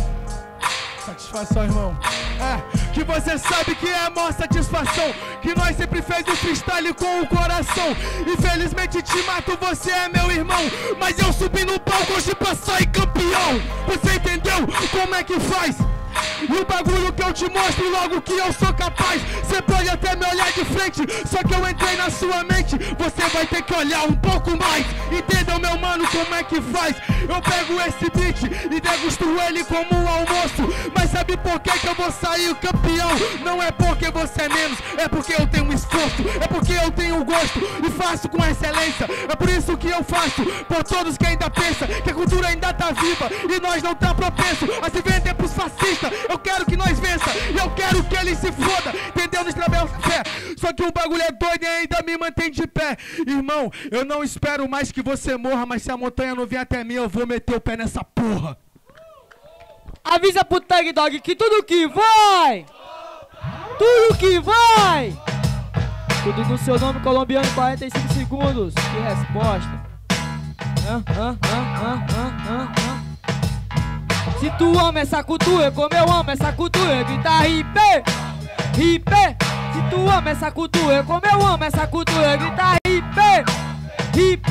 Satisfação, irmão. É, que você sabe que é a maior satisfação. Que nós sempre fez o freestyle com o coração. Infelizmente te mato, você é meu irmão. Mas eu subi no palco hoje pra sair campeão. Você entendeu como é que faz? E o bagulho que eu te mostro logo que eu sou capaz. Você pode até me olhar de frente Só que eu entrei na sua mente. Você vai ter que olhar um pouco mais. Entendeu meu mano como é que faz. Eu pego esse beat e degusto ele como um almoço. Mas sabe por que que eu vou sair campeão? Não é porque você é menos É porque eu tenho esforço É porque eu tenho gosto E faço com excelência. É por isso que eu faço Por todos que ainda pensam Que a cultura ainda tá viva E nós não tá propenso a se vender pros fascistas Eu quero que nós vença eu quero que ele se foda Entendeu? Nos trabalhos fé Só que o bagulho é doido e ainda me mantém de pé Irmão, eu não espero mais que você morra Mas se a montanha não vier até mim Eu vou meter o pé nessa porra Avisa pro Tag Dog que tudo que vai! Tudo que vai! Tudo no seu nome colombiano, 45 segundos. Que resposta? Hã, hã, hã, hã, hã, hã, hã. Se tu ama essa cultura, como eu amo essa cultura, grita RIP! RIP! Se tu ama essa cultura, como eu amo essa cultura, grita RIP! RIP!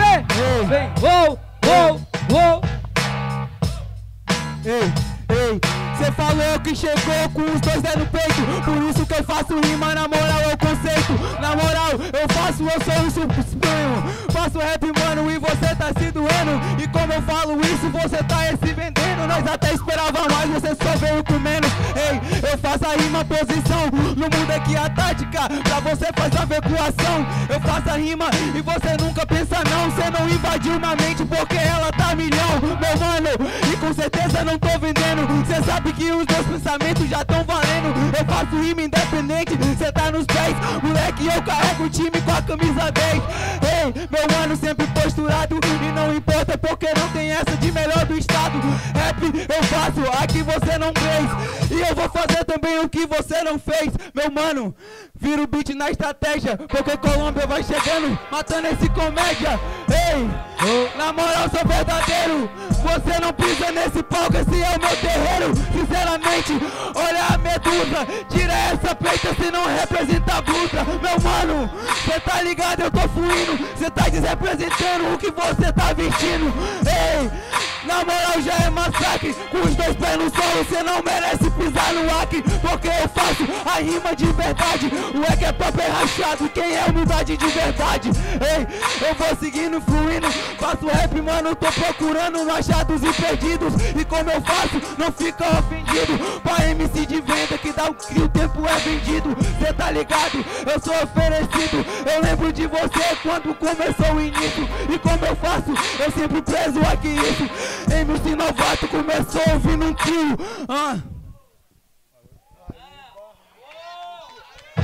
Vem, uou, uou, uou! Ei, ei, cê falou que chegou com os dois dedos no peito. Por isso que eu faço rima, na moral é o conceito. Na moral, eu faço, eu sou o supremo. Faço rap, mano, e você tá se doendo. E como eu falo isso, você tá se vendendo. Nós até esperava mais, você só veio com menos. Ei, eu faço a rima posição. No mundo aqui a tática, pra você faz a ver com Eu faço a rima e você nunca pensa não. Cê não invadiu uma mente porque ela tá milhão. Certeza não tô vendendo. Cê sabe que os meus pensamentos já tão valendo. Eu faço rima independente, cê tá nos pés. Moleque, eu carrego o time com a camisa 10. Ei, meu mano sempre posturado. E não importa porque não tem essa de melhor do estado. Rap eu faço, aqui você não fez. E eu vou fazer também o que você não fez. Meu mano, vira o beat na estratégia. Porque Colômbia vai chegando, matando esse comédia. Ei, na moral, sou verdadeiro. Você não pisa nesse palco, esse é o meu terreiro. Sinceramente, olha a medusa. Tira essa peita se não representa a blusa. Meu mano, cê tá ligado, eu tô fluindo. Cê tá desrepresentando o que você tá vestindo. Ei, na moral já é massacre. Com os dois pés no solo, cê não merece pisar no acre. Porque eu faço a rima de verdade. O é que é papo é rachado. Quem é humildade de verdade? Ei, eu vou seguindo, fluindo. Faço rap, mano, tô procurando achados e perdidos. E como eu faço, não fica ofendido. Pra MC de venda que dá o que o tempo é vendido. Cê tá ligado? Eu sou oferecido. Eu lembro de você quando começou o início. E como eu faço, eu sempre preso aqui isso. MC novato começou ouvindo um trio. Ah.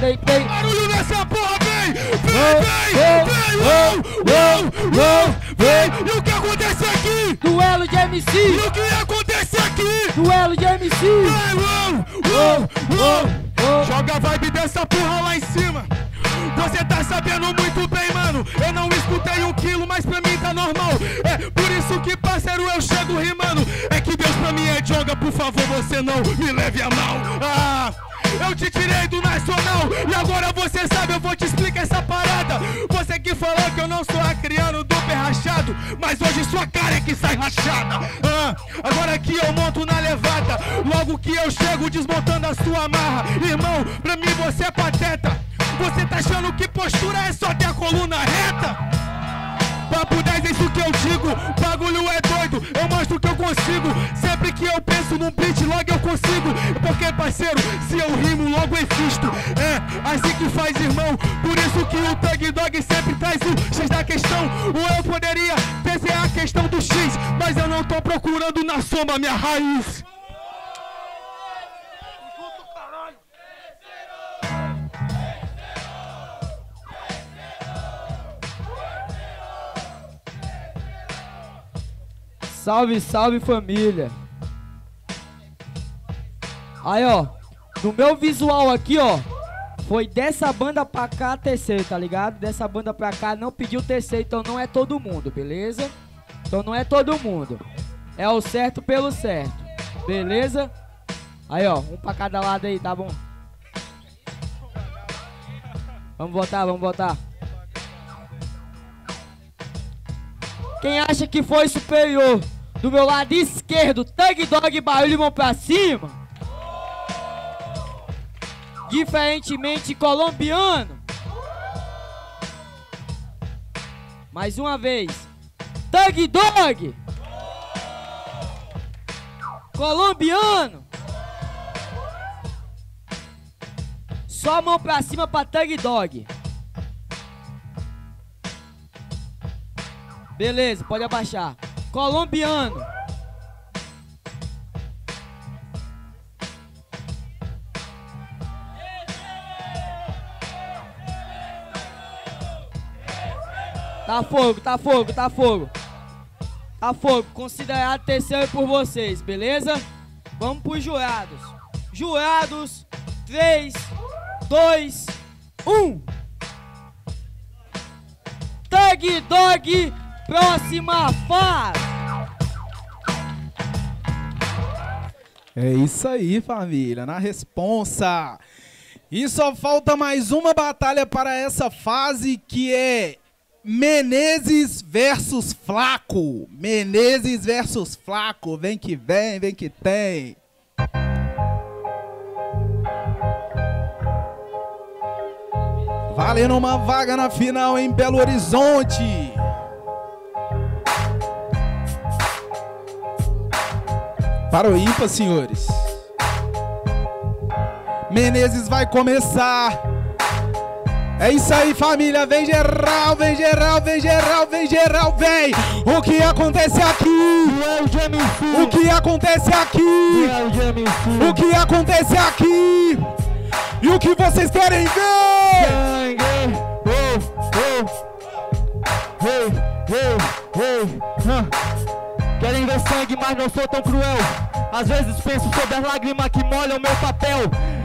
Tem, tem. Barulho nessa porra, vem! Vem, vem! Vem! Uou, vem! E o que acontece aqui? Duelo de MC! E o que acontece aqui? Duelo de MC! Vem, uou, uou, uou! Joga a vibe dessa porra lá em cima! Você tá sabendo muito bem, mano. Eu não escutei um quilo, mas pra mim tá normal. É por isso que, parceiro, eu chego rimando. É que Deus pra mim é joga, por favor, você não me leve a mal. Ah! Eu te tirei do nacional e agora você sabe, eu vou te explicar essa parada. Você que falou que eu não sou acriano do pé rachado, mas hoje sua cara é que sai rachada. Ah, agora que eu monto na levada, logo que eu chego desmontando a sua marra. Irmão, pra mim você é pateta. Você tá achando que postura é só ter a coluna reta? Papo 10 é isso que eu digo, bagulho é doido, eu mostro que eu consigo. Sempre que eu penso num beat, logo eu consigo. Porque, parceiro, se eu rimo, logo existo. É assim que faz, irmão. Por isso que o Thug Dog sempre traz o X da questão. Ou eu poderia ter a questão do X, mas eu não tô procurando na soma minha raiz. Salve, salve família. Aí, ó. No meu visual aqui, ó. Foi dessa banda pra cá terceiro, tá ligado? Dessa banda pra cá não pediu terceiro, então não é todo mundo, beleza? Então não é todo mundo. É o certo pelo certo. Beleza? Aí, ó. Um pra cada lado aí, tá bom? Vamos votar, vamos votar. Quem acha que foi superior? Do meu lado esquerdo, Thug Dog barulho mão pra cima. Diferentemente colombiano. Mais uma vez. Thug Dog. Colombiano. Só mão pra cima pra Thug Dog. Beleza, pode abaixar. Colombiano. Tá fogo, tá fogo, tá fogo. Tá fogo, considerado terceiro por vocês, beleza? Vamos pros jurados. Jurados, 3, 2, 1. Tag Dog, próxima fase. É isso aí, família, na responsa. E só falta mais uma batalha para essa fase que é Menezes versus Flaco. Menezes versus Flaco. Vem que vem, vem que tem. Valendo uma vaga na final em Belo Horizonte. Para o ímpar, senhores. Menezes vai começar. É isso aí, família. Vem geral, vem geral, vem geral, vem geral, vem. O que acontece aqui? O que acontece aqui? O que acontece aqui? E o que vocês querem ver? Hey, hey, hey, huh. Querem ver sangue, mas não sou tão cruel. Às vezes penso sobre as lágrimas que molham meu papel.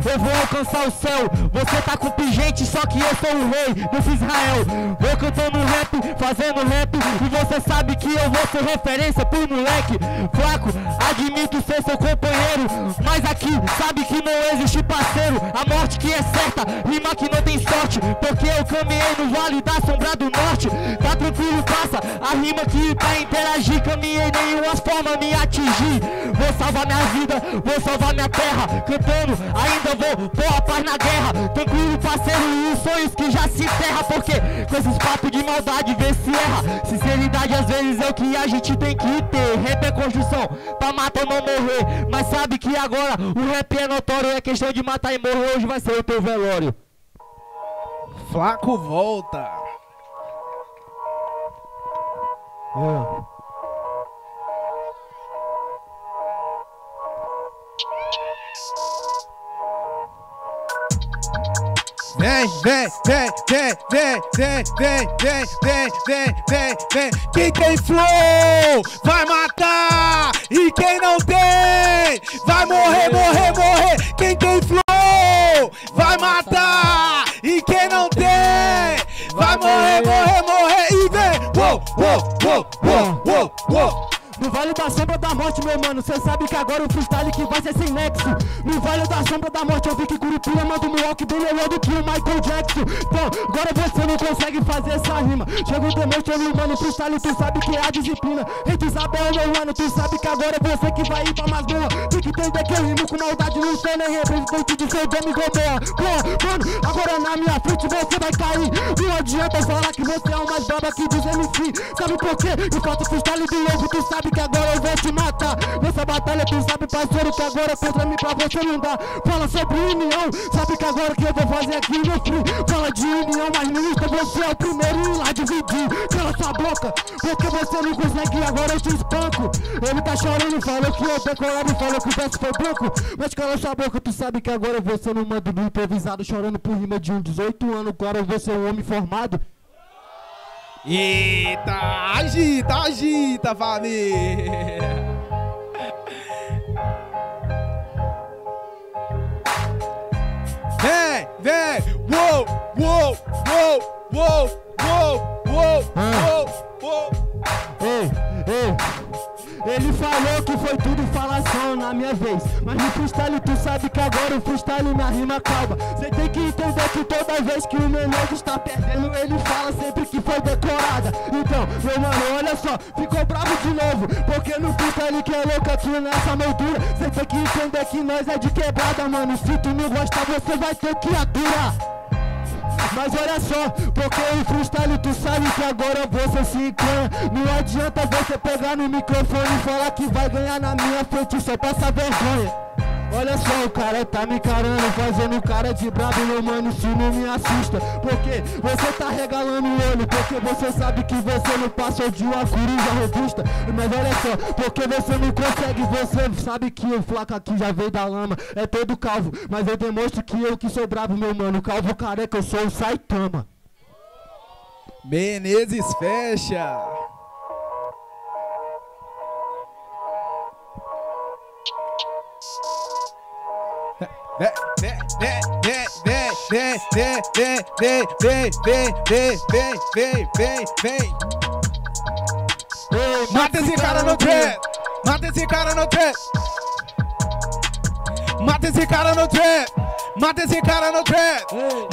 Eu vou alcançar o céu. Você tá com pingente, só que eu sou o rei desse Israel. Vou cantando rap, fazendo rap. E você sabe que eu vou ser referência pro moleque. Flaco, admito ser seu companheiro. Mas aqui, sabe que não existe parceiro. A morte que é certa, rima que não tem sorte. Porque eu caminhei no vale da sombra do norte. Tá tranquilo, passa. A rima que pra interagir, caminhei nenhuma forma me atingir. Vou salvar minha vida, vou salvar minha terra. Cantando, ainda vou pôr a paz na guerra. Tranquilo, parceiro, e os sonhos que já se enterra. Porque com esses papos de maldade vê se erra. Sinceridade às vezes é o que a gente tem que ter. Rap é construção, pra matar ou não morrer. Mas sabe que agora o rap é notório, é questão de matar e morrer. Hoje vai ser o teu velório. Flaco volta. Vem, vem, vem, vem, vem, vem, vem, vem, vem, vem, vem, vem. Quem tem flow vai matar e quem não tem vai morrer, morrer, morrer. Quem tem flow vai matar e quem não tem vai morrer, morrer, morrer e vem. Uou, uou, uou, uou, uou, uou. No Vale da Sombra da Morte, meu mano, cê sabe que agora o freestyle que vai ser sem nexo. No Vale da Sombra da Morte, eu vi que Curupira manda um walk bem melhor do que o Michael Jackson. Então, agora você não consegue fazer essa rima. Chega o demonstrando, mano, freestyle, tu sabe que é a disciplina. Rei de Isabel, meu mano, tu sabe que agora é você que vai ir pra Masmorra. Tem que entender que eu rimo com maldade, não sou nem representante de seu Demi Gomorra. Pô, mano, agora na minha frente você vai cair. Não adianta falar que você é o mais braba que diz MC. Sabe por quê? Faço freestyle do louco, tu sabe que agora eu vou te matar. Nessa batalha, tu sabe, parceiro, que agora contra mim pra você não dá. Fala sobre união, sabe que agora que eu vou fazer aqui no free. Fala de união, mas ministro, você é o primeiro lá dividir. Cala sua boca, porque você não consegue, agora eu te espanco. Ele tá chorando, falou que eu decorado, falou que o verso foi branco. Mas cala sua boca, tu sabe que agora você não manda do improvisado, chorando por rima de um 18 anos. Agora você é um homem formado. Eita, agita, agita, família. Vem, vem, uou, uou, uou, uou, uou, uou, uou, uou. Ei, ei. Ele falou que foi tudo falação na minha vez. Mas no freestyle tu sabe que agora o freestyle minha rima calma Cê tem que entender que toda vez que o menor está perdendo Ele fala sempre que foi decorada. Então, meu mano, olha só, ficou bravo de novo. Porque no freestyle que é louco aqui nessa moldura Cê tem que entender que nós é de quebrada, mano. Se tu não gostar você vai ter que aturar mas olha só, porque o freestyle tu sabe que agora você se encanha Não adianta você pegar no microfone e falar que vai ganhar na minha frente só passa vergonha Olha só, o cara tá me encarando, fazendo cara de brabo, meu mano, isso não me assusta. Porque você tá regalando o olho, porque você sabe que você não passa de uma coruja robusta. Mas olha só, porque você não consegue, você sabe que o flaco aqui já veio da lama É todo calvo, mas eu demonstro que eu que sou brabo, meu mano Calvo careca, eu sou o Saitama. Menezes fecha. Mata esse cara no trap! Mata esse cara no trap! Mata esse cara no trap! Mata esse cara no trap!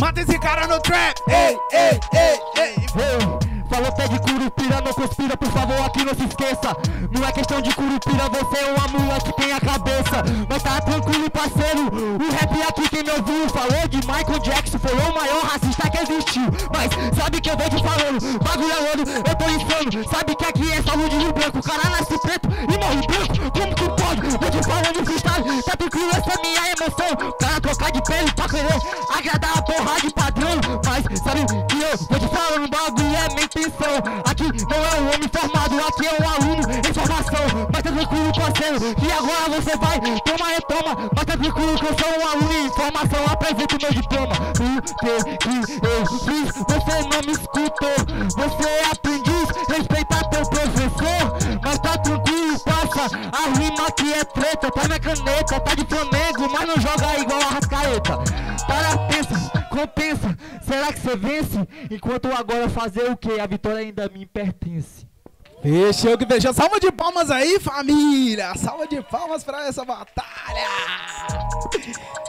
Mata esse cara no trap! Ei, ei, ei, ei! Falou até de Curupira, não conspira, por favor, aqui não se esqueça. Não é questão de Curupira, você é uma mula que tem a cabeça. Mas tá tranquilo, parceiro, o rap aqui quem me ouviu Falou de Michael Jackson, foi o maior racista que existiu. Mas sabe que eu vou te falando, bagulho é ouro, eu tô insano. Sabe que aqui é saúde de branco, o cara nasce preto e morre branco. Como que pode? Vou te falando freestyle, tá tranquilo, essa é minha emoção. Cara trocar de pele pra querer agradar a porra de padrão Sabe vou te falar um bagulho, é minha intenção. Aqui não é um homem formado, aqui é um aluno em formação. Mas tá tranquilo, parceiro, que agora você vai tomar retoma. Mas tá tranquilo que eu sou um aluno em formação, apresento meu diploma. O que que eu fiz, você não me escutou. Você é aprendiz, respeita teu professor. Mas tá tranquilo, passa. A rima aqui é treta, tá na caneta, tá de Flamengo, mas não joga igual a Rascaeta. Para, compensa. Será que você vence? Enquanto agora fazer o que? A vitória ainda me pertence. Deixa eu que veja. Salva de palmas aí, família! Salva de palmas pra essa batalha!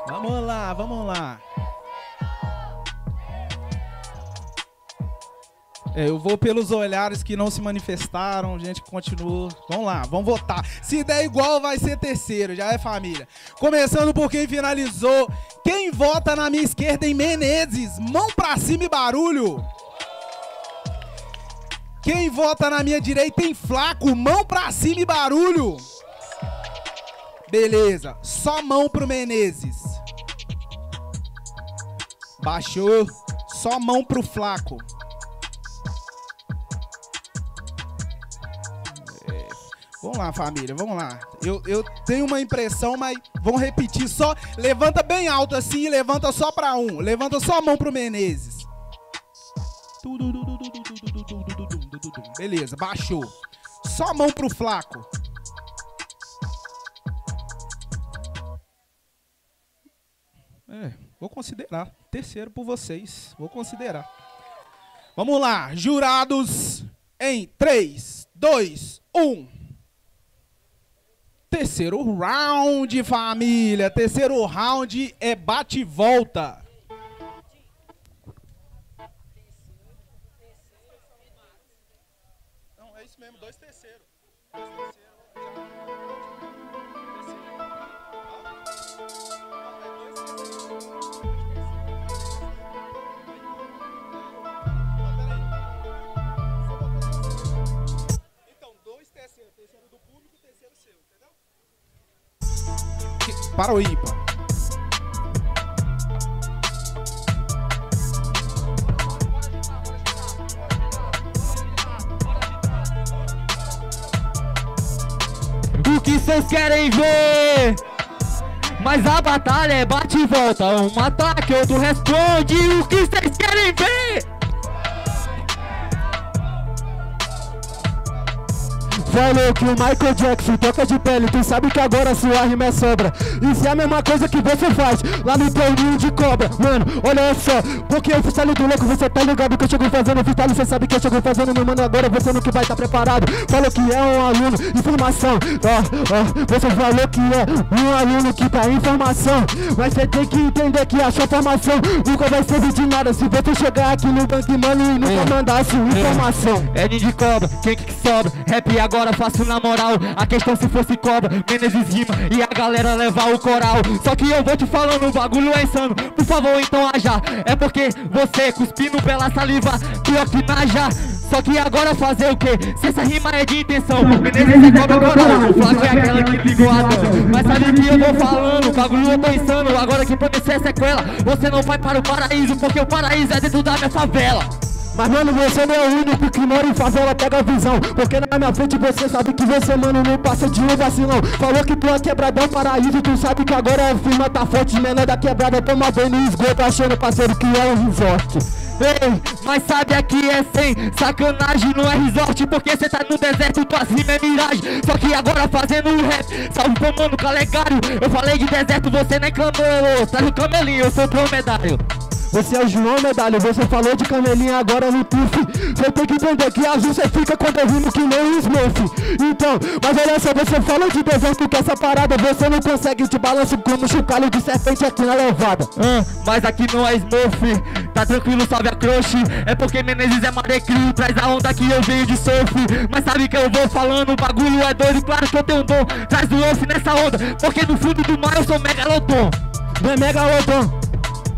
Vamos lá, vamos lá. É, eu vou pelos olhares que não se manifestaram, gente que continua. Vamos lá, vamos votar. Se der igual, vai ser terceiro, já é família. Começando por quem finalizou. Quem vota na minha esquerda em Menezes? Mão pra cima e barulho. Quem vota na minha direita em Flaco? Mão pra cima e barulho. Beleza, só mão pro Menezes. Baixou, só mão pro Flaco. Vamos lá, família, vamos lá. Eu, eu tenho uma impressão, mas vamos repetir só. Levanta bem alto assim e levanta só pra um. Levanta só a mão pro Menezes. Beleza, baixou. Só a mão pro Flaco. É, vou considerar. Terceiro por vocês. Vou considerar. Vamos lá, jurados. Em 3, 2, 1. Terceiro round, família. Terceiro round é bate e volta. Para o ímpar. O que vocês querem ver? Mas a batalha é bate e volta, um ataque, outro responde. O que vocês querem ver? Falou que o Michael Jackson toca de pele, tu sabe que agora sua rima é sobra. Isso é a mesma coisa que você faz lá no teu ninho de cobra. Mano, olha só, porque eu freestyle do louco, você tá ligado que eu chego fazendo freestyle, você sabe que eu chego fazendo, meu mano, agora você não que vai tá preparado. Falou que é um aluno, informação. Ó, ó, você falou que é um aluno que tá em formação. Mas você tem que entender que a sua formação nunca vai servir de nada. Se você chegar aqui no banco, mano, e nunca mandar sua informação. É ninho de cobra, quem que sobra? Rap agora faço na moral. A questão se fosse cobra, Menezes rima e a galera levar o coral. Só que eu vou te falando, o bagulho é insano. Por favor, então haja. É porque você cuspindo pela saliva, pior que naja. Só que agora fazer o quê? Se essa rima é de intenção, Menezes é cobra coral. O Flávio é aquela que ligou a dor. Mas sabe que eu vou falando, o bagulho eu tô insano. Agora que prometer é sequela, você não vai para o paraíso, porque o paraíso é dentro da minha favela. Mas mano, você não é o único que mora em favela, pega a visão. Porque na minha frente você sabe que você, mano, não passa de um vacilão. Falou que tu é quebradão paraíso, tu sabe que agora a firma tá forte. Menor da quebrada, toma banho no esgoto, achando parceiro que é um resort. Ei, mas sabe aqui é sem sacanagem, não é resort. Porque cê tá no deserto, tuas rimas é miragem. Só que agora fazendo um rap, salve pro mano Calegário Eu falei de deserto, você nem camelo. Traz o camelinho, eu sou dromedário Você é o João Medalha, você falou de camelinha agora no tuf Você tem que entender que azul você fica quando eu rimo que nem o Smurf. Então, mas olha só, você falou de deserto que essa parada Você não consegue te balanço como chocalho de serpente aqui na levada. Ah, mas aqui não é Smurf Tá tranquilo, salve a crush É porque Menezes é madecrio Traz a onda que eu venho de surf. Mas sabe que eu vou falando O bagulho é doido, claro que eu tenho um dom. Traz o osso nessa onda Porque no fundo do mar eu sou megalodon. Não é megalodon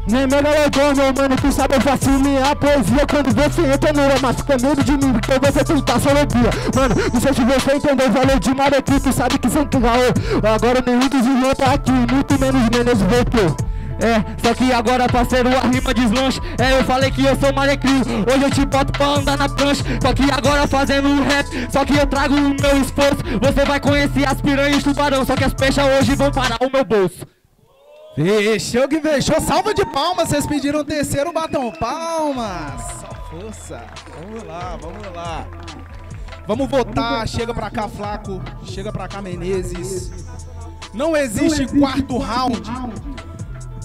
nem megalodon, meu mano, tu sabe eu faço minha poesia Quando você entra no rama, fica medo de mim Porque você tentar solopia Mano, não sei se você entendeu, valeu de aqui Tu sabe que são caô Agora nenhum dos irmãos tá aqui Muito menos Menezes voltou É, só que agora, parceiro, a rima deslanche. É, eu falei que eu sou malecrio. Hoje eu te boto pra andar na prancha. Só que agora fazendo um rap. Só que eu trago o meu esforço. Você vai conhecer as piranhas e tubarão. Só que as peixes hoje vão parar o meu bolso. Fechou que fechou. Salva de palmas. Vocês pediram terceiro, batam palmas. Só força. Vamos lá, vamos lá. Vamos votar. Chega pra cá, Flaco. Chega pra cá, Menezes. Não existe quarto round.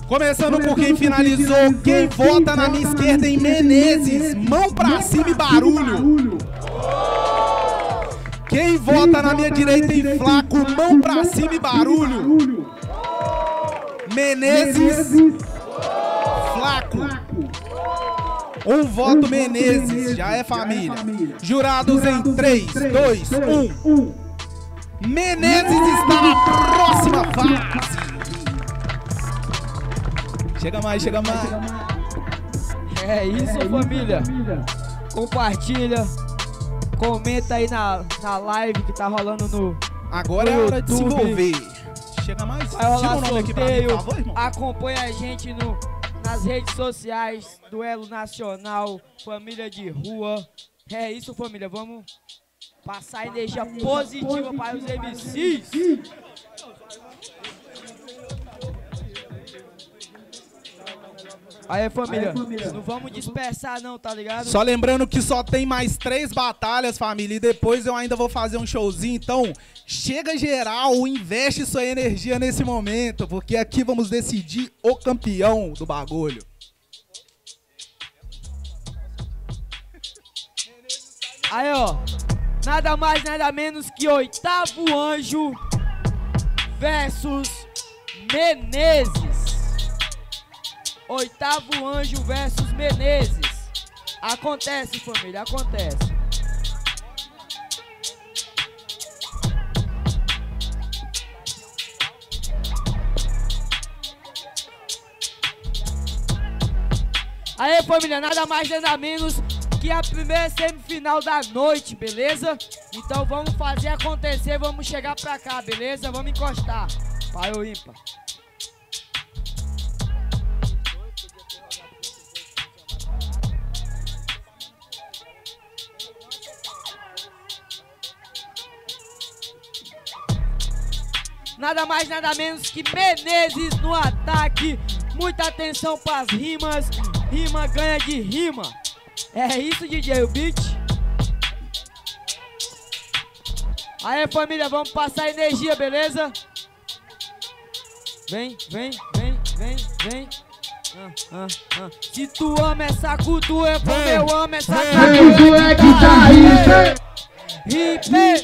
Começando por quem finalizou. Quem vota na minha esquerda em Menezes? Mão pra cima e barulho. Quem vota na minha direita em Flaco? Mão pra cima e barulho. Menezes. Flaco. Um voto Menezes. Já é família. Jurados em 3, 2, 1. Menezes está na próxima fase. Chega mais, chega mais. É isso, família. Compartilha. Comenta aí na, na live que tá rolando no. Agora no é hora de se YouTube. envolver. Chega mais. Vai rolar Tira mim, sorteio. favor, irmão. Acompanha a gente no, nas redes sociais. Duelo Nacional, Família de Rua. É isso, família. Vamos passar energia positiva para os MCs. Aí, família, não vamos dispersar não, tá ligado? Só lembrando que só tem mais três batalhas, família, e depois eu ainda vou fazer um showzinho. Então, chega geral, investe sua energia nesse momento, porque aqui vamos decidir o campeão do bagulho. Aí, ó. Nada mais, nada menos que Oitavo Anjo versus Menezes. Oitavo Anjo versus Menezes. Acontece, família, acontece. Aí, família, nada mais, nada menos que a primeira semifinal da noite, beleza? Então vamos fazer acontecer, vamos chegar pra cá, beleza? Vamos encostar. Pai ou ímpar? Nada mais, nada menos que Menezes no ataque. Muita atenção pras rimas. Rima ganha de rima. É isso, DJ, o beat. Aí, família, vamos passar energia, beleza? Vem, vem, vem, vem, vem. Ah, ah, ah. Se tu ama essa cultura, como eu amo essa cultura. é que tá aí, Hipe,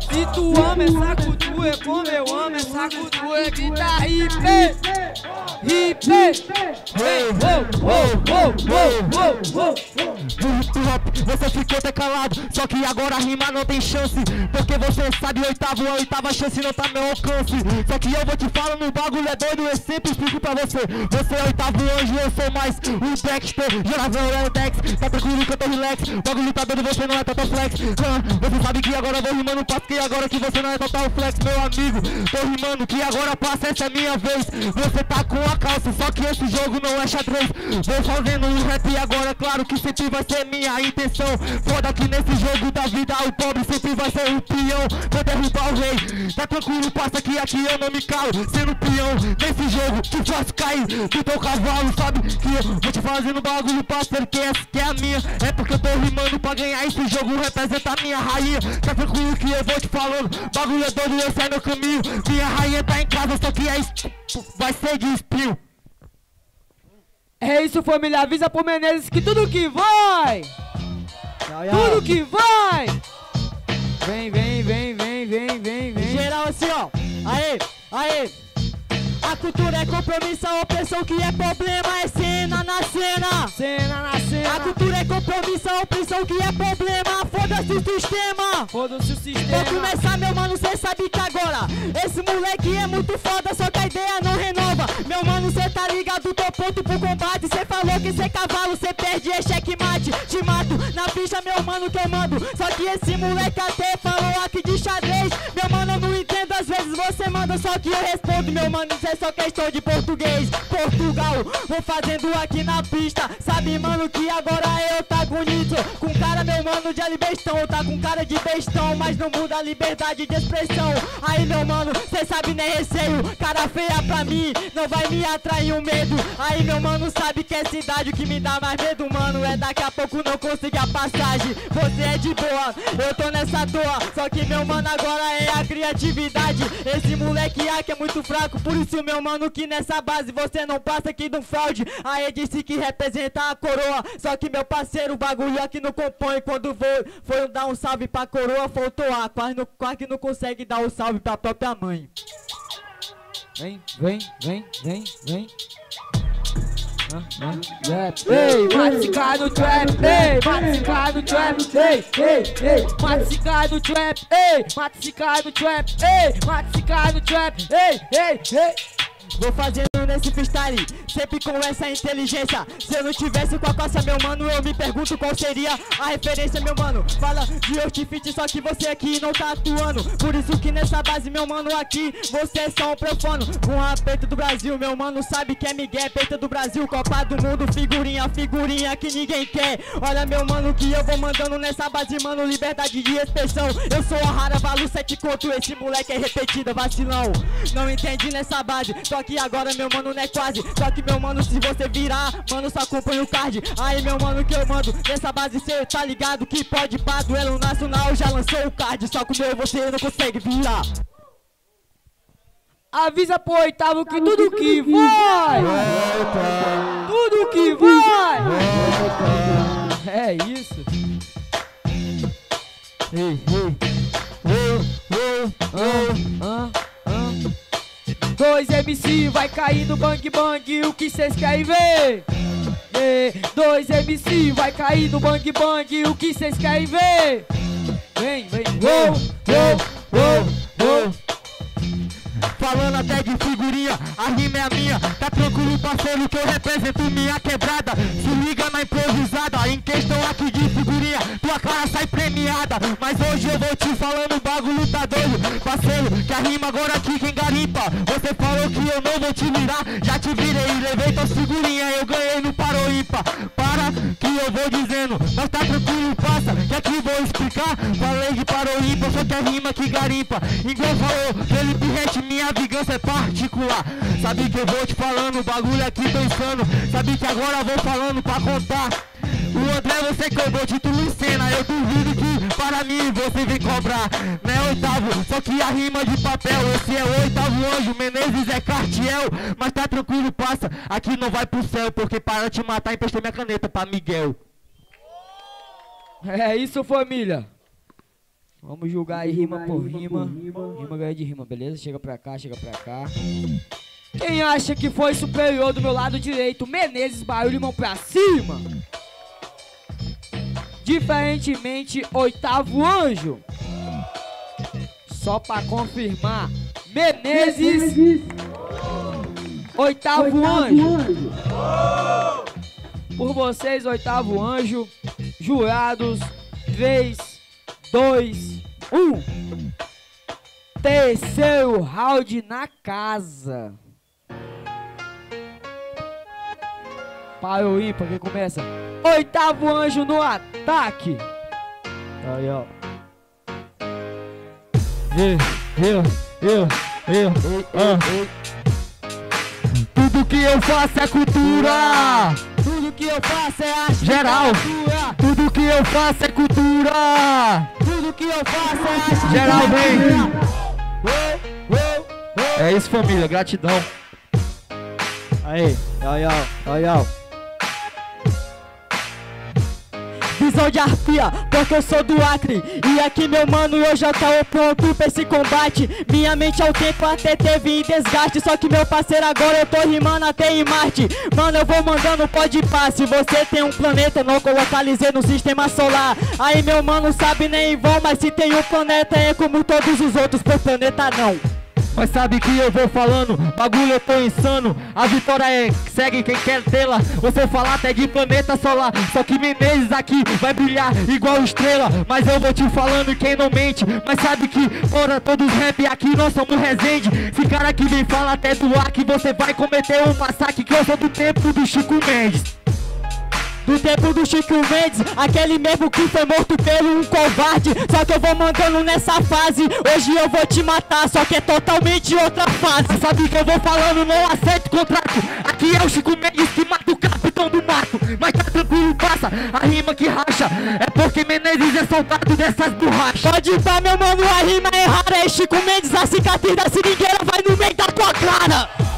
se tu ama essa cultura, como eu amo essa cultura que tá hipe, hipe, hey, oh, hip você ficou até calado Só que agora rima não tem chance. Porque você sabe oitavo, a oitava chance não tá meu alcance. Só que eu vou te falar no bagulho é doido Eu sempre explico pra você. Você é oitavo anjo, eu sou mais o Dexter. Gerazão é o Dex, tá tranquilo que eu tô relax. Bagulho tá doido, você não é total flex. Você sabe que agora vou rimando passo Que agora que você não é total flex, meu amigo. Tô rimando que agora passa essa é minha vez. Você tá com a calça, só que esse jogo não é xadrez. Vou fazendo um rap agora, claro que sempre vai ser minha intenção. Foda que nesse jogo da vida o pobre sempre vai ser o peão. Vou derrubar o rei, tá tranquilo, passa que aqui eu não me calo. Sendo peão, nesse jogo te faço cair do teu cavalo. Sabe que eu vou te fazendo bagulho parceiro que essa que é a minha. É porque eu tô rimando pra ganhar esse jogo representa a minha rainha Tá tranquilo que eu vou te falando Bagulho é doido, esse é meu caminho Minha rainha tá em casa, só que é es- vai ser de espinho É isso, família. Avisa pro Menezes que tudo que vai. Tudo que vai. Vem, vem, vem, vem, vem, vem, vem. Geral assim, ó. Aê, aê. A cultura é compromisso, a opressão que é problema é cena na cena. Cena na cena. A cultura é compromisso, a opressão que é problema. Foda-se o sistema. Foda-se o sistema. Vou começar, meu mano, cê sabe que agora Esse moleque é muito foda, só que a ideia não renova Meu mano, cê tá ligado, tô pronto pro combate Cê falou que cê cavalo, cê perde, é checkmate Te mato na ficha, meu mano, que eu mando Só que esse moleque até falou aqui de xadrez Meu mano, eu não entendo, às vezes você manda só que eu respondo, meu mano, é só questão de português. Portugal, vou fazendo aqui na pista. Sabe, mano, que agora eu tá bonito. Com cara, meu mano, de alibestão. Tá com cara de bestão, mas não muda a liberdade de expressão. Aí, meu mano, cê sabe nem receio. Cara feia pra mim, não vai me atrair o medo. Aí, meu mano, sabe que é cidade que me dá mais medo, mano. É daqui a pouco não conseguir a passagem. Você é de boa, eu tô nessa toa. Só que, meu mano, agora é a criatividade. Esse moleque aqui é muito fraco, por isso, meu mano, que nessa base você não passa aqui do fraude. Aí disse que representa a coroa. Só que, meu parceiro, o bagulho aqui não compõe. Quando foi, foi dar um salve pra coroa, faltou ar. Quase, não, quase que não consegue dar um salve pra própria mãe. Vem, vem, vem, vem, vem. Ei, mate no trap, ei, mate no trap, ei, ei, ei, mate no trap, ei, mate no trap, ei, mate no trap, ei, ei, ei. Vou fazendo nesse freestyle, sempre com essa inteligência. Se eu não tivesse com a coça, meu mano, eu me pergunto qual seria a referência, meu mano. Fala de outfit, só que você aqui não tá atuando. Por isso que nessa base, meu mano, aqui você é só um profano. Com a peita do Brasil, meu mano, sabe que é Miguel, peita do Brasil, Copa do Mundo, figurinha, figurinha que ninguém quer. Olha, meu mano, que eu vou mandando nessa base, mano, liberdade de expressão. Eu sou a rara, valo sete conto, esse moleque é repetida, vacilão. Não entendi nessa base, só que agora, meu mano, não é quase. Só que, meu mano, se você virar, mano, só acompanha o card. Aí, meu mano, que eu mando nessa base, cê tá ligado que pode pá, duelo nacional, já lançou o card. Só que o meu você não consegue virar. Avisa pro oitavo que tudo que vai, tudo que vai, é isso. Ei, ei, oh, oh, ah, ah. Dois MC vai cair no bang bang, o que cês querem ver? É, dois MC vai cair no bang bang, o que cês querem ver? Vem, vem, uou, uou, uou, uou. Falando até de figurinha, a rima é minha. Tá tranquilo parceiro que eu represento minha quebrada. Se liga na improvisada, em questão aqui de figurinha. Tua cara sai premiada, mas hoje eu vou te falando bagulho tá doido. Parceiro, que a rima agora aqui quem garimpa. Você falou que eu não vou te virar, já te virei Levei tua figurinha, eu ganhei no Paroímpa Para que eu vou dizendo, mas tá tranquilo, passa Que aqui vou explicar, falei de Paroímpa Só que a rima que garimpa. Igual falou, Felipe Rett, minha vingança é particular. Sabe que eu vou te falando, o bagulho aqui pensando Sabe que agora eu vou falando pra contar. O André você cobrou título em cena Eu duvido que para mim você vem cobrar Né oitavo, só que a rima de papel Esse é o oitavo anjo, Menezes é Cartiel. Mas tá tranquilo, passa, aqui não vai pro céu Porque para te matar emprestei minha caneta pra Miguel. É isso família Vamos julgar aí rima por rima. Rima ganha de rima, beleza? Chega pra cá, chega pra cá. Quem acha que foi superior do meu lado direito? Menezes, barulho, mão pra cima. Diferentemente, oitavo anjo. Só pra confirmar. Menezes, oitavo anjo. Por vocês, oitavo anjo. Jurados, três, dois, um. Terceiro round na casa. Para o ímpar, quem começa? Oitavo anjo no ataque. Aí, ó. Eu, eu, eu, eu, ah. Tudo que eu faço é cultura. Tudo que eu faço é arte. Geral. Tudo que eu faço é cultura. Tudo que eu faço é arte. Geral. É isso, família. Gratidão. Aí, aí, ó, aí, ó. Visão de arpia, porque eu sou do Acre. E aqui meu mano, eu já tô pronto pra esse combate. Minha mente ao tempo até teve desgaste. Só que meu parceiro agora eu tô rimando até em Marte. Mano, eu vou mandando pode pá. Se você tem um planeta, não localizei no sistema solar. Aí meu mano sabe nem vão Mas se tem um planeta é como todos os outros, por planeta não Mas sabe que eu vou falando, bagulho eu tô insano. A vitória é, segue quem quer tê-la. Você falar até de planeta solar Só que Menezes aqui vai brilhar igual estrela. Mas eu vou te falando quem não mente Mas sabe que fora todos rap aqui nós somos resende. Se cara que vem fala até do ar que você vai cometer um massacre Que eu sou do tempo do Chico Mendes do tempo do Chico Mendes, aquele mesmo que foi morto pelo um covarde. Só que eu vou mandando nessa fase. Hoje eu vou te matar, só que é totalmente outra fase. Sabe que eu vou falando, não aceito contrato. Aqui é o Chico Mendes que mata o capitão do mato. Mas tá tranquilo, passa a rima que racha. É porque Menezes é soldado dessas borrachas. Pode ir pra meu mano, a rima é rara. É Chico Mendes, a cicatriz da seringueira vai no meio da tua cara.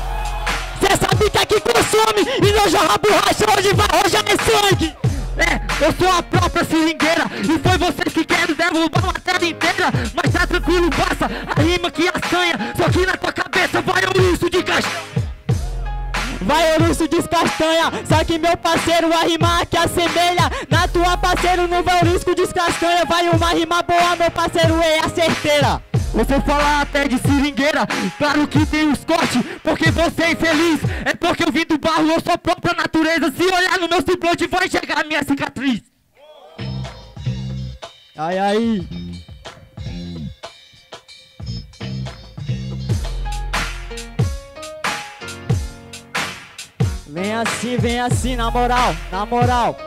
Cê sabe que aqui consome? E não jorra borracha, hoje vai, hoje é sangue. É, eu sou a própria seringueira. E foi vocês que querem derrubar a terra inteira. Mas tá tranquilo, passa a rima que assanha. Só que na tua cabeça vai o urso de castanha. Vai urso de castanha, só que meu parceiro a rima que assemelha. Na tua parceiro não vai o risco de castanha. Vai uma rima boa, meu parceiro é a certeira você fala até de seringueira, claro que tem os cortes, porque você é infeliz. É porque eu vim do barro, eu sou própria natureza. Se olhar no meu semblante, vai enxergar a minha cicatriz. Ai, ai. Vem assim, vem assim, na moral, na moral.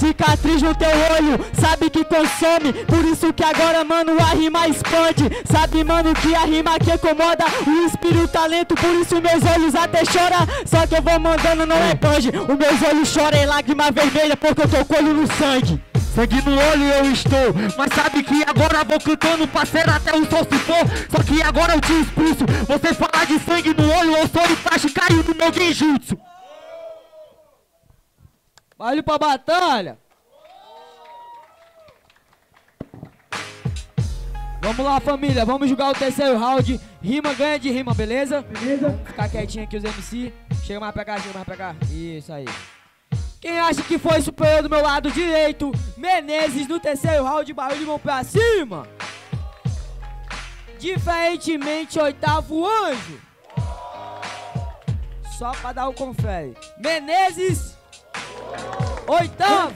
Cicatriz no teu olho, sabe que consome. Por isso que agora, mano, a rima expande. Sabe, mano, que a rima que incomoda. O espírito talento, por isso meus olhos até choram. Só que eu vou mandando, não é panje Os meus olhos choram em lágrima vermelha Porque eu tô com olho no sangue. Sangue no olho eu estou. Mas sabe que agora vou cantando Parceiro até o sol se for. Só que agora eu te expulso. Você falar de sangue no olho Eu sou Itachi, caiu no meu genjutsu Vale pra batalha. Vamos lá, família. Vamos jogar o terceiro round. Rima ganha de rima, beleza? Beleza. Vamos ficar quietinho aqui os MC. Chega mais pra cá, chega mais pra cá. Isso aí. Quem acha que foi superior do meu lado direito? Menezes no terceiro round, barulho de mão pra cima. Diferentemente, oitavo anjo. Só pra dar o confere. Menezes. Oitavo!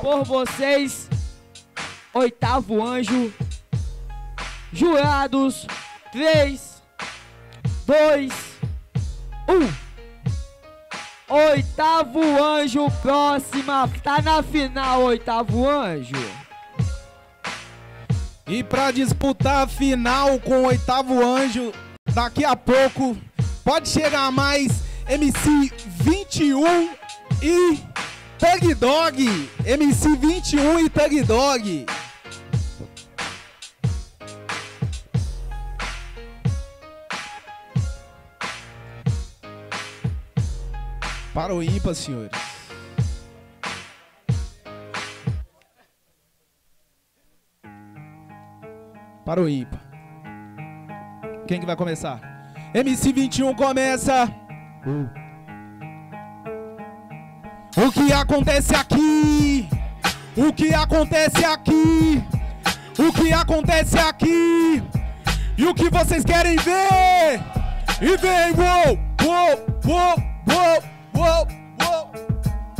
Por vocês, oitavo anjo. Jurados, 3, 2, 1. Oitavo anjo, próxima. Tá na final, oitavo anjo. E pra disputar a final com o oitavo anjo, daqui a pouco pode chegar mais MC 21 e Tag Dog. MC 21 e Tag Dog. Para o ímpar, senhores. Para o ímpar. Quem que vai começar? MC 21 começa. O que acontece aqui? O que acontece aqui? O que acontece aqui? E o que vocês querem ver? E vem, uou, uou, uou, uou, uou, uou.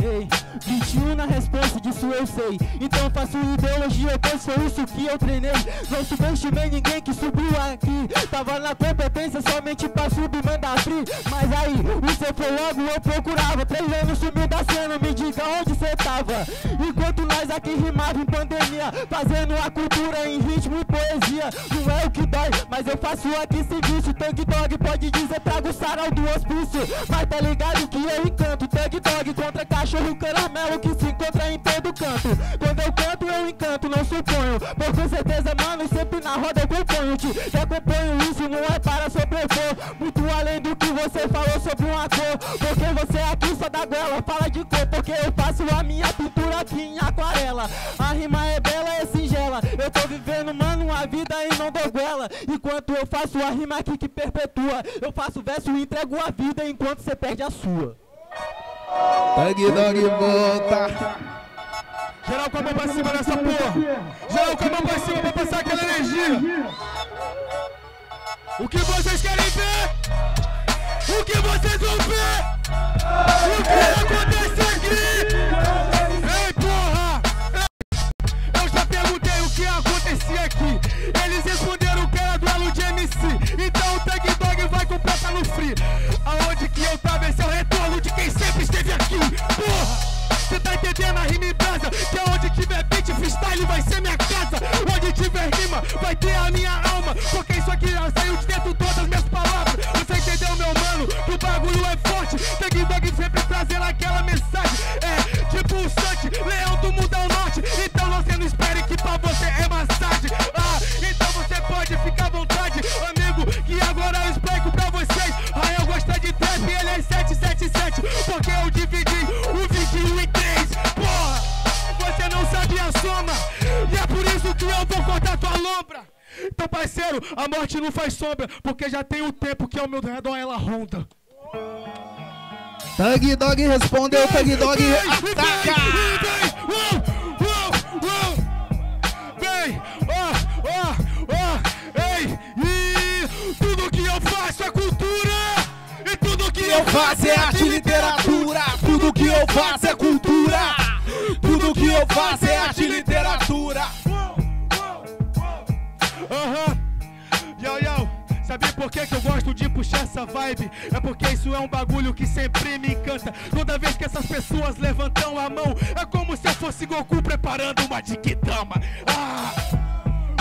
Ei, 21 na resposta, disso eu sei. Então faço ideologia, pois foi isso que eu treinei. Não subestimei ninguém que subiu aqui. Tava na competência somente pra subir, mandar free. Mas aí, você foi logo, eu procurava. Três anos sumiu da cena, me diga onde você tava. Enquanto nós aqui rimava em pandemia, fazendo a cultura em ritmo e poesia. Não é o que dói, mas eu faço aqui serviço. Tug Dog pode dizer, trago o sarau do hospício. Mas tá ligado que eu encanto. Tug Dog contra cachorro caramelo que se encontra em todo canto. Quando eu canto, eu encanto, não suponho. Por com certeza, mano, sempre na roda eu acompanho. Te acompanho, isso não é para sobrepor. Muito além do que você falou sobre uma cor. Porque você aqui só dá goela, fala de cor. Porque eu faço a minha pintura aqui em aquarela. A rima é bela, é singela. Eu tô vivendo, mano, a vida e não dou goela. Enquanto eu faço a rima aqui que perpetua. Eu faço verso e entrego a vida enquanto você perde a sua. Tag Dog volta. Geral com a mão pra cima nessa porra. Geral com a mão pra cima pra passar aquela energia. O que vocês querem ver? O que vocês vão ver? O que acontece aqui? Ei, porra! Eu já perguntei o que acontecia aqui. Eles responderam que era duelo de MC. Então o Tag Dog vai completar no free. Aonde que eu tava? Esse é o retorno de quem sempre esteve aqui. Porra! Cê tá entendendo a rima em brasa? Que aonde tiver beat freestyle vai ser minha casa. Onde tiver rima vai ter a minha alma. Porque isso aqui já saiu de dentro todas as minhas palavras. Você entendeu, meu mano? Que o bagulho é forte. Tag Dog sempre trazendo aquela mensagem. É tipo o leão tua lombra. Então, parceiro, a morte não faz sombra. Porque já tem o tempo que ao meu redor ela ronda. Tag Dog respondeu, Tag Dog ataca! Vem, ó, ó, ó, ei, e tudo que eu faço é cultura, e tudo que eu faço é arte e literatura. Tudo que eu faço é cultura. Tudo que eu faço é arte e literatura. Yo, yo, sabe por que, que eu gosto de puxar essa vibe? É porque isso é um bagulho que sempre me encanta. Toda vez que essas pessoas levantam a mão, é como se eu fosse Goku preparando uma Dikidama. Ah!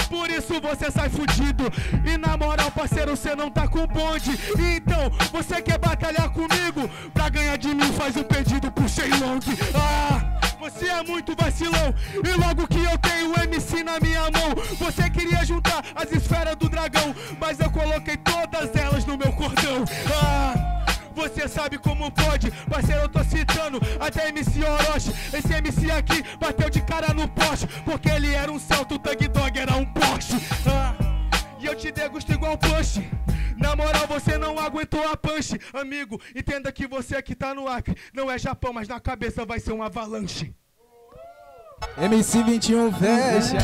Por isso você sai fudido. E na moral, parceiro, você não tá com bonde. Então, você quer batalhar comigo? Pra ganhar de mim, faz um pedido pro Shenlong. Ah! Você é muito vacilão E logo que eu tenho o MC na minha mão Você queria juntar as esferas do dragão Mas eu coloquei todas elas no meu cordão. Ah, você sabe como pode Parceiro, eu tô citando até MC Orochi. Esse MC aqui bateu de cara no poste Porque ele era um Celta, o Tag Dog era um Porsche. Ah, e eu te degusto igual push na moral, você não aguentou a punch. Amigo, entenda que você que tá no Acre. Não é Japão, mas na cabeça vai ser um avalanche. MC 21 fecha.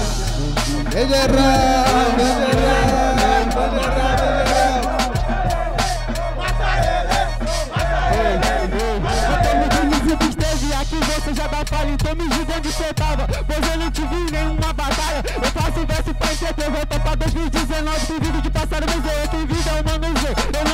Aqui, você já dá falha, então me diga onde você tava. Pois eu não te vi nenhuma entreter, volta pra 2019 Tem vídeo de passado, mas eu tenho vida, sei Eu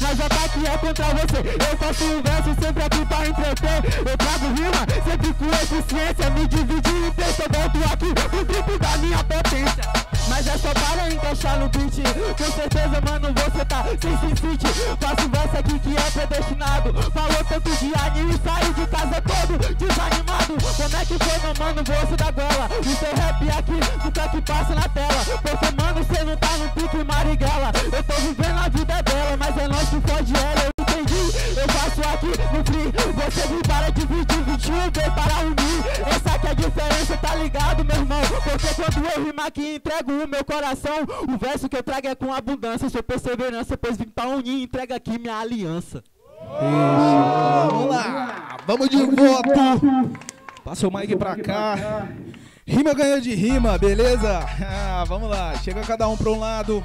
mas o ataque é contra você. Eu faço um verso sempre aqui pra entreter. Eu trago rima, sempre com eficiência. Me dividi em três, eu volto aqui pro triplo da minha potência. Mas é só para encaixar no beat. Com certeza, mano, você tá sem sensite Faço verso aqui que é predestinado. Falou tanto de anime saiu de casa todo desanimado. Como é que foi, meu mano, você da gola. O seu rap aqui nunca que passa na tela? Porque, mano, cê não tá no pique marighella. Eu tô vivendo a vida dela, mas é nós que fode ela Eu entendi, eu faço aqui no free Você me para dividir 21, vem para unir. Essa aqui é a diferença, tá ligado, meu irmão? Porque quando eu rimo aqui, entrego o meu coração. O verso que eu trago é com abundância. Sou perseverança, pois vim pra unir. Entrega aqui minha aliança. Vamos lá, vamos de voto. Passa o mic pra cá. Rima ganha de rima, beleza? Ah, vamos lá, chega cada um pra um lado.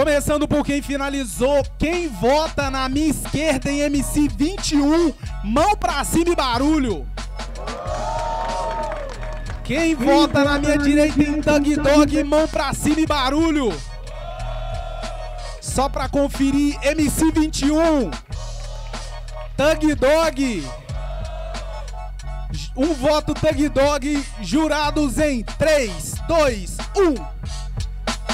Começando por quem finalizou, quem vota na minha esquerda em MC 21, mão pra cima e barulho. Quem vota na minha direita em Thug Dog, mão pra cima e barulho. Só pra conferir, MC 21, Thug Dog. Um voto Thug Dog, jurados em 3, 2, 1.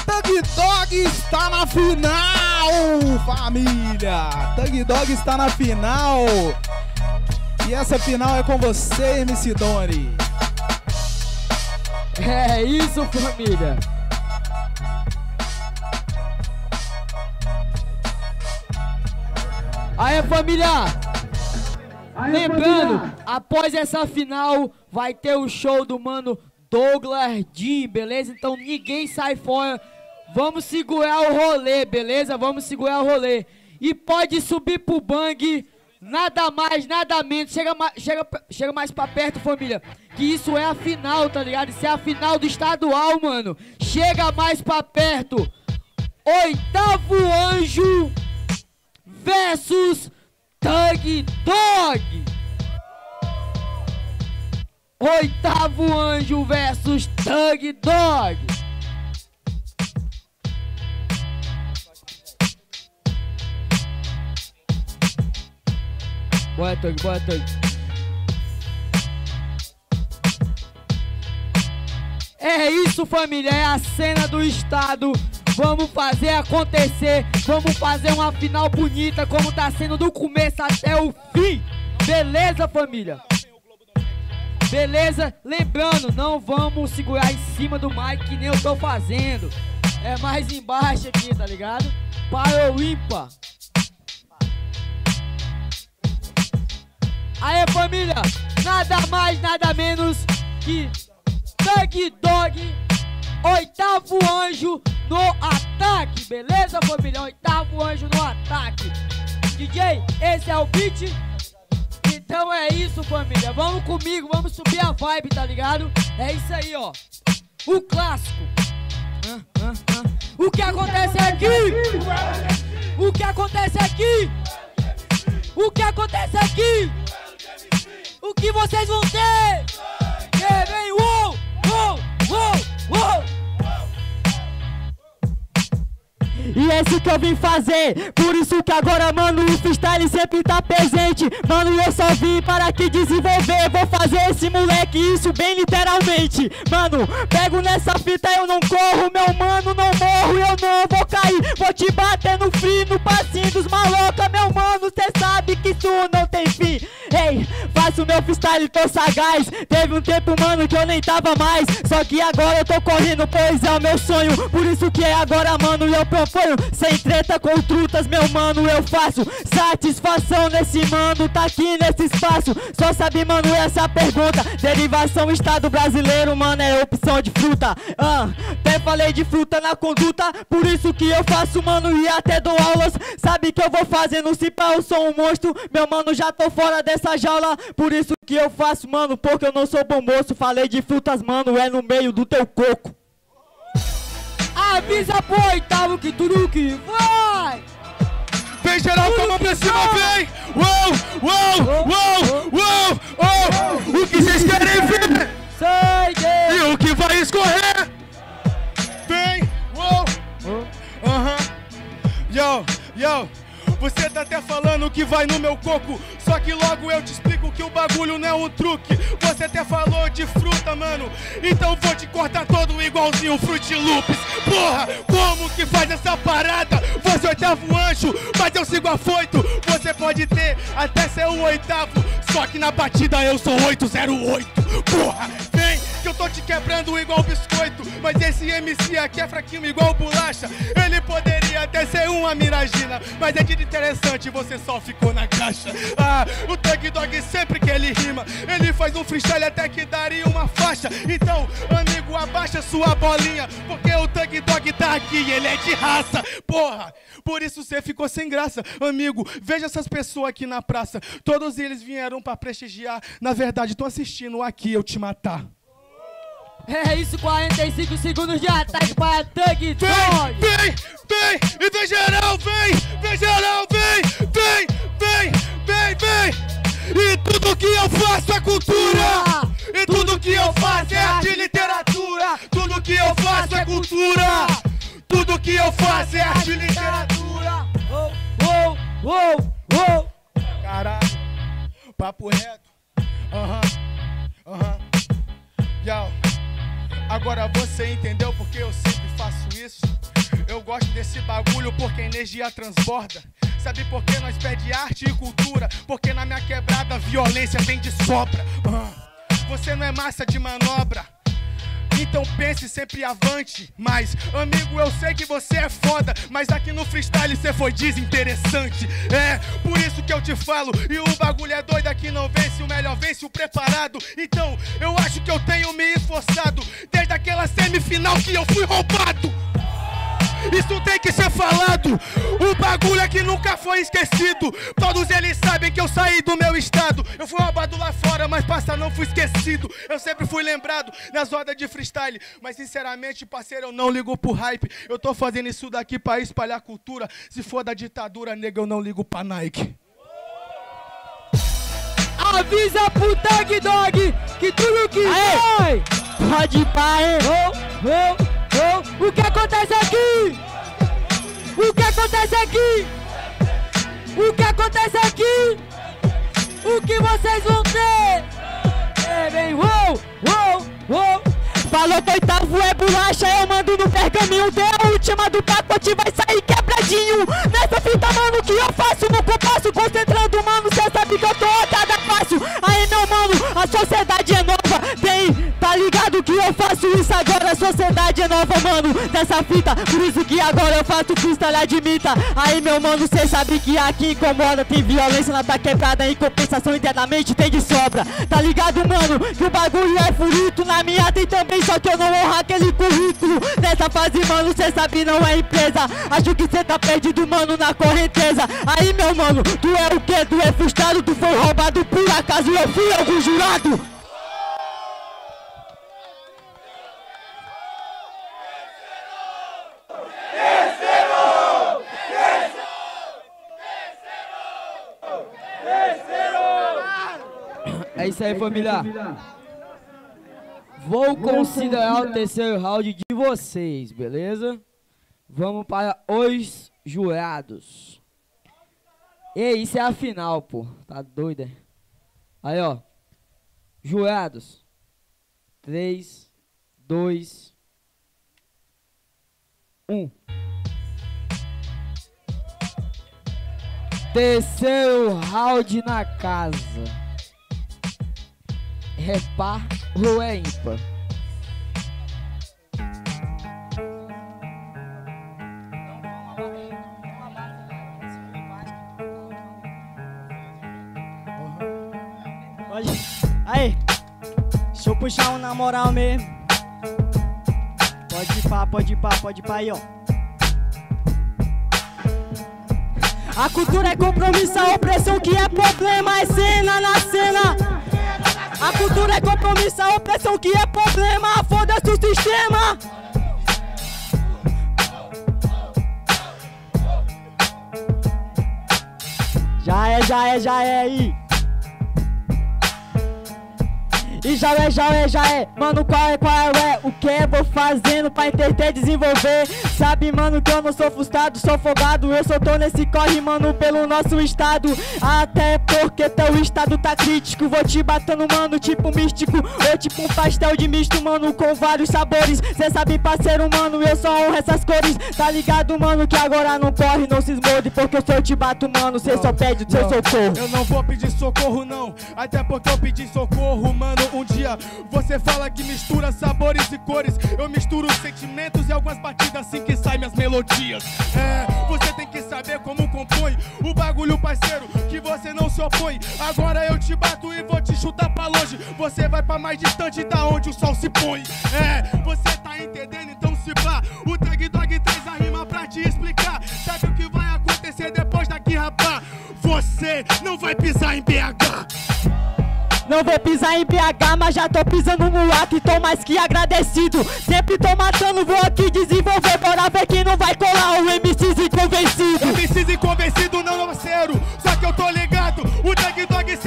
Thug Dog está na final, família! Thug Dog está na final. E essa final é com você, MC Doni. É isso, família. Aí, família. Lembrando, após essa final, vai ter o show do mano Douglas Jim, beleza? Então ninguém sai fora. Vamos segurar o rolê, beleza? Vamos segurar o rolê. E pode subir pro bang Nada mais, nada menos. Chega, chega, chega mais pra perto, família. Que isso é a final, tá ligado? Isso é a final do estadual, mano. Chega mais pra perto. Oitavo Anjo versus Thug Dog. Oitavo Anjo versus Thug Dog. Bora, Thug, bora, Thug. É isso, família. É a cena do estado. Vamos fazer acontecer. Vamos fazer uma final bonita, como tá sendo do começo até o fim. Beleza, família? Beleza? Lembrando, não vamos segurar em cima do mic que nem eu tô fazendo. É mais embaixo aqui, tá ligado? Para o ímpar. Aê, família! Nada mais, nada menos que Thug Dog, oitavo anjo no ataque, beleza, família? Oitavo anjo no ataque. DJ, esse é o beat. Então é isso, família. Vamos comigo, vamos subir a vibe, tá ligado? É isso aí, ó. O clássico. O que acontece aqui? O que acontece aqui? O que acontece aqui? O que vocês vão ter? Que vem, uou, uou, uou, uou. E é isso que eu vim fazer, por isso que agora, mano, o freestyle sempre tá presente. Mano, eu só vim para aqui desenvolver. Vou fazer esse moleque, isso bem literalmente. Mano, pego nessa fita, eu não corro, meu mano, não morro, eu não vou cair. Vou te bater no free, no passinho dos maloca, meu mano, cê sabe que isso não tem fim. Ei, faço meu freestyle, tô sagaz. Teve um tempo, mano, que eu nem tava mais. Só que agora eu tô correndo, pois é o meu sonho. Por isso que é agora, mano, eu proponho. Sem treta com trutas, meu mano, eu faço. Satisfação nesse mano, tá aqui nesse espaço. Só sabe, mano, essa pergunta. Derivação Estado brasileiro, mano, é opção de fruta. Ah, até falei de fruta na conduta. Por isso que eu faço, mano, e até dou aulas. Sabe que eu vou fazendo, se pá, eu sou um monstro. Meu mano, já tô fora dessa jaula. Por isso que eu faço, mano, porque eu não sou bom moço. Falei de frutas, mano, é no meio do teu coco. Avisa pro oitavo que tudo que vai. Vem geral com a mão pra cima, vem! Uou, uou, uou, uou, uou! O que vocês querem ver? Sai E o que vai escorrer? Vem, uou! Aham. Yo, yo! Você tá até falando que vai no meu coco, só que logo eu te explico que o bagulho não é um truque. Você até falou de fruta, mano, então vou te cortar todo igualzinho Fruit Loops. Porra, como que faz essa parada? Você é oitavo anjo, mas eu sigo afoito. Você pode ter até ser o oitavo, só que na batida eu sou 808. Porra, vem que eu tô te quebrando igual biscoito. Mas esse MC aqui é fraquinho igual bolacha. Ele poderia até ser uma miragina, mas é de interessante, você só ficou na caixa. Ah, o Thug Dog sempre que ele rima, ele faz um freestyle até que daria uma faixa. Então, amigo, abaixa sua bolinha, porque o Thug Dog tá aqui ele é de raça. Porra, por isso você ficou sem graça, amigo. Veja essas pessoas aqui na praça, todos eles vieram pra prestigiar. Na verdade, tô assistindo aqui eu te matar. É isso, 45 segundos de ataque para Thug Dog. Vem, vem, e vem geral, vem, vem geral, vem, vem, vem, vem, vem. E tudo que eu faço é cultura. E tudo que eu faço é arte e literatura. Tudo que eu faço é cultura. Tudo que eu faço é arte e literatura. Uou, uou, uou. Caralho, papo reto. Aham, aham. Yo. Agora você entendeu porque eu sempre faço isso? Eu gosto desse bagulho porque a energia transborda. Sabe por que nós pede arte e cultura? Porque na minha quebrada violência vem de sobra. Ah, Você não é massa de manobra. Então pense sempre avante. Mas, amigo, eu sei que você é foda. Mas aqui no freestyle você foi desinteressante. É, por isso que eu te falo. E o bagulho é doido aqui, não vence o melhor, vence o preparado. Então, eu acho que eu tenho me esforçado. Desde aquela semifinal que eu fui roubado. Isso tem que ser falado. O bagulho é que nunca foi esquecido. Todos eles sabem que eu saí do meu estado. Eu fui roubado lá fora, mas passa não fui esquecido. Eu sempre fui lembrado nas rodas de freestyle. Mas sinceramente, parceiro, eu não ligo pro hype. Eu tô fazendo isso daqui pra espalhar cultura. Se for da ditadura, nega, eu não ligo pra Nike. Avisa pro Tag Dog que tudo que vai pode parar. Oh, oh, oh. O que acontece aqui? O que acontece aqui? O que acontece aqui? O que vocês vão ter? É bem, uou, uou, uou. Falou que oitavo é bolacha, eu mando no pergaminho Tem a última do pacote, vai sair quebradinho Nessa fita, mano, que eu faço no compasso Concentrando, mano, cê sabe que eu tô a passo Aí, meu mano, a sociedade é nova. Tem, tá ligado que eu faço isso agora. A sociedade é nova, mano, nessa fita Por isso que agora eu faço freestyle, admita. Aí, meu mano, cê sabe que aqui incomoda. Tem violência na tá quebrada, em compensação internamente tem de sobra. Tá ligado, mano, que o bagulho é furito Na minha tem também só que eu não honro aquele currículo. Nessa fase, mano, cê sabe não é empresa. Acho que cê tá perdido, mano, na correnteza. Aí, meu mano, tu é o quê? Tu é frustrado, tu foi roubado por acaso Eu fui algum jurado É isso aí, família. Vou considerar o terceiro round de vocês, beleza? Vamos para os jurados. E isso é a final, pô. Tá doido, é? Aí, ó. Jurados. 3, 2, 1. Terceiro round na casa. É par ou é ímpar? Puxar um na moral mesmo. Pode ir pá, pode ir pá, pode ir pá aí, ó. A cultura é compromisso, a opressão que é problema É cena na cena A cultura é compromisso, a opressão que é problema Foda-se o sistema Já é, já é, já é aí. E já é, já é, já é. Mano, qual é, qual é O que eu vou fazendo pra entreter, desenvolver. Sabe, mano, que eu não sou frustrado, sou folgado Eu só tô nesse corre, mano, pelo nosso estado. Até porque teu estado tá crítico. Vou te batendo, mano, tipo místico. Ou tipo um pastel de misto, mano, com vários sabores. Cê sabe, parceiro, mano, eu só honro essas cores. Tá ligado, mano, que agora não corre, não se esmode. Porque se eu te bato, mano, cê só pede o seu Não, socorro. Eu não vou pedir socorro, não. Até porque eu pedi socorro, mano. Um dia você fala que mistura sabores e cores. Eu misturo sentimentos e algumas batidas assim que saem minhas melodias. É, você tem que saber como compõe o bagulho, parceiro, que você não se opõe. Agora eu te bato e vou te chutar pra longe. Você vai pra mais distante da onde o sol se põe. É, você tá entendendo? Então se pá. O Tag Dog traz a rima pra te explicar. Sabe o que vai acontecer depois daqui, rapá? Você não vai pisar em BH. Não vou pisar em BH, mas já tô pisando no ato e tô mais que agradecido. Sempre tô matando, vou aqui desenvolver. Bora ver que não vai colar o MCs inconvencido. MCs inconvencido não, não, parceiro. Só que eu tô ligado, o Dog sempre traz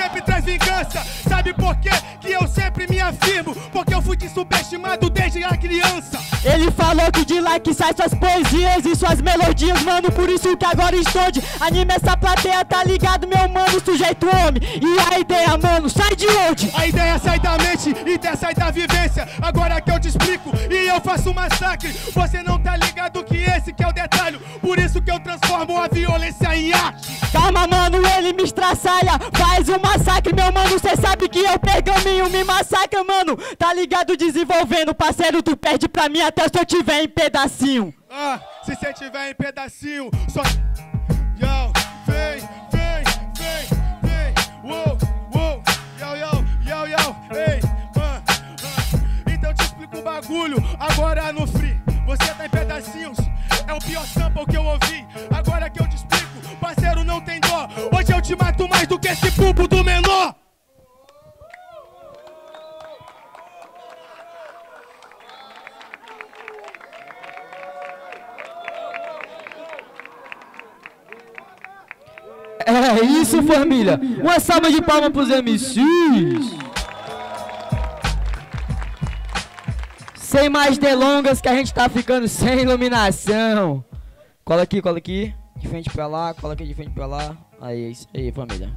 vingança. Sabe por quê? Que eu sempre me afirmo. Porque eu fui de subestimado desde a criança. Ele falou que de like sai suas poesias e suas melodias, mano. Por isso que agora esconde. Anime essa plateia, tá ligado, meu mano? Sujeito homem. E a ideia, mano, sai de onde? A ideia sai da mente, ideia sai da vivência. Agora que eu te explico e eu faço um massacre. Você não tá ligado que esse que é o detalhe. Por isso que eu transformo a violência em arte. Calma, mano, ele me estraçalha. Faz um massacre, meu mano. Cê sabe que eu pergaminho me massacra, mano. Tá ligado desenvolvendo, parceiro. Tu perde pra mim até se eu tiver em pedacinho. Ah, se você tiver em pedacinho, só. Yo, vem, vem, vem, vem. Uou, uou, yo, yo, yo, yo, ei, ah, ah. Então te explico o bagulho agora no free. Você tá em pedacinhos, é o pior sample que eu ouvi. Agora que eu te Hoje eu te mato mais do que esse pulpo do menor. É isso, família. Uma salva de palmas pros MCs. Sem mais delongas, que a gente tá ficando sem iluminação. Cola aqui, cola aqui. De frente pra lá, cola aqui de frente pra lá. Aí, é isso aí, família.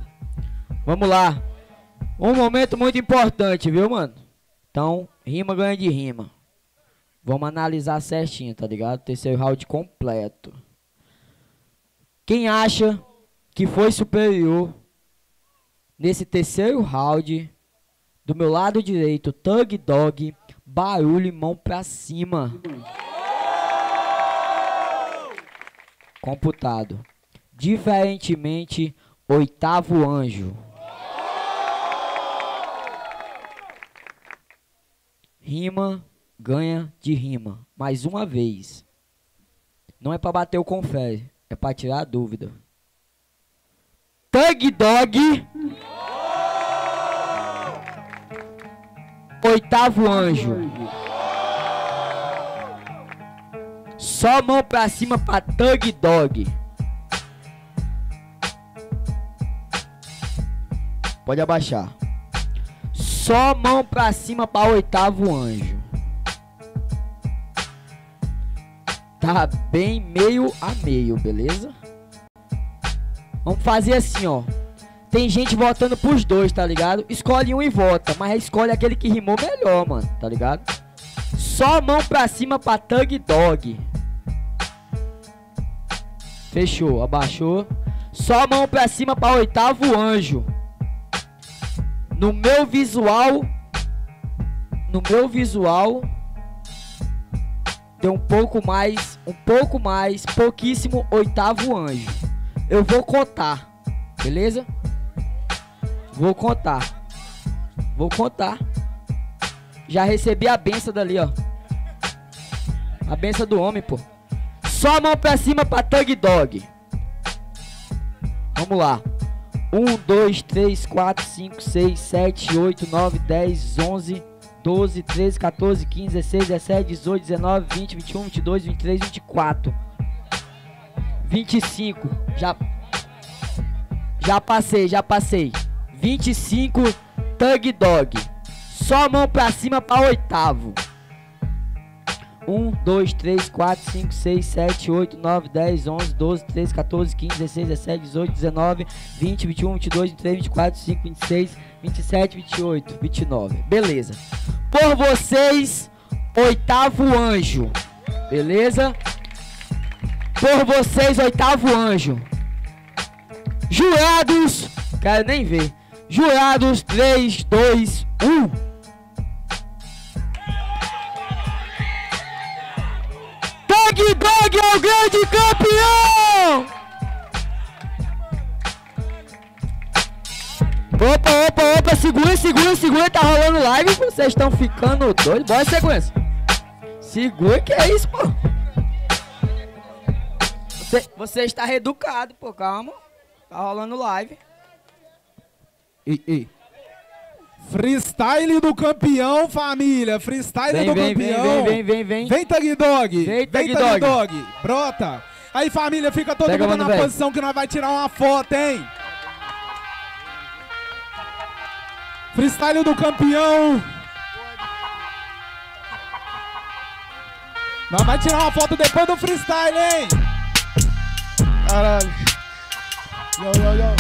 Vamos lá. Um momento muito importante, viu, mano? Então, rima ganha de rima. Vamos analisar certinho, tá ligado? Terceiro round completo. Quem acha que foi superior nesse terceiro round? Do meu lado direito, Thug Dog, barulho e mão pra cima. Computado. Diferentemente, oitavo anjo. Rima ganha de rima. Mais uma vez. Não é pra bater o confere, é pra tirar a dúvida. Thug Dog. Oitavo anjo. Só mão pra cima pra Thug Dog. Pode abaixar. Só mão pra cima pra oitavo anjo. Tá bem meio a meio, beleza? Vamos fazer assim, ó. Tem gente votando pros dois, tá ligado? Escolhe um e vota, mas escolhe aquele que rimou melhor, mano, tá ligado? Só mão pra cima pra Thug Dog. Fechou, abaixou. Só mão pra cima pra oitavo anjo. No meu visual. No meu visual. Tem um pouco mais. Um pouco mais. Pouquíssimo oitavo anjo. Eu vou contar. Beleza? Vou contar. Vou contar. Já recebi a benção dali, ó. A benção do homem, pô. Só a mão pra cima pra Thug Dog. Vamos lá. 1, 2, 3, 4, 5, 6, 7, 8, 9, 10, 11, 12, 13, 14, 15, 16, 17, 18, 19, 20, 21, 22, 23, 24. 25. Já. Já passei, já passei. 25, Thug Dog. Só mão pra cima pra oitavo. 1, 2, 3, 4, 5, 6, 7, 8, 9, 10, 11, 12, 13, 14, 15, 16, 17, 18, 19, 20, 21, 22, 23, 24, 25, 26, 27, 28, 29. Beleza. Por vocês, oitavo anjo. Beleza? Por vocês, oitavo anjo. Jurados. Quero nem ver. Jurados 3, 2, 1. Dog Dog é o grande campeão! Opa, opa, opa, segura, segura, segura, tá rolando live, vocês estão ficando doidos. Bora sequência. Segura, que é isso, pô? Você, você está reeducado, pô, calma. Tá rolando live. Ei, ei. Freestyle do campeão, família. Freestyle Vem, do vem, campeão. vem, vem, vem, vem. Vem, Tag Dog. Vem, Tag Tag Dog. Dog. Brota. Aí, família, fica todo Pega, mundo na velho. posição que nós vai tirar uma foto, hein? Freestyle do campeão. Nós vai tirar uma foto depois do freestyle, hein? Caralho. Yo, yo, yo.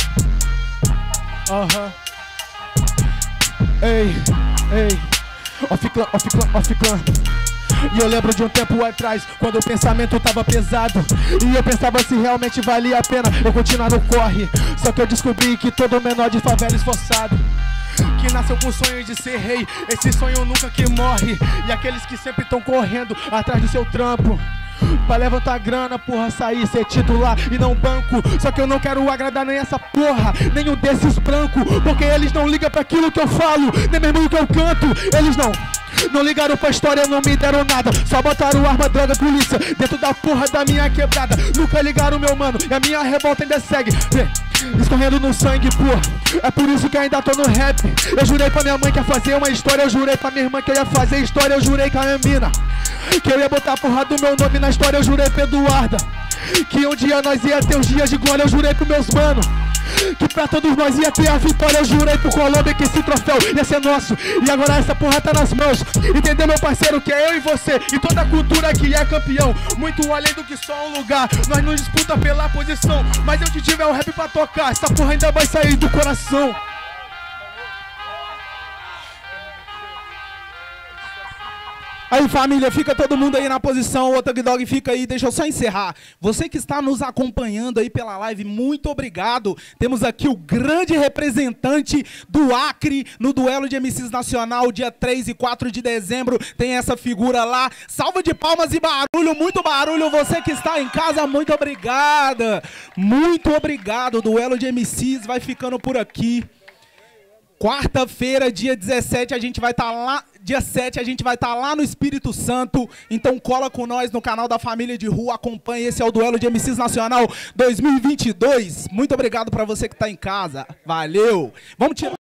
Aham. Ei, ei. Off clã, off clã, off clã. E eu lembro de um tempo atrás, quando o pensamento tava pesado. E eu pensava se realmente valia a pena eu continuar no corre. Só que eu descobri que todo menor de favela esforçado. Que nasceu com o sonho de ser rei, esse sonho nunca que morre. E aqueles que sempre estão correndo atrás do seu trampo. Pra levantar grana, porra, sair, ser titular e não banco. Só que eu não quero agradar nem essa porra, nenhum desses brancos. Porque eles não ligam pra aquilo que eu falo, nem mesmo que eu canto. Eles não. Não ligaram pra história, não me deram nada. Só botaram arma, droga, polícia dentro da porra da minha quebrada. Nunca ligaram meu mano, e a minha revolta ainda segue. Escorrendo no sangue, pô. É por isso que ainda tô no rap. Eu jurei pra minha mãe que ia fazer uma história. Eu jurei pra minha irmã que eu ia fazer história. Eu jurei com a minha mina que eu ia botar a porra do meu nome na história. Eu jurei pra Eduarda que um dia nós ia ter os dias de glória. Eu jurei pros meus mano que pra todos nós ia ter a vitória. Eu jurei pro Colômbia que esse troféu ia ser nosso. E agora essa porra tá nas mãos. Entendeu, meu parceiro? Que é eu e você e toda a cultura que é campeão. Muito além do que só um lugar. Nós não disputa pela posição. Mas eu te tiver o rap pra tocar. Essa porra ainda vai sair do coração. Aí, família, fica todo mundo aí na posição. O Otag Dog fica aí. Deixa eu só encerrar. Você que está nos acompanhando aí pela live, muito obrigado. Temos aqui o grande representante do Acre no duelo de MCs Nacional, dia 3 e 4 de dezembro. Tem essa figura lá. Salva de palmas e barulho, muito barulho. Você que está em casa, muito obrigada. Muito obrigado. O duelo de MCs vai ficando por aqui. Quarta-feira, dia 17, a gente vai estar lá. Dia 7, a gente vai estar lá no Espírito Santo. Então cola com nós no canal da Família de Rua. Acompanhe. Esse é o Duelo de MCs Nacional 2022. Muito obrigado para você que está em casa. Valeu. Vamos tirar.